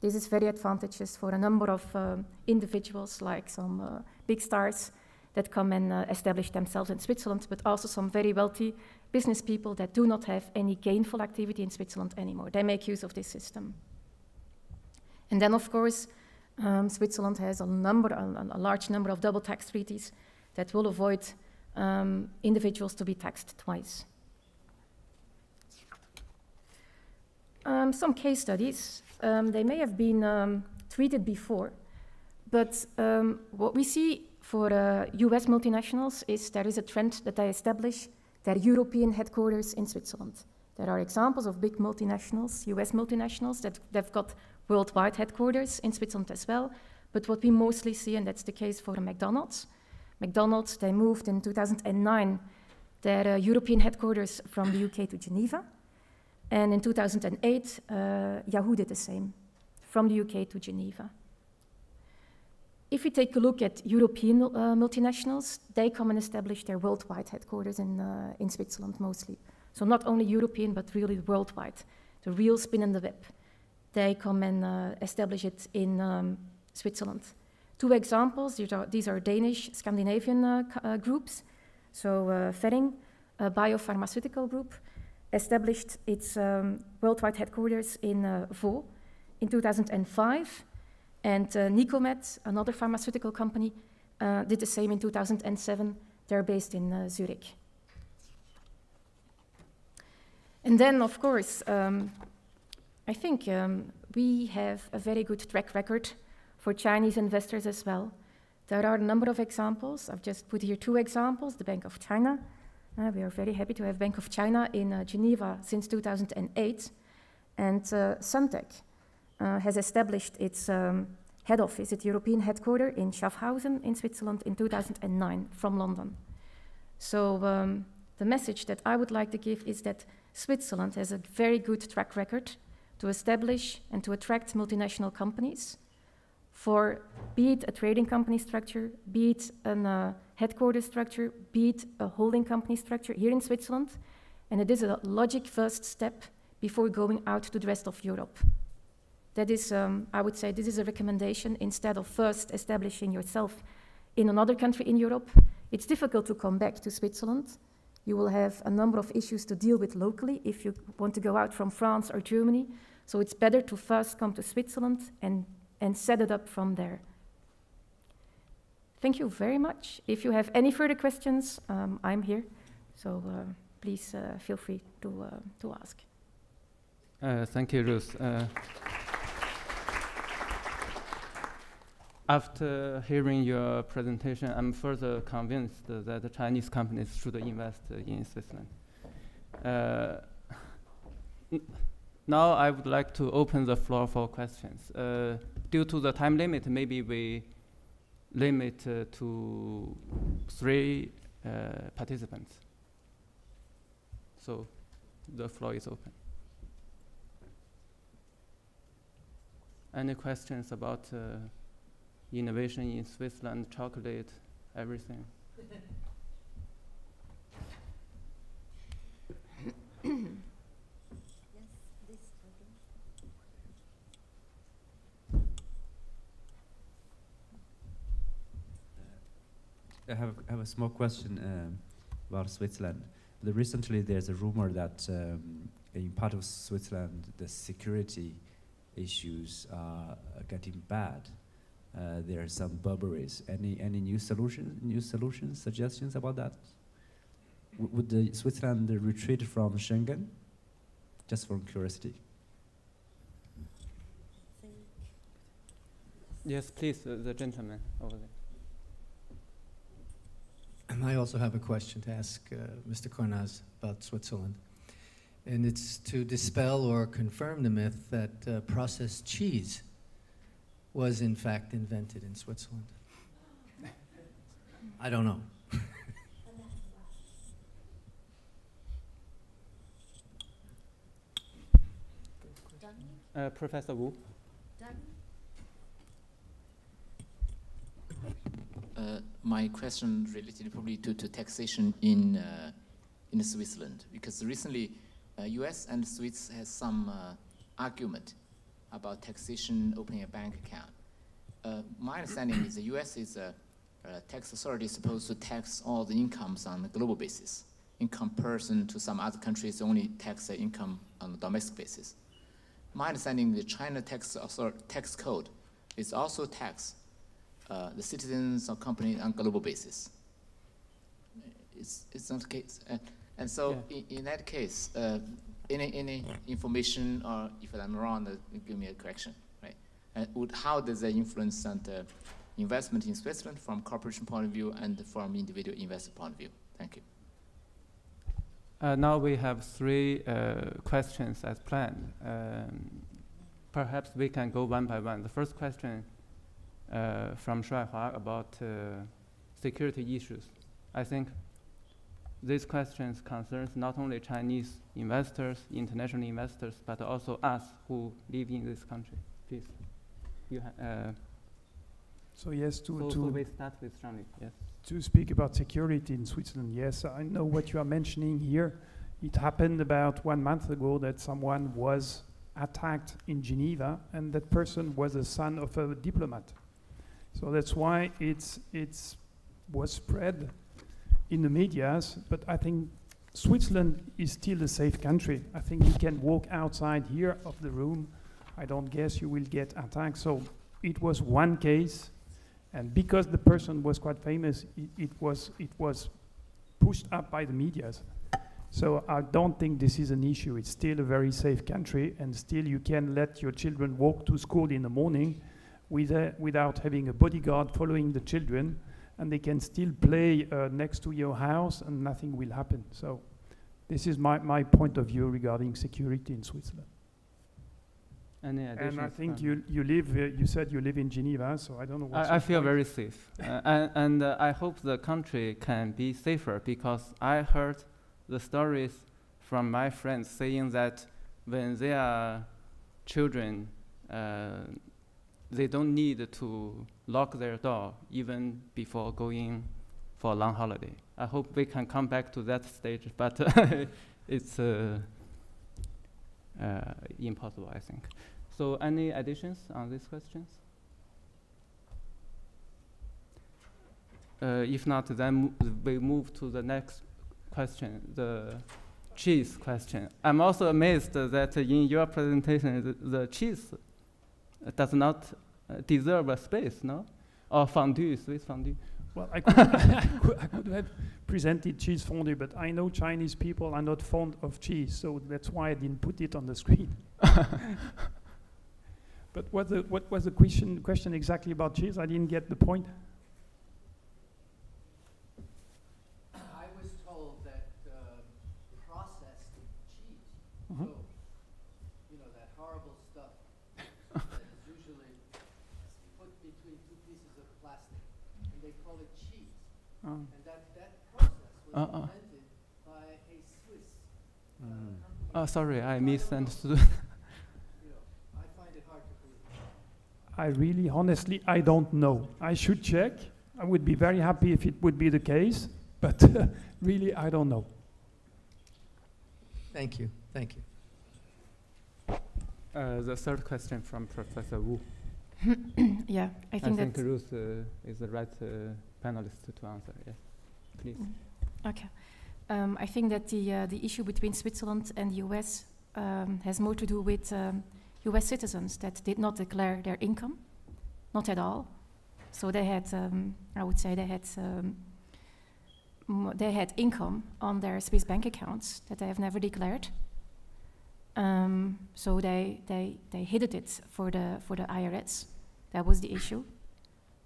This is very advantageous for a number of uh, individuals, like some uh, big stars that come and uh, establish themselves in Switzerland, but also some very wealthy business people that do not have any gainful activity in Switzerland anymore. They make use of this system. And then, of course, um, Switzerland has a number, a, a, large number of double tax treaties that will avoid um, individuals to be taxed twice. Um, some case studies, um, they may have been um, treated before, but um, what we see for uh, US multinationals is there is a trend that they establish their European headquarters in Switzerland. There are examples of big multinationals, US multinationals, that they've got worldwide headquarters in Switzerland as well. But what we mostly see, and that's the case for McDonald's, McDonald's, they moved in 2009 their uh, European headquarters from the UK to Geneva. And in 2008, uh, Yahoo did the same, from the UK to Geneva. If we take a look at European uh, multinationals, they come and establish their worldwide headquarters in, uh, in Switzerland mostly. So not only European, but really worldwide. The real spin in the web. They come and uh, establish it in um, Switzerland. Two examples, these are, these are Danish, Scandinavian uh, uh, groups. So uh, Ferring, a biopharmaceutical group, established its um, worldwide headquarters in uh, Vaud in 2005. And uh, Nycomed, another pharmaceutical company, uh, did the same in 2007. They're based in uh, Zurich. And then, of course, um, I think um, we have a very good track record for Chinese investors as well. There are a number of examples. I've just put here two examples the Bank of China, uh, we are very happy to have Bank of China in uh, Geneva since 2008. And uh, uh, has established its um, head office, its European headquarters in Schaffhausen in Switzerland in 2009 from London. So um, the message that I would like to give is that Switzerland has a very good track record to establish and to attract multinational companies for be it a trading company structure, be it an uh, headquarters structure, be it a holding company structure here in Switzerland. And it is a logic first step before going out to the rest of Europe. That is, um, I would say, this is a recommendation instead of first establishing yourself in another country in Europe. It's difficult to come back to Switzerland. You will have a number of issues to deal with locally if you want to go out from France or Germany. So it's better to first come to Switzerland and and set it up from there. Thank you very much. If you have any further questions, um, I'm here, so uh, please uh, feel free to, uh, to ask. Uh, thank you, Ruth. Uh, after hearing your presentation, I'm further convinced that the Chinese companies should invest in Switzerland. Uh, now I would like to open the floor for questions. Due to the time limit, maybe we limit uh, to three uh, participants. So the floor is open. Any questions about uh, innovation in Switzerland, chocolate, everything? I have, I have a small question um, about Switzerland. The, recently, there's a rumor that um, in part of Switzerland, the security issues are getting bad. Uh, there are some burglaries. Any any new solutions? New solutions? Suggestions about that? W would the Switzerland retreat from Schengen? Just for curiosity. Yes, please, uh, the gentleman over there. I also have a question to ask uh, Mr. Cornaz about Switzerland. And it's to dispel or confirm the myth that uh, processed cheese was in fact invented in Switzerland. I don't know. uh, Professor Wu. Uh, my question related probably to, to taxation in uh, in Switzerland because recently uh, U.S. and Swiss has some uh, argument about taxation opening a bank account. Uh, my understanding is the U.S. is a, a, tax authority supposed to tax all the incomes on a global basis in comparison to some other countries only tax the income on a domestic basis. My understanding the China tax, tax code is also tax uh, the citizens or companies on global basis. It's, it's not the case. Uh, and so yeah. in, in, that case, uh, any, any information or if I'm wrong, uh, give me a correction, right? would, how does that influence on the investment in Switzerland from corporation point of view and from individual investor point of view? Thank you. Uh, now we have three uh, questions as planned. Um, perhaps we can go one by one. The first question uh, from Shuaihua about uh, security issues. I think these questions concerns not only Chinese investors, international investors, but also us who live in this country. Please, you uh, so yes, to, so, to so we start with Yes. To speak about security in Switzerland, yes, I know what you are mentioning here. It happened about one month ago that someone was attacked in Geneva, and that person was a son of a diplomat. So that's why it's, it's was spread in the medias, but I think Switzerland is still a safe country. I think you can walk outside here of the room. I don't guess you will get attacked. So it was one case, and because the person was quite famous, it, it was it was pushed up by the medias. So I don't think this is an issue. It's still a very safe country, and still you can let your children walk to school in the morning with a, without having a bodyguard following the children, and they can still play uh, next to your house and nothing will happen. So this is my, my point of view regarding security in Switzerland. Any And I think you, you live, uh, you said you live in Geneva, so I don't know I, I feel very safe, uh, and, and uh, I hope the country can be safer because I heard the stories from my friends saying that when they are children, uh, they don't need to lock their door even before going for a long holiday. I hope we can come back to that stage, but it's uh, uh, impossible, I think. So, any additions on these questions? Uh, if not, then we move to the next question, the cheese question. I'm also amazed that in your presentation, the, the cheese does not uh, deserve a space, no? Or fondue, Swiss fondue. Well, I could, I, could, I could have presented cheese fondue, but I know Chinese people are not fond of cheese, so that's why I didn't put it on the screen. but what, the, what was the question, question exactly about cheese? I didn't get the point. I was told that uh, processed cheese, Mhm. so, you know, that horrible stuff that is usually put between two pieces of plastic, and they call it cheese. Oh. And that, that process was Uh, uh. by a Swiss uh, Mm. company. Oh, sorry, I misunderstood. I find it hard to believe. I really, honestly, I don't know. I should check. I would be very happy if it would be the case, but really, I don't know. Thank you, thank you. Uh, the third question from Professor Wu. yeah, I think that. Ruth uh, is the right uh, panelist to answer. Yes, please. Okay. Um, I think that the, uh, the issue between Switzerland and the US um, has more to do with um, US citizens that did not declare their income, not at all. So they had, um, I would say, they had, um, they had income on their Swiss bank accounts that they have never declared. Um, so they, they, they hid it for the, for the IRS. That was the issue.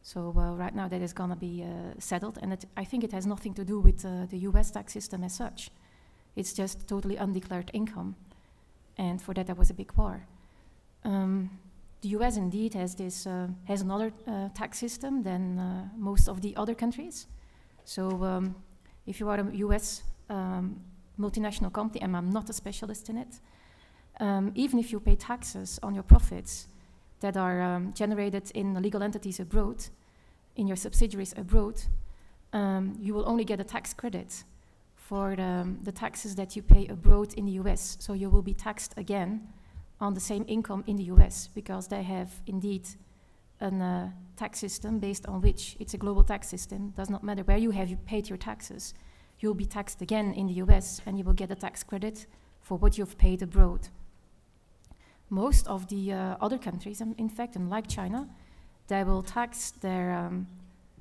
So uh, right now that is going to be uh, settled, and it, I think it has nothing to do with uh, the U.S. tax system as such. It's just totally undeclared income, and for that there was a big war. Um, the U.S. indeed has this uh, has another uh, tax system than uh, most of the other countries. So um, if you are a U.S. Um, multinational company, and I'm not a specialist in it, um, even if you pay taxes on your profits that are um, generated in legal entities abroad, in your subsidiaries abroad, um, you will only get a tax credit for the, the taxes that you pay abroad in the US. So you will be taxed again on the same income in the US because they have indeed a uh, tax system based on which it's a global tax system. Does not matter where you have you paid your taxes, you'll be taxed again in the US and you will get a tax credit for what you've paid abroad most of the uh, other countries, um, in fact, unlike China, they will tax their um,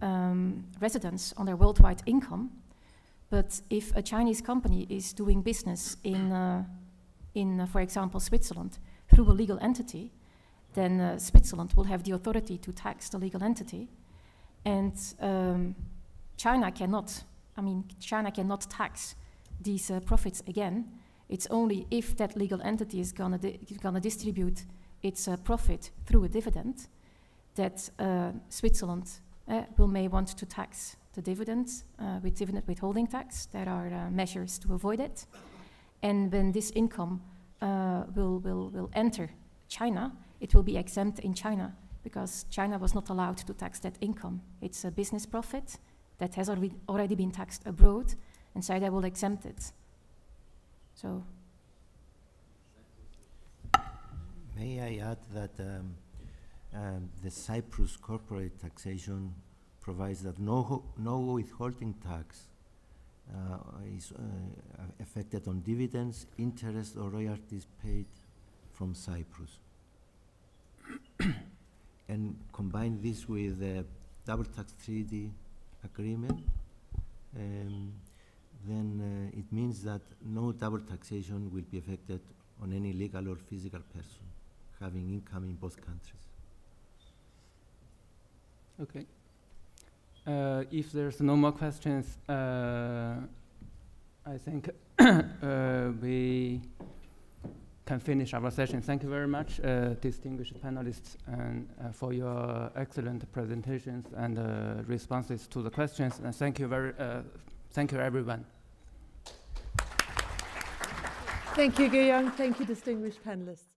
um, residents on their worldwide income. But if a Chinese company is doing business in, uh, in uh, for example, Switzerland through a legal entity, then uh, Switzerland will have the authority to tax the legal entity. And um, China cannot, I mean, China cannot tax these uh, profits again it's only if that legal entity is going to di distribute its uh, profit through a dividend that uh, Switzerland uh, will may want to tax the dividends uh, with dividend withholding tax. There are uh, measures to avoid it. And when this income will, will, will enter China, it will be exempt in China because China was not allowed to tax that income. It's a business profit that has already, already been taxed abroad, and so they will exempt it. So, May I add that um, um, the Cyprus corporate taxation provides that no, no withholding tax uh, is uh, affected on dividends, interest, or royalties paid from Cyprus. and combine this with the double tax treaty agreement, um, then uh, it means that no double taxation will be affected on any legal or physical person having income in both countries. Okay. Uh, if there's no more questions, uh, I think uh, we can finish our session. Thank you very much, uh, distinguished panelists, and, uh, for your excellent presentations and responses to the questions. And thank you very Thank you, everyone. Thank you, Guillaume. Thank you, distinguished panelists.